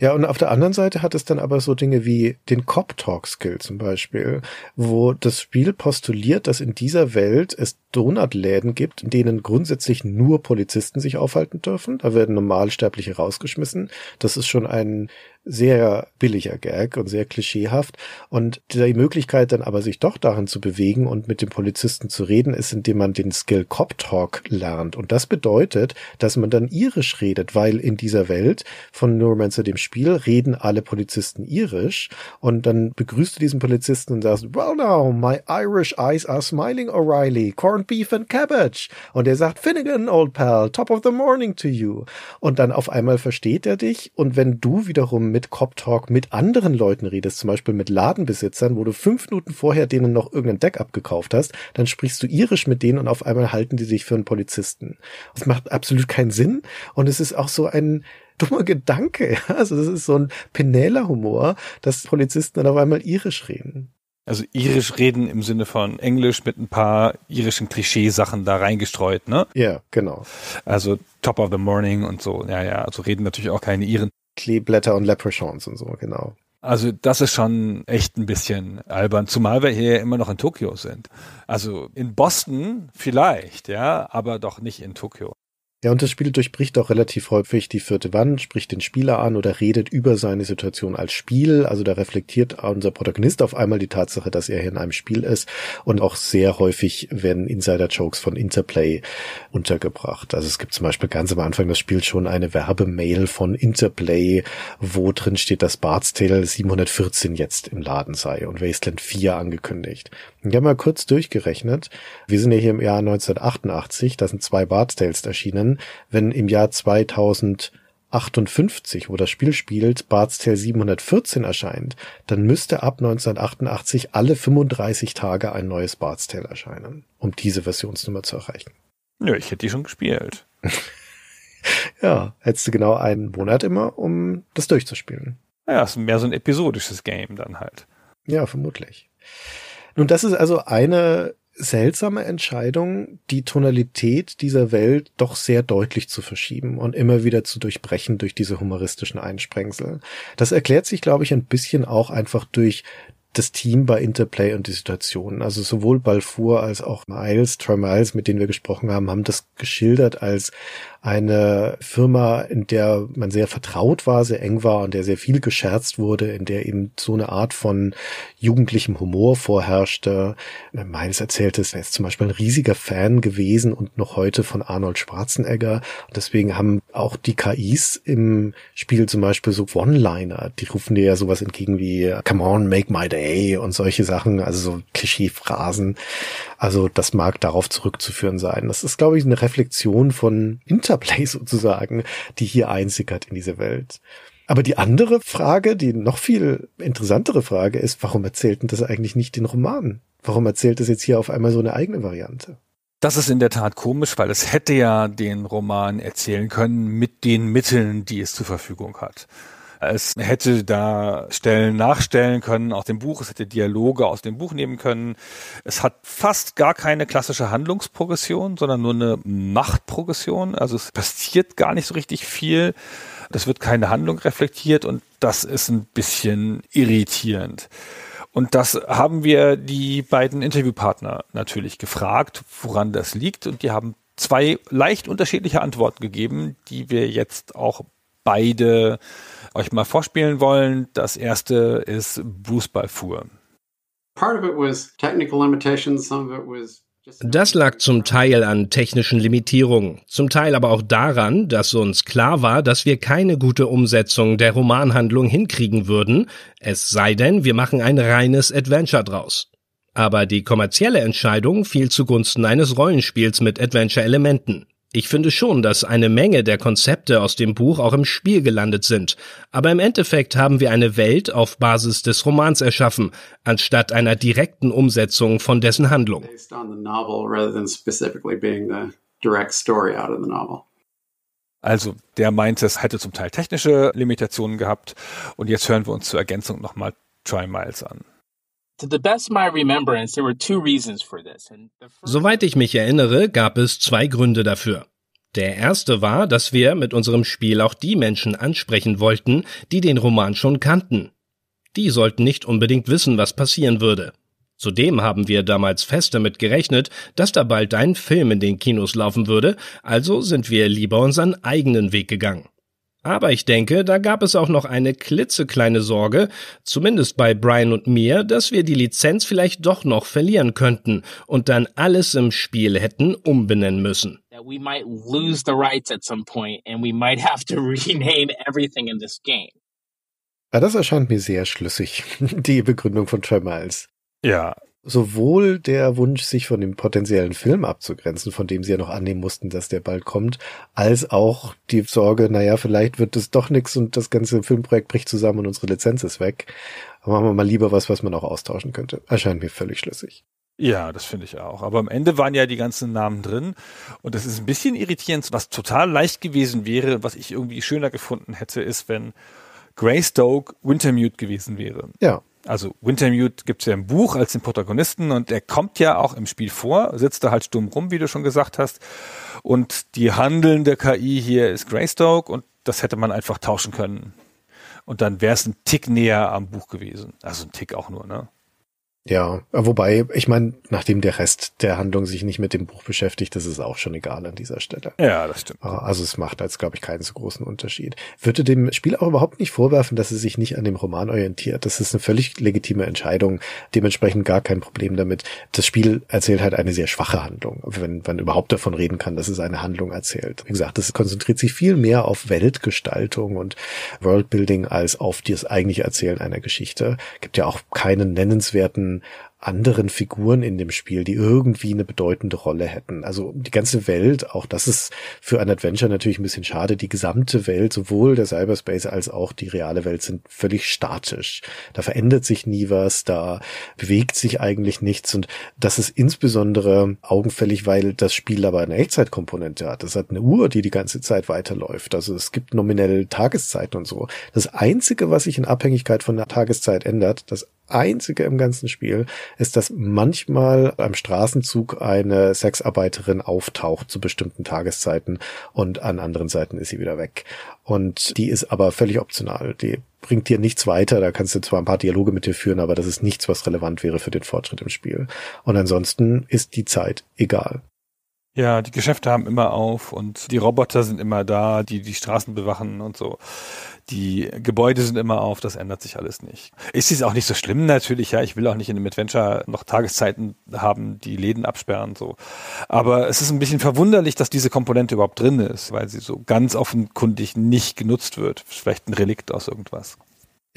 ja, und auf der anderen Seite hat es dann aber so Dinge wie den Cop-Talk-Skill zum Beispiel, wo das Spiel postuliert, dass in dieser Welt es Donutläden gibt, in denen grundsätzlich nur Polizisten sich aufhalten dürfen. Da werden Normalsterbliche rausgeschmissen. Das ist schon ein sehr billiger Gag und sehr klischeehaft. Und die Möglichkeit dann aber sich doch darin zu bewegen und mit dem Polizisten zu reden, ist, indem man den Skill Cop Talk lernt. Und das bedeutet, dass man dann irisch redet, weil in dieser Welt von Neuromancer, dem Spiel, reden alle Polizisten irisch. Und dann begrüßt du diesen Polizisten und sagst, well now, my Irish eyes are smiling, O'Reilly, corned beef and cabbage. Und er sagt, Finnegan, old pal, top of the morning to you. Und dann auf einmal versteht er dich. Und wenn du wiederum Mit Cop Talk, mit anderen Leuten redest, zum Beispiel mit Ladenbesitzern, wo du fünf Minuten vorher denen noch irgendein Deck abgekauft hast, dann sprichst du irisch mit denen und auf einmal halten die sich für einen Polizisten. Das macht absolut keinen Sinn und es ist auch so ein dummer Gedanke. Also das ist so ein penäler Humor, dass Polizisten dann auf einmal irisch reden. Also irisch reden im Sinne von Englisch mit ein paar irischen Klischeesachen da reingestreut, ne? Ja, genau. Also Top of the Morning und so. Ja, ja, also reden natürlich auch keine Iren. Kleeblätter und Leprechauns und so, genau. Also das ist schon echt ein bisschen albern, zumal wir hier immer noch in Tokio sind. Also in Boston vielleicht, ja, aber doch nicht in Tokio. Ja, und das Spiel durchbricht auch relativ häufig die vierte Wand, spricht den Spieler an oder redet über seine Situation als Spiel. Also da reflektiert unser Protagonist auf einmal die Tatsache, dass er hier in einem Spiel ist. Und auch sehr häufig werden Insider-Jokes von Interplay untergebracht. Also es gibt zum Beispiel ganz am Anfang des Spiels schon eine Werbemail von Interplay, wo drin steht, dass Bart's Tale 714 jetzt im Laden sei und Wasteland 4 angekündigt. Ich habe mal kurz durchgerechnet. Wir sind ja hier im Jahr 1988, da sind zwei Bart's Tales erschienen. Wenn im Jahr 2058, wo das Spiel spielt, Bart's Tale 714 erscheint, dann müsste ab 1988 alle 35 Tage ein neues Bart's Tale erscheinen, um diese Versionsnummer zu erreichen. Nö, ich hätte die schon gespielt. ja, hättest du genau einen Monat immer, um das durchzuspielen. Ja, ist mehr so ein episodisches Game dann halt. Ja, vermutlich. Nun, das ist also eine seltsame Entscheidung, die Tonalität dieser Welt doch sehr deutlich zu verschieben und immer wieder zu durchbrechen durch diese humoristischen Einsprengsel. Das erklärt sich, glaube ich, ein bisschen auch einfach durch das Team bei Interplay und die Situation. Also sowohl Balfour als auch Miles, Troy Miles, mit denen wir gesprochen haben, haben das geschildert als eine Firma, in der man sehr vertraut war, sehr eng war und der sehr viel gescherzt wurde, in der eben so eine Art von jugendlichem Humor vorherrschte. Miles erzählt es, er ist zum Beispiel ein riesiger Fan gewesen und noch heute von Arnold Schwarzenegger. Und deswegen haben auch die KIs im Spiel zum Beispiel so One-Liner, die rufen dir ja sowas entgegen wie Come on, make my day und solche Sachen, also so Klischeephrasen. Also das mag darauf zurückzuführen sein. Das ist, glaube ich, eine Reflexion von Interplay sozusagen, die hier einsickert in diese Welt. Aber die andere Frage, die noch viel interessantere Frage ist, warum erzählt denn das eigentlich nicht den Roman? Warum erzählt es jetzt hier auf einmal so eine eigene Variante? Das ist in der Tat komisch, weil es hätte ja den Roman erzählen können mit den Mitteln, die es zur Verfügung hat. Es hätte da Stellen nachstellen können aus dem Buch, es hätte Dialoge aus dem Buch nehmen können. Es hat fast gar keine klassische Handlungsprogression, sondern nur eine Machtprogression. Also es passiert gar nicht so richtig viel. Das wird keine Handlung reflektiert und das ist ein bisschen irritierend. Und das haben wir die beiden Interviewpartner natürlich gefragt, woran das liegt. Und die haben zwei leicht unterschiedliche Antworten gegeben, die wir jetzt auch beide euch mal vorspielen wollen. Das erste ist Bruce Balfour. Das lag zum Teil an technischen Limitierungen, zum Teil aber auch daran, dass uns klar war, dass wir keine gute Umsetzung der Romanhandlung hinkriegen würden, es sei denn, wir machen ein reines Adventure draus. Aber die kommerzielle Entscheidung fiel zugunsten eines Rollenspiels mit Adventure-Elementen. Ich finde schon, dass eine Menge der Konzepte aus dem Buch auch im Spiel gelandet sind, aber im Endeffekt haben wir eine Welt auf Basis des Romans erschaffen, anstatt einer direkten Umsetzung von dessen Handlung. Also der meint, es hätte zum Teil technische Limitationen gehabt und jetzt hören wir uns zur Ergänzung nochmal Try Miles an. Soweit ich mich erinnere, gab es zwei Gründe dafür. Der erste war, dass wir mit unserem Spiel auch die Menschen ansprechen wollten, die den Roman schon kannten. Die sollten nicht unbedingt wissen, was passieren würde. Zudem haben wir damals fest damit gerechnet, dass da bald ein Film in den Kinos laufen würde, also sind wir lieber unseren eigenen Weg gegangen. Aber ich denke, da gab es auch noch eine klitzekleine Sorge, zumindest bei Brian und mir, dass wir die Lizenz vielleicht doch noch verlieren könnten und dann alles im Spiel hätten umbenennen müssen. We might lose the rights at some point and we might have to rename everything in this game. Ja, das erscheint mir sehr schlüssig, die Begründung von Trey Miles. Ja, sowohl der Wunsch, sich von dem potenziellen Film abzugrenzen, von dem sie ja noch annehmen mussten, dass der bald kommt, als auch die Sorge, naja, vielleicht wird es doch nichts und das ganze Filmprojekt bricht zusammen und unsere Lizenz ist weg. Aber machen wir mal lieber was, was man auch austauschen könnte. Erscheint mir völlig schlüssig. Ja, das finde ich auch. Aber am Ende waren ja die ganzen Namen drin. Und das ist ein bisschen irritierend. Was total leicht gewesen wäre, was ich irgendwie schöner gefunden hätte, ist, wenn Greystoke Wintermute gewesen wäre. Ja. Also Wintermute gibt es ja im Buch als den Protagonisten und der kommt ja auch im Spiel vor, sitzt da halt stumm rum, wie du schon gesagt hast. Und die handelnde KI hier ist Greystoke und das hätte man einfach tauschen können. Und dann wäre es ein Tick näher am Buch gewesen. Also ein Tick auch nur, ne? Ja, wobei, ich meine, nachdem der Rest der Handlung sich nicht mit dem Buch beschäftigt, das ist auch schon egal an dieser Stelle. Ja, das stimmt. Also es macht jetzt, glaube ich, keinen so großen Unterschied. Würde dem Spiel auch überhaupt nicht vorwerfen, dass es sich nicht an dem Roman orientiert. Das ist eine völlig legitime Entscheidung. Dementsprechend gar kein Problem damit. Das Spiel erzählt halt eine sehr schwache Handlung, wenn man überhaupt davon reden kann, dass es eine Handlung erzählt. Wie gesagt, es konzentriert sich viel mehr auf Weltgestaltung und Worldbuilding als auf das eigentliche Erzählen einer Geschichte. Gibt ja auch keinen nennenswerten anderen Figuren in dem Spiel, die irgendwie eine bedeutende Rolle hätten. Also die ganze Welt, auch das ist für ein Adventure natürlich ein bisschen schade. Die gesamte Welt, sowohl der Cyberspace als auch die reale Welt sind völlig statisch. Da verändert sich nie was, da bewegt sich eigentlich nichts und das ist insbesondere augenfällig, weil das Spiel aber eine Echtzeitkomponente hat. Das hat eine Uhr, die die ganze Zeit weiterläuft. Also es gibt nominell Tageszeiten und so. Das einzige, was sich in Abhängigkeit von der Tageszeit ändert, das einzige im ganzen Spiel ist, dass manchmal am Straßenzug eine Sexarbeiterin auftaucht zu bestimmten Tageszeiten und an anderen Seiten ist sie wieder weg. Und die ist aber völlig optional. Die bringt dir nichts weiter. Da kannst du zwar ein paar Dialoge mit dir führen, aber das ist nichts, was relevant wäre für den Fortschritt im Spiel. Und ansonsten ist die Zeit egal. Ja, die Geschäfte haben immer auf und die Roboter sind immer da, die die Straßen bewachen und so. Die Gebäude sind immer auf, das ändert sich alles nicht. Ist es auch nicht so schlimm natürlich, ja. Ich will auch nicht in einem Adventure noch Tageszeiten haben, die Läden absperren, so. Aber es ist ein bisschen verwunderlich, dass diese Komponente überhaupt drin ist, weil sie so ganz offenkundig nicht genutzt wird. Vielleicht ein Relikt aus irgendwas.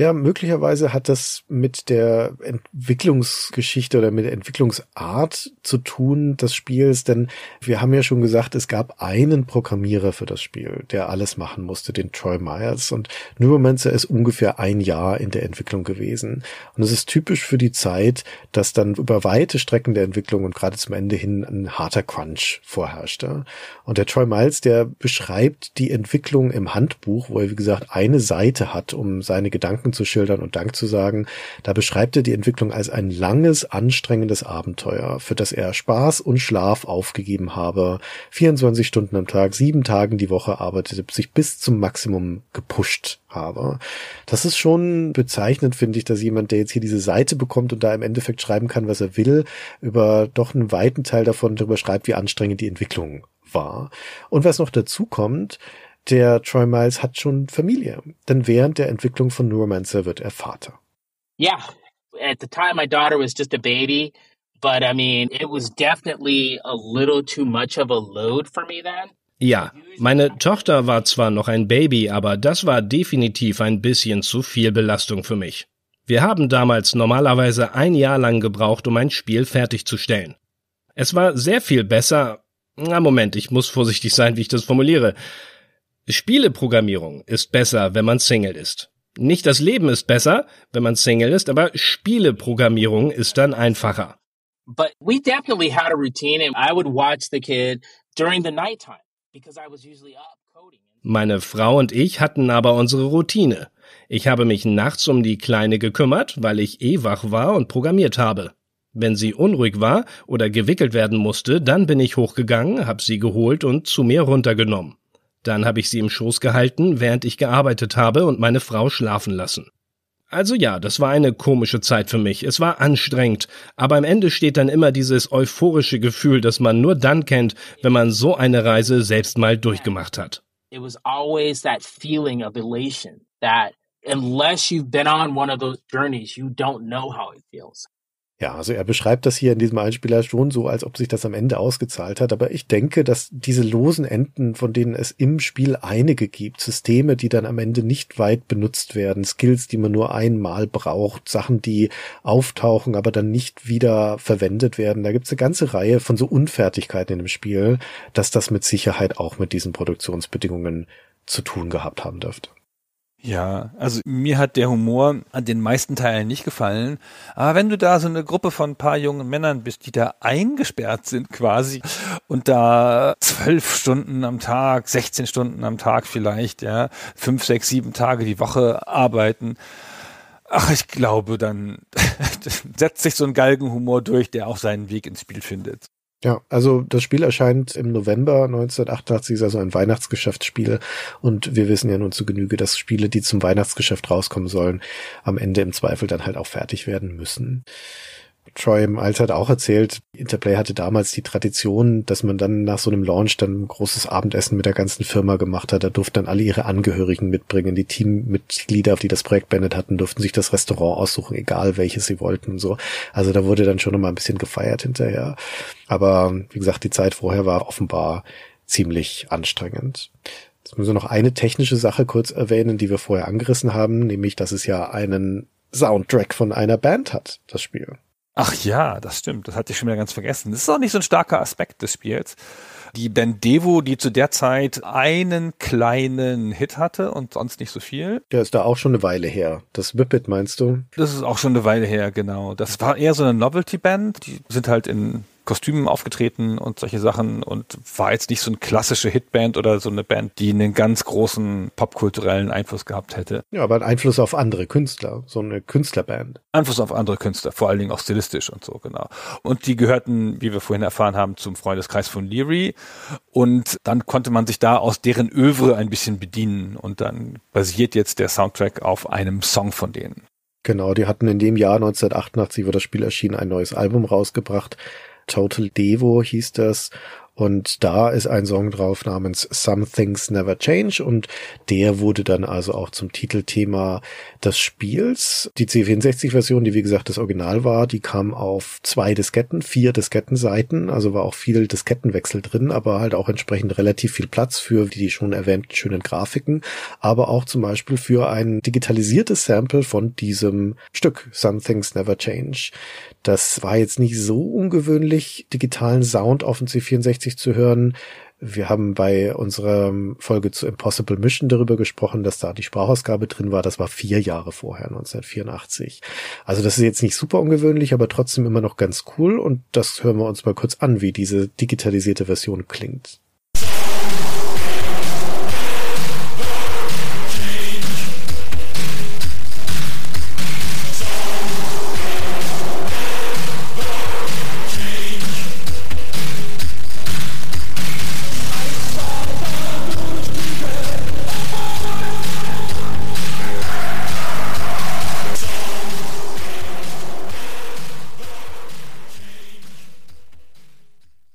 Ja, möglicherweise hat das mit der Entwicklungsgeschichte oder mit der Entwicklungsart zu tun des Spiels, denn wir haben ja schon gesagt, es gab einen Programmierer für das Spiel, der alles machen musste, den Troy Myers und Neuromancer ist ungefähr ein Jahr in der Entwicklung gewesen. Und es ist typisch für die Zeit, dass dann über weite Strecken der Entwicklung und gerade zum Ende hin ein harter Crunch vorherrschte. Und der Troy Miles, der beschreibt die Entwicklung im Handbuch, wo er, wie gesagt, eine Seite hat, um seine Gedanken Gedanken zu schildern und Dank zu sagen. Da beschreibt er die Entwicklung als ein langes, anstrengendes Abenteuer, für das er Spaß und Schlaf aufgegeben habe, 24 Stunden am Tag, sieben Tagen die Woche arbeitete, sich bis zum Maximum gepusht habe. Das ist schon bezeichnend, finde ich, dass jemand, der jetzt hier diese Seite bekommt und da im Endeffekt schreiben kann, was er will, über doch einen weiten Teil davon darüber schreibt, wie anstrengend die Entwicklung war. Und was noch dazu kommt, der Troy Miles hat schon Familie, denn während der Entwicklung von Neuromancer wird er Vater. Yeah, at the time my daughter was just a baby, but I mean, it was definitely a little too much of a load for me then. Ja, meine Tochter war zwar noch ein Baby, aber das war definitiv ein bisschen zu viel Belastung für mich. Wir haben damals normalerweise ein Jahr lang gebraucht, um ein Spiel fertigzustellen. Es war sehr viel besser. Na Moment, ich muss vorsichtig sein, wie ich das formuliere. Spieleprogrammierung ist besser, wenn man Single ist. Nicht das Leben ist besser, wenn man Single ist, aber Spieleprogrammierung ist dann einfacher. But we definitely had a routine and I would watch the kid during the nighttime because I was usually up coding. Meine Frau und ich hatten aber unsere Routine. Ich habe mich nachts um die Kleine gekümmert, weil ich eh wach war und programmiert habe. Wenn sie unruhig war oder gewickelt werden musste, dann bin ich hochgegangen, hab sie geholt und zu mir runtergenommen. Dann habe ich sie im Schoß gehalten, während ich gearbeitet habe und meine Frau schlafen lassen. Also ja, das war eine komische Zeit für mich. Es war anstrengend, aber am Ende steht dann immer dieses euphorische Gefühl, das man nur dann kennt, wenn man so eine Reise selbst mal durchgemacht hat. It was always that feeling of elation that unless you've been on one of those journeys, you don't know how it feels. Ja, also er beschreibt das hier in diesem Einspieler schon so, als ob sich das am Ende ausgezahlt hat. Aber ich denke, dass diese losen Enden, von denen es im Spiel einige gibt, Systeme, die dann am Ende nicht weit benutzt werden, Skills, die man nur einmal braucht, Sachen, die auftauchen, aber dann nicht wieder verwendet werden. Da gibt es eine ganze Reihe von so Unfertigkeiten in dem Spiel, dass das mit Sicherheit auch mit diesen Produktionsbedingungen zu tun gehabt haben dürfte. Ja, also mir hat der Humor an den meisten Teilen nicht gefallen. Aber wenn du da so eine Gruppe von ein paar jungen Männern bist, die da eingesperrt sind quasi und da zwölf Stunden am Tag, 16 Stunden am Tag vielleicht, ja, fünf, sechs, sieben Tage die Woche arbeiten, ach, ich glaube, dann setzt sich so ein Galgenhumor durch, der auch seinen Weg ins Spiel findet. Ja, also das Spiel erscheint im November 1988, ist also ein Weihnachtsgeschäftsspiel und wir wissen ja nun zu Genüge, dass Spiele, die zum Weihnachtsgeschäft rauskommen sollen, am Ende im Zweifel dann halt auch fertig werden müssen. Troy Miles hat auch erzählt, Interplay hatte damals die Tradition, dass man dann nach so einem Launch dann ein großes Abendessen mit der ganzen Firma gemacht hat. Da durften dann alle ihre Angehörigen mitbringen. Die Teammitglieder, auf die das Projekt beendet hatten, durften sich das Restaurant aussuchen, egal welches sie wollten und so. Also da wurde dann schon nochmal ein bisschen gefeiert hinterher. Aber wie gesagt, die Zeit vorher war offenbar ziemlich anstrengend. Jetzt müssen wir noch eine technische Sache kurz erwähnen, die wir vorher angerissen haben, nämlich, dass es ja einen Soundtrack von einer Band hat, das Spiel. Ach ja, das stimmt. Das hatte ich schon wieder ganz vergessen. Das ist auch nicht so ein starker Aspekt des Spiels. Die Band Devo, die zu der Zeit einen kleinen Hit hatte und sonst nicht so viel. Der ist da auch schon eine Weile her. Das Whippet meinst du? Das ist auch schon eine Weile her, genau. Das war eher so eine Novelty-Band. Die sind halt in Kostümen aufgetreten und solche Sachen und war jetzt nicht so eine klassische Hitband oder so eine Band, die einen ganz großen popkulturellen Einfluss gehabt hätte. Ja, aber Einfluss auf andere Künstler, so eine Künstlerband. Einfluss auf andere Künstler, vor allen Dingen auch stilistisch und so, genau. Und die gehörten, wie wir vorhin erfahren haben, zum Freundeskreis von Leary und dann konnte man sich da aus deren Övre ein bisschen bedienen und dann basiert jetzt der Soundtrack auf einem Song von denen. Genau, die hatten in dem Jahr 1988, wo das Spiel erschien, ein neues Album rausgebracht. Total Devo hieß das. Und da ist ein Song drauf namens Some Things Never Change und der wurde dann also auch zum Titelthema des Spiels. Die C64-Version, die wie gesagt das Original war, die kam auf zwei Disketten, vier Diskettenseiten, also war auch viel Diskettenwechsel drin, aber halt auch entsprechend relativ viel Platz für die schon erwähnten schönen Grafiken, aber auch zum Beispiel für ein digitalisiertes Sample von diesem Stück Some Things Never Change. Das war jetzt nicht so ungewöhnlich, digitalen Sound auf dem C64 zu hören. Wir haben bei unserer Folge zu Impossible Mission darüber gesprochen, dass da die Sprachausgabe drin war. Das war vier Jahre vorher, 1984. Also das ist jetzt nicht super ungewöhnlich, aber trotzdem immer noch ganz cool. Und das hören wir uns mal kurz an, wie diese digitalisierte Version klingt.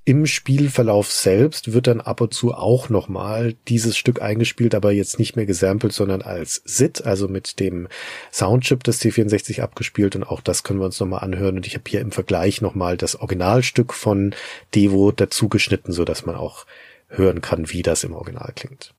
Im Spielverlauf selbst wird dann ab und zu auch nochmal dieses Stück eingespielt, aber jetzt nicht mehr gesampelt, sondern als SID, also mit dem Soundchip des C64 abgespielt und auch das können wir uns nochmal anhören und ich habe hier im Vergleich nochmal das Originalstück von Devo dazu geschnitten, so dass man auch hören kann, wie das im Original klingt.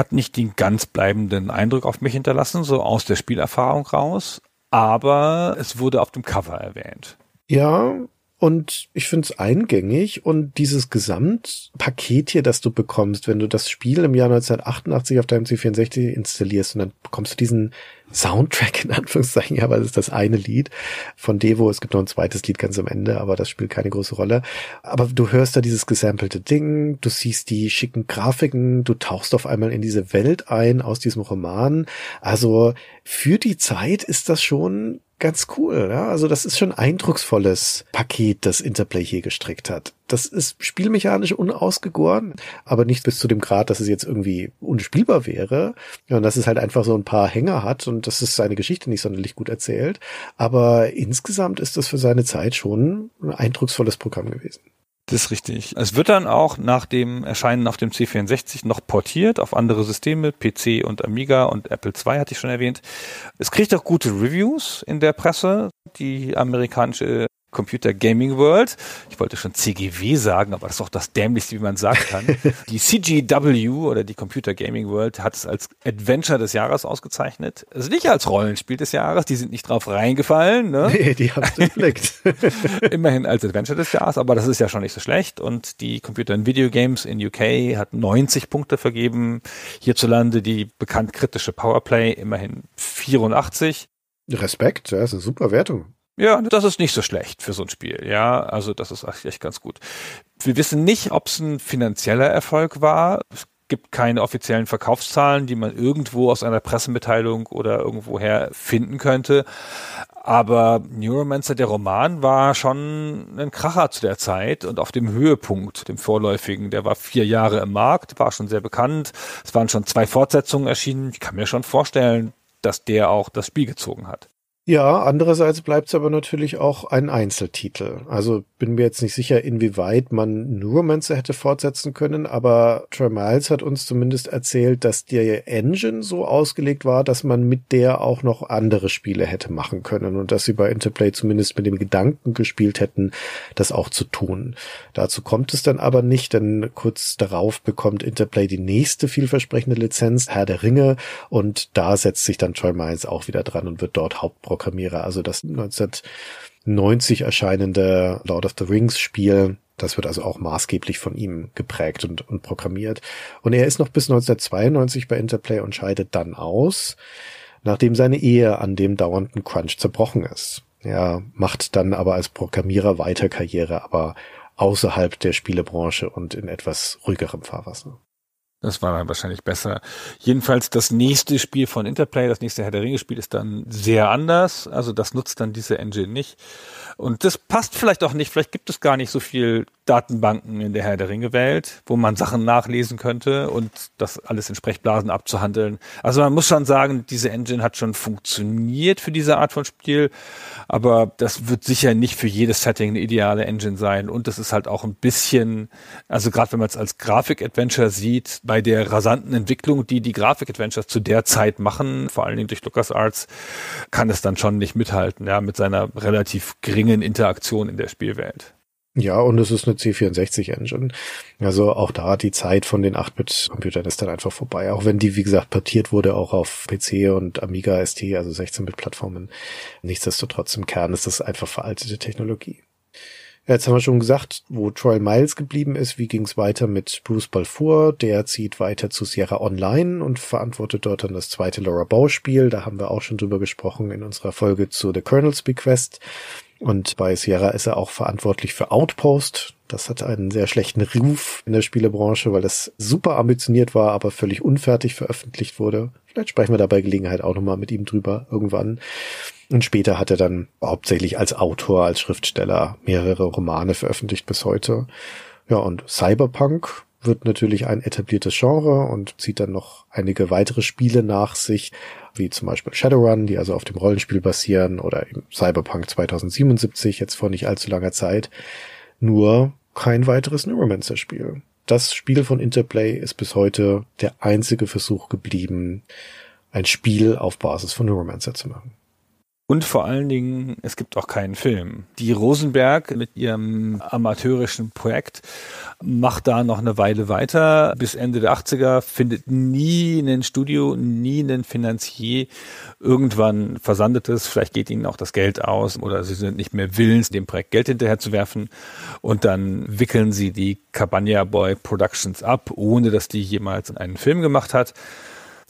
Hat nicht den ganz bleibenden Eindruck auf mich hinterlassen, so aus der Spielerfahrung raus, aber es wurde auf dem Cover erwähnt. Ja, und ich finde es eingängig und dieses Gesamtpaket hier, das du bekommst, wenn du das Spiel im Jahr 1988 auf deinem C64 installierst und dann bekommst du diesen Soundtrack in Anführungszeichen, ja, weil es ist das eine Lied von Devo. Es gibt noch ein zweites Lied ganz am Ende, aber das spielt keine große Rolle. Aber du hörst da dieses gesampelte Ding, du siehst die schicken Grafiken, du tauchst auf einmal in diese Welt ein aus diesem Roman. Also für die Zeit ist das schon ganz cool. Ja? Also das ist schon ein eindrucksvolles Paket, das Interplay hier gestrickt hat. Das ist spielmechanisch unausgegoren, aber nicht bis zu dem Grad, dass es jetzt irgendwie unspielbar wäre. Ja, und dass es halt einfach so ein paar Hänger hat und das ist seine Geschichte nicht sonderlich gut erzählt. Aber insgesamt ist das für seine Zeit schon ein eindrucksvolles Programm gewesen. Das ist richtig. Es wird dann auch nach dem Erscheinen auf dem C64 noch portiert auf andere Systeme, PC und Amiga und Apple II hatte ich schon erwähnt. Es kriegt auch gute Reviews in der Presse. Die amerikanische Computer Gaming World. Ich wollte schon CGW sagen, aber das ist auch das dämlichste, wie man sagen kann. die CGW oder die Computer Gaming World hat es als Adventure des Jahres ausgezeichnet. Also nicht als Rollenspiel des Jahres, die sind nicht drauf reingefallen. Ne? Nee, die haben es geblickt. Immerhin als Adventure des Jahres, aber das ist ja schon nicht so schlecht. Und die Computer and Video Games in UK hat 90 Punkte vergeben. Hierzulande die bekannt kritische Powerplay immerhin 84. Respekt, ja, ist eine super Wertung. Ja, das ist nicht so schlecht für so ein Spiel. Ja, also das ist echt ganz gut. Wir wissen nicht, ob es ein finanzieller Erfolg war. Es gibt keine offiziellen Verkaufszahlen, die man irgendwo aus einer Pressemitteilung oder irgendwoher finden könnte. Aber Neuromancer, der Roman, war schon ein Kracher zu der Zeit und auf dem Höhepunkt, dem vorläufigen. Der war vier Jahre im Markt, war schon sehr bekannt. Es waren schon zwei Fortsetzungen erschienen. Ich kann mir schon vorstellen, dass der auch das Spiel gezogen hat. Ja, andererseits bleibt es aber natürlich auch ein Einzeltitel. Also bin mir jetzt nicht sicher, inwieweit man Neuromancer hätte fortsetzen können, aber Troy Miles hat uns zumindest erzählt, dass die Engine so ausgelegt war, dass man mit der auch noch andere Spiele hätte machen können und dass sie bei Interplay zumindest mit dem Gedanken gespielt hätten, das auch zu tun. Dazu kommt es dann aber nicht, denn kurz darauf bekommt Interplay die nächste vielversprechende Lizenz, Herr der Ringe, und da setzt sich dann Troy Miles auch wieder dran und wird dort Hauptprogramm Programmierer. Also das 1990 erscheinende Lord of the Rings Spiel, das wird also auch maßgeblich von ihm geprägt und, und programmiert. Und er ist noch bis 1992 bei Interplay und scheidet dann aus, nachdem seine Ehe an dem dauernden Crunch zerbrochen ist. Er macht dann aber als Programmierer weiter Karriere, aber außerhalb der Spielebranche und in etwas ruhigerem Fahrwasser. Das war dann wahrscheinlich besser. Jedenfalls das nächste Spiel von Interplay, das nächste Herr der Ringe Spiel ist dann sehr anders. Also das nutzt dann diese Engine nicht. Und das passt vielleicht auch nicht. Vielleicht gibt es gar nicht so viel Datenbanken in der Herr der Ringe Welt, wo man Sachen nachlesen könnte und das alles in Sprechblasen abzuhandeln. Also man muss schon sagen, diese Engine hat schon funktioniert für diese Art von Spiel, aber das wird sicher nicht für jedes Setting eine ideale Engine sein und das ist halt auch ein bisschen, also gerade wenn man es als Grafik-Adventure sieht, bei der rasanten Entwicklung, die die Grafik-Adventures zu der Zeit machen, vor allen Dingen durch LucasArts, kann es dann schon nicht mithalten, ja, mit seiner relativ geringen Interaktion in der Spielwelt. Ja, und es ist eine C64-Engine. Also auch da die Zeit von den 8-Bit-Computern ist dann einfach vorbei. Auch wenn die, wie gesagt, portiert wurde, auch auf PC und Amiga ST, also 16-Bit-Plattformen. Nichtsdestotrotz im Kern ist das einfach veraltete Technologie. Jetzt haben wir schon gesagt, wo Troy Miles geblieben ist. Wie ging es weiter mit Bruce Balfour? Der zieht weiter zu Sierra Online und verantwortet dort dann das zweite Laura Bow Spiel. Da haben wir auch schon drüber gesprochen in unserer Folge zu The Colonel's Bequest. Und bei Sierra ist er auch verantwortlich für Outpost. Das hatte einen sehr schlechten Ruf in der Spielebranche, weil das super ambitioniert war, aber völlig unfertig veröffentlicht wurde. Vielleicht sprechen wir da bei Gelegenheit auch nochmal mit ihm drüber irgendwann. Und später hat er dann hauptsächlich als Autor, als Schriftsteller mehrere Romane veröffentlicht bis heute. Ja, und Cyberpunk wird natürlich ein etabliertes Genre und zieht dann noch einige weitere Spiele nach sich, wie zum Beispiel Shadowrun, die also auf dem Rollenspiel basieren, oder Cyberpunk 2077, jetzt vor nicht allzu langer Zeit. Nur kein weiteres Neuromancer-Spiel. Das Spiel von Interplay ist bis heute der einzige Versuch geblieben, ein Spiel auf Basis von Neuromancer zu machen. Und vor allen Dingen, es gibt auch keinen Film. Die Rosenberg mit ihrem amateurischen Projekt macht da noch eine Weile weiter. Bis Ende der 80er findet nie ein Studio, nie einen Finanzier. Irgendwann versandet es, vielleicht geht ihnen auch das Geld aus oder sie sind nicht mehr willens, dem Projekt Geld hinterherzuwerfen. Und dann wickeln sie die Cabana Boy Productions ab, ohne dass die jemals einen Film gemacht hat.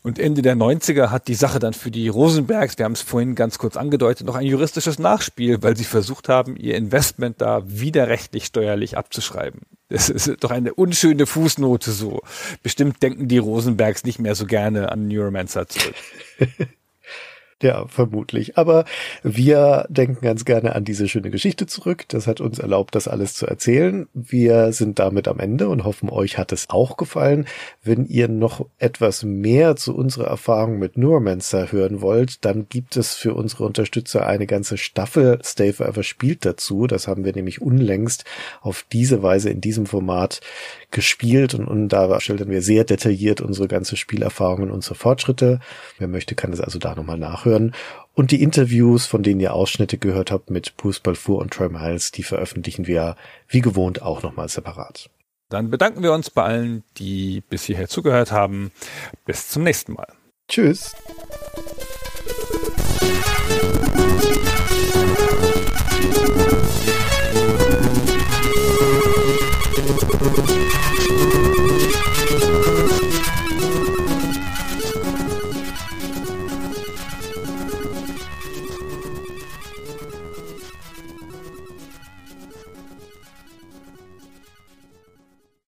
Und Ende der 90er hat die Sache dann für die Rosenbergs, wir haben es vorhin ganz kurz angedeutet, noch ein juristisches Nachspiel, weil sie versucht haben, ihr Investment da widerrechtlich steuerlich abzuschreiben. Das ist doch eine unschöne Fußnote so. Bestimmt denken die Rosenbergs nicht mehr so gerne an Neuromancer zurück. Ja, vermutlich. Aber wir denken ganz gerne an diese schöne Geschichte zurück. Das hat uns erlaubt, das alles zu erzählen. Wir sind damit am Ende und hoffen, euch hat es auch gefallen. Wenn ihr noch etwas mehr zu unserer Erfahrung mit Neuromancer hören wollt, dann gibt es für unsere Unterstützer eine ganze Staffel Stay Forever spielt dazu. Das haben wir nämlich unlängst auf diese Weise in diesem Format gespielt und, und da schildern wir sehr detailliert unsere ganze Spielerfahrung und unsere Fortschritte. Wer möchte, kann es also da nochmal nachhören. Und die Interviews, von denen ihr Ausschnitte gehört habt mit Bruce Balfour und Troy Miles, die veröffentlichen wir wie gewohnt auch nochmal separat. Dann bedanken wir uns bei allen, die bis hierher zugehört haben. Bis zum nächsten Mal. Tschüss.